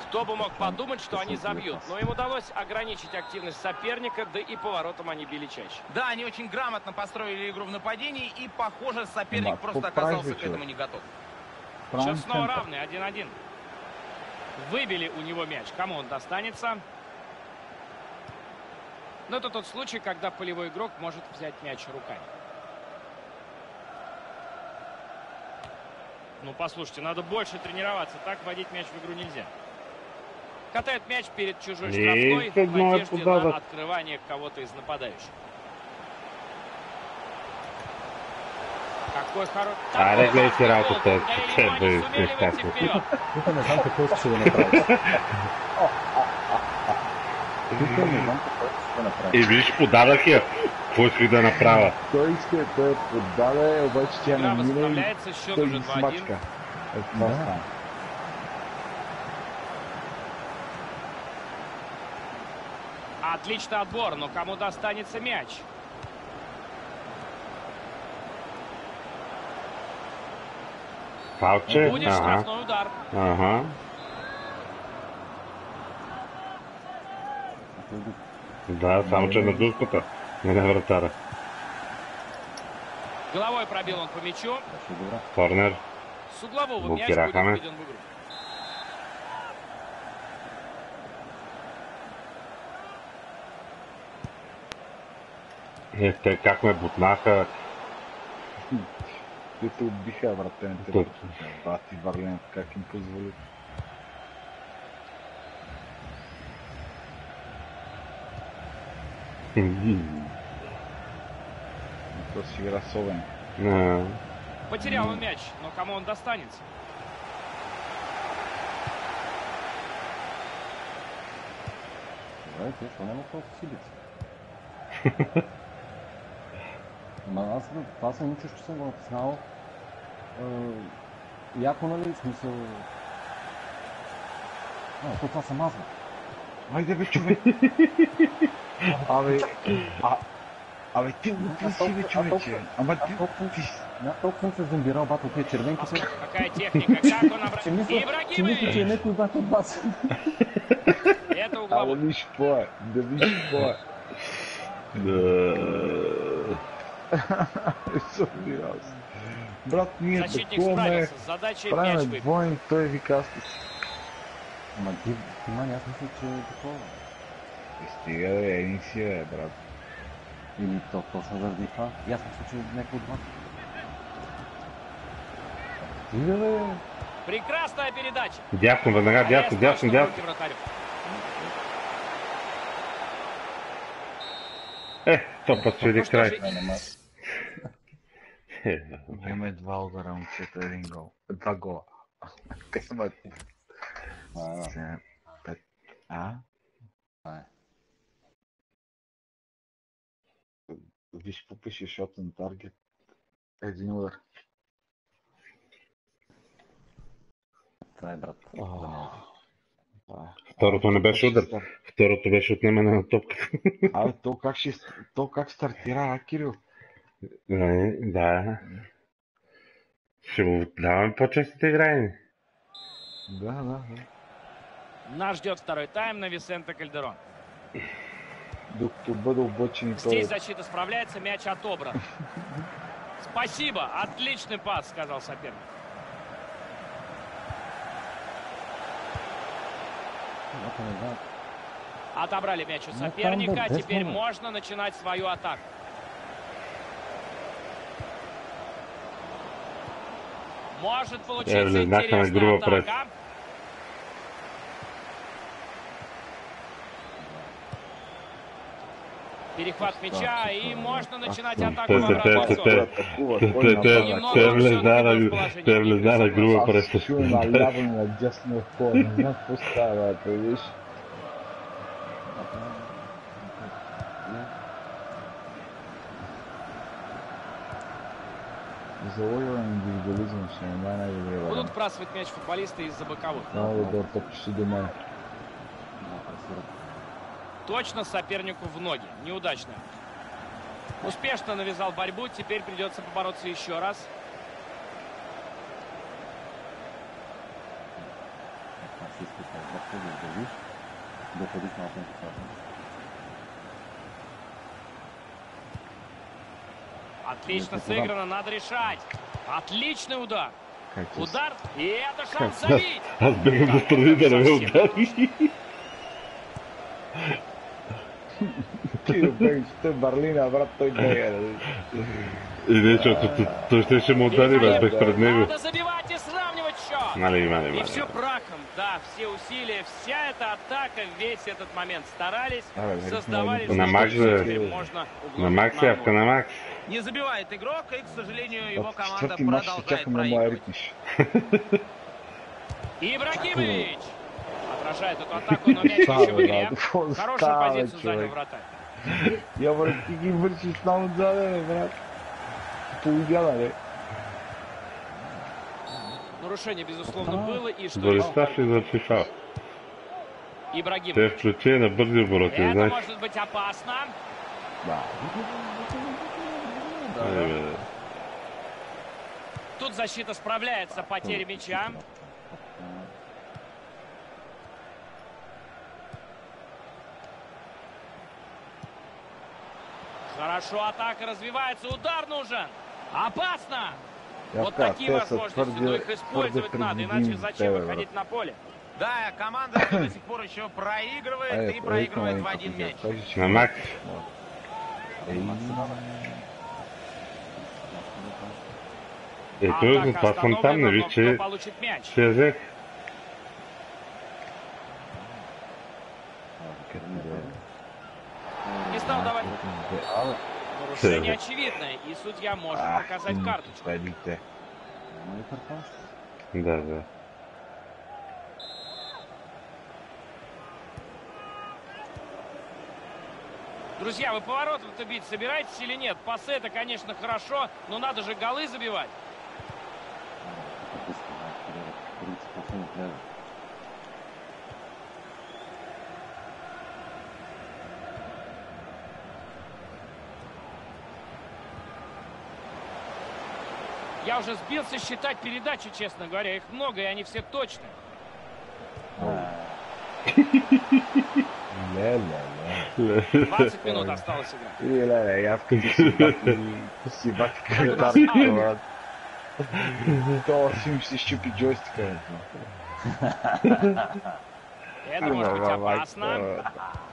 Кто бы мог подумать, что они забьют. Но им удалось ограничить активность соперника, да и поворотом они били чаще. Да, они очень грамотно построили игру в нападении, и, похоже, соперник Мат, просто оказался к этому не готов. Счет снова равный, 1-1. Выбили у него мяч. Кому он достанется? Но это тот случай, когда полевой игрок может взять мяч руками. Ну, послушайте, надо больше тренироваться. Так вводить мяч в игру нельзя. Катает мяч перед чужой штрафной в ну, надежде откуда на открывание кого-то из нападающих. Какой хороший... Аре, гледай си Такой работата, гол. че выйти вперед. Тук не знам какво искаше да направи. Тук не знам какво ще И виж, подадах я. Какво исках да направя? Той иска, той е подаде, обаче тя не мина и той ги 2-1. смачка. Е, това Да. стана. Отличный отбор, но кому достанется мяч? Фалче? Будет Ага. штрафной удар. Ага. Да, само че на дупката. Не на вратара. Головой пробил он по мячу. Корнер. С углового мяч будет выведен в игру. Е, те как ме бутнаха. Те те убиха. Брат и Варлен, как им позволи. То си игра особен. А, Потерял он мяч, но кому он достанется? Добре, те, що няма толкова силици? Ма аз това съм учил, че съм го написнал. Е, яко, нали, смисъл... А, то това съм аз, бе. Айде бе, човек! Абе, а, абе ти глупи си бе, човече. Ама ти, ти, Да, толкова съм се зомбирал, бато, тия червенки са... Какая техника, как он Че обратил. мисля, че мисля, че е Ибрагимович! някой знак от вас. Это а да угловой. виж какво е, да виж какво е. да. Се. Брат, ние такуваме, правиме двойни, той вика аз Ама ти, ти мани, аз мисля, че е такова. Е, Стига един си бе, брат. Или то точно заради това. И аз мисля, че е някой от вас. Стига, бе. Прекрасная передача. Дясно, веднага, дясно. руки вратарю. Е, то път что край. же, Е, Имаме два удара, момчета, един гол. Два гола. Те имат А, Виж какво пише шот на таргет. Един удар. Това е, брат. Не е. Второто не беше удар. Второто беше отнемане на топката. Абе, то как, ще, то как стартира, а, Кирил? Нали, Да. Ще му даваме по-честите играе. Да, да, да. Нас ждет второй тайм на Висента Кальдерон. Здесь защита справляется, мяч отобран. Спасибо, отличный пас, сказал соперник. Отобрали мяч у Ну, соперника, теперь можно начинать свою атаку. Может получиться интересная атака. Перехват мяча, и можно начинать атаку на, положении те влезна на грубо чуя наляво и надясно в хода. Не знам какво става, бе, виж. Заложил е индивидуализъм, ще не май най-добре Будут вбрасывать мяч футболисты из-за боковых. Много добър топчеше до мен. Точно сопернику в ноги. Неудачно. Успешно навязал борьбу, теперь придется побороться еще раз. Отлично сыграно, надо решать. Отличный удар. Удар, и это шанс забить. Аз бегам до страни да не ме Ще Барлина, брат, той бега. И не, защото т- той ще ще му удари, бе, бех пред него. Надо забивать и сравнивать счет. Нали, мали, И мали. все прахом, да, все усилия, вся эта атака, весь этот момент старались, А, создавали, на что Макс На Макс на явка, на Макс. Не забивает игрок, и, к сожалению, его команда продолжает проигрывать. Ибрагимович! отражает эту атаку, но мяч еще в игре. Хорошую позицию занял вратарь. Я брат, ти ги вършиш само отзаде, бе, брат. Полудяна, бе. Нарушение, безусловно, было. И что Борислав ли зачешал? Ибрагим. Те включение на бързи обороти, Это знаеш. может быть опасно. Да. Тут защита справляется с потерей мяча. Хорошо атака развивается. Удар нужен. Опасно. Вот такие возможности, но их использовать надо, иначе зачем выходить на поле? Да, команда до сих пор еще проигрывает и проигрывает в один мяч. На Макс. Ей, Е, той Атака затова съм Нарушение очевидное, и судья может ах, показать ти карточку. ли картон? Да, да. Друзья, вы поворотом-то бить собираетесь или нет? Пасы это, конечно, хорошо, но надо же голы забивать. Я уже сбился считать передачи, честно говоря. Их много, и они все точные. Ле, ле, ле. 20 минут осталось играть. И, ле, ле, и аз като си бати, си бати календарка, брат. То сим си щупи джойстика. Это может быть опасно.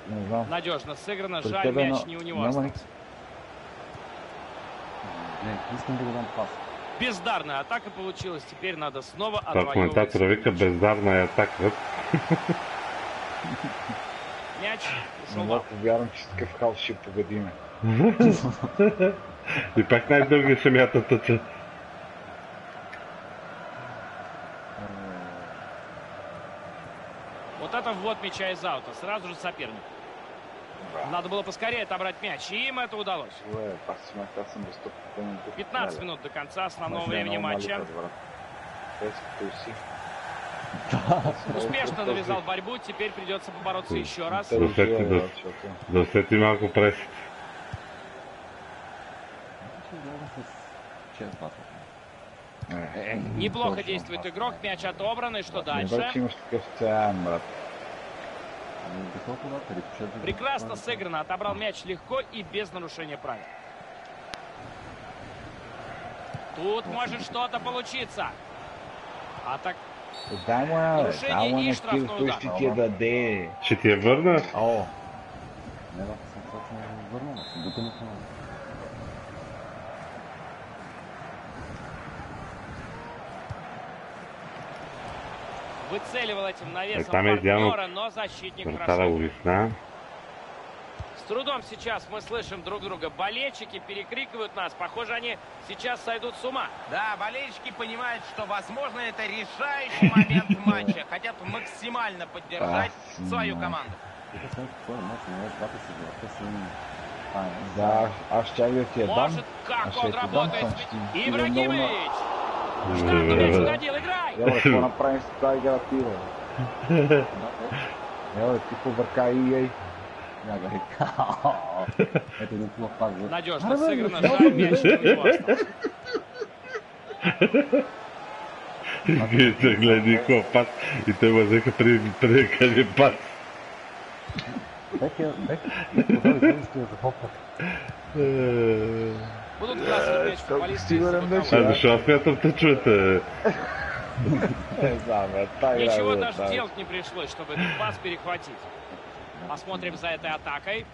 Не. Надежно сыграно. Жаль, мяч не у него няма остался. Не, искам да го дам пас. Бездарная атака получилась. Теперь надо снова отвоевывать. коментатора вика бездарна е атака. Мяч ушел в мога аут. да повярвам, че с такъв хаос ще. И пак най-дълги ще мята тъча. Вот это ввод мяча из аута. Сразу же соперник. Надо было поскорее отобрать мяч. И им это удалось. Ue, пак си ме, аз съм достъп. 15 минут до конца основного времени матча. Успешно навязал борьбу. Теперь придется побороться еще раз. Да, малко с 6 паса. Е, Неплохо действует игрок. Мяч отобран. И что дальше? Прекрасно правим. сыграно. Отобрал мяч легко и без нарушения правил. Тут может что-то получиться. А так бе. Нарушение Дай му и штрафной удар. върна? О, Не, да, съм точно върнал. Съм бутен в него. Выцеливал этим навесом там партнера, но защитник прошел. С трудом сейчас мы слышим друг друга. Болельщики перекрикивают нас. Похоже, они сейчас сойдут с ума. Да, болельщики понимают, что, возможно, это решающий момент матча. Хотят максимально поддержать свою команду. Да, я дам. Может, как он работает. Ибрагимович! Штангу мяч угодил. Играй! Еле, какво направим с тази игра ти, бе? Еле, ти побъркай и ей. Бяга и... Ето един хубав пак. бе. Надежно Аре, бе, сыграно. бе, Жаль, мяч не у него остался. Вие се гледа какво пас. И те ме взеха преди преди да каже пас. Бек е... Бек... Бек подали българския за хопът. Е, Будут вбрасывать мяч толкова футболисты А бе, тази игра, Ничего даже делать не пришлось, чтобы этот пас перехватить. Посмотрим за этой атакой.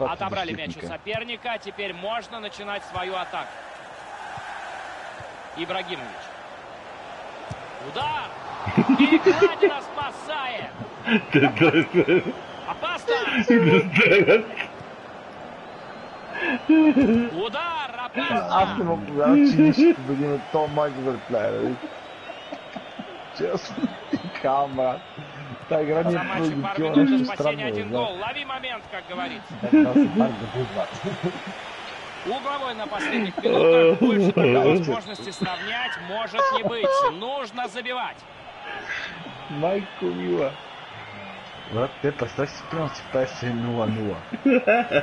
Отобрали мяч у соперника. Теперь можно начинать свою атаку. Ибрагимович. Удар! Перекладина спасает! Опасно! Удар! Аз не Опасно! мога повярвам, че ние ще победим този матч, братле. нали? честно. Кам, брат. Та игра не За е матчем пару продуктивна, минут нещо до спасения странно, один да. гол. Лови момент, как говорится. Да си пак да бузва. Угловой на последних минутах. Больше пока возможности сравнять может не быть. Нужно забивать. Майко мила. Брат, те представи си, примерно си тази си 0-0.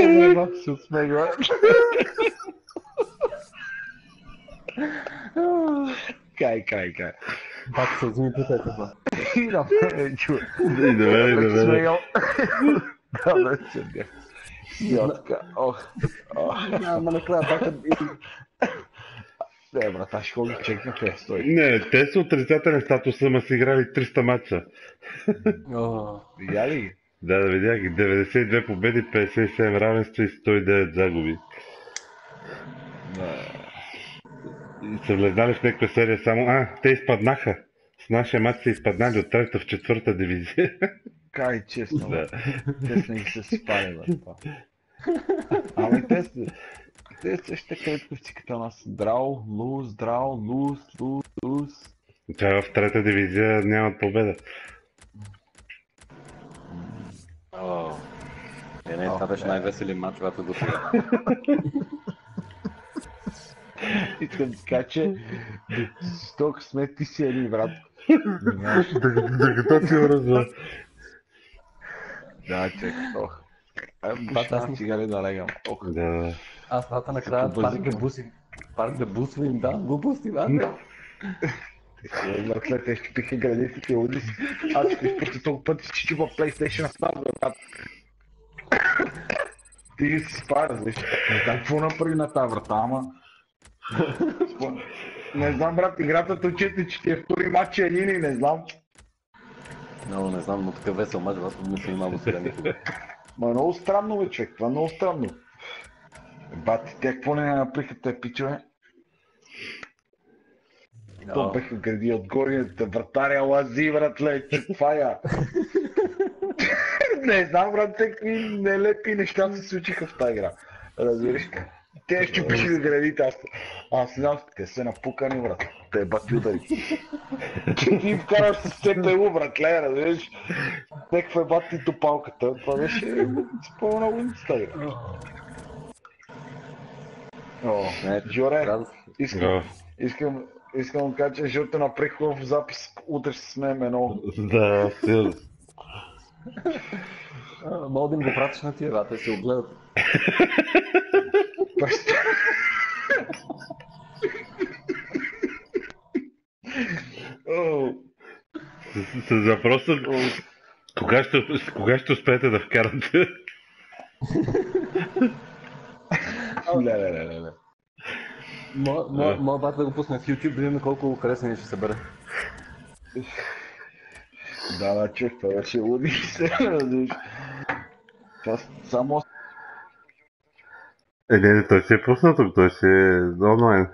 Ема се усмега. Кай, кай, кай. Пак се вземи питайте това. И на мен чу. И на мен, и на мен. Смеял. Да, да, че бях. Идиотка. Ох. ох. Ама накрая пак Не, брат, аз ще го ги чекна къде стои. Не, те са отрицателен статус, ама са играли 300 матча. Видя ли ги? Да, да видях ги. 92 победи, 57 равенства и 109 загуби. Да. И са влезнали в някаква серия само... А, те изпаднаха. С нашия матч са изпаднали от трета в четвърта дивизия. Кай, честно, да. са ги се спали, бе. това. Ама и те са... Те като всичката нас. Драл, луз, драл, луз, луз, луз. Тя в трета дивизия нямат победа. Е, не, това беше най-весели матч, когато го. Искам да кажа, че тук сме ти си един брат. Докато ти разбра. Да, чек, ох. Ай, Брат, аз не- сега ли да легам? Да. Аз тата накрая парк да буси. Парк да бусва им, да, глупости, да. бе. След те ще пиха градиците уди си. Аз ще изпусти толкова пъти, че чупа PlayStation нас, брат. Ти си спара, виж. Не знам какво направи на тази врата, ама... Не знам, брат, играта те чете, че ти е втори матч е един и не знам. Много не знам, но такъв весел мач, аз не съм имал сега никога. Ма е много странно, бе, човек. Това е много странно. Бати, те какво не направиха те пичове? То Да. беха гради отгоре, вратаря лази, братле, чупая. не знам, брат, какви нелепи неща се случиха в тази игра. Разбираш? Те ще пиши да градите, аз, аз знам, те са напукани, брат. Те бати удари. Че ти вкараш с ЦПУ, братле, разбираш? Някаква е бати топалката. Това беше спомена улицата игра. О, Не, Жоре, да- искам, Да. искам, искам да кажа, че Жорто направи хубав запис. Утре ще смеем едно. Да, сигурно. Мога да им го пратиш на тия, да, те се огледат. С, с въпроса, кога ще, кога ще успеете да вкарате? Ле, ле, ле, ле, ле. Мо- мо- Мога бат да го пусне в YouTube, да видим колко харесвания ще събере. Да, да, човек, това беше луди се, разбираш. Това само Е, не, не, той ще е пуснат тук, той ще е онлайн.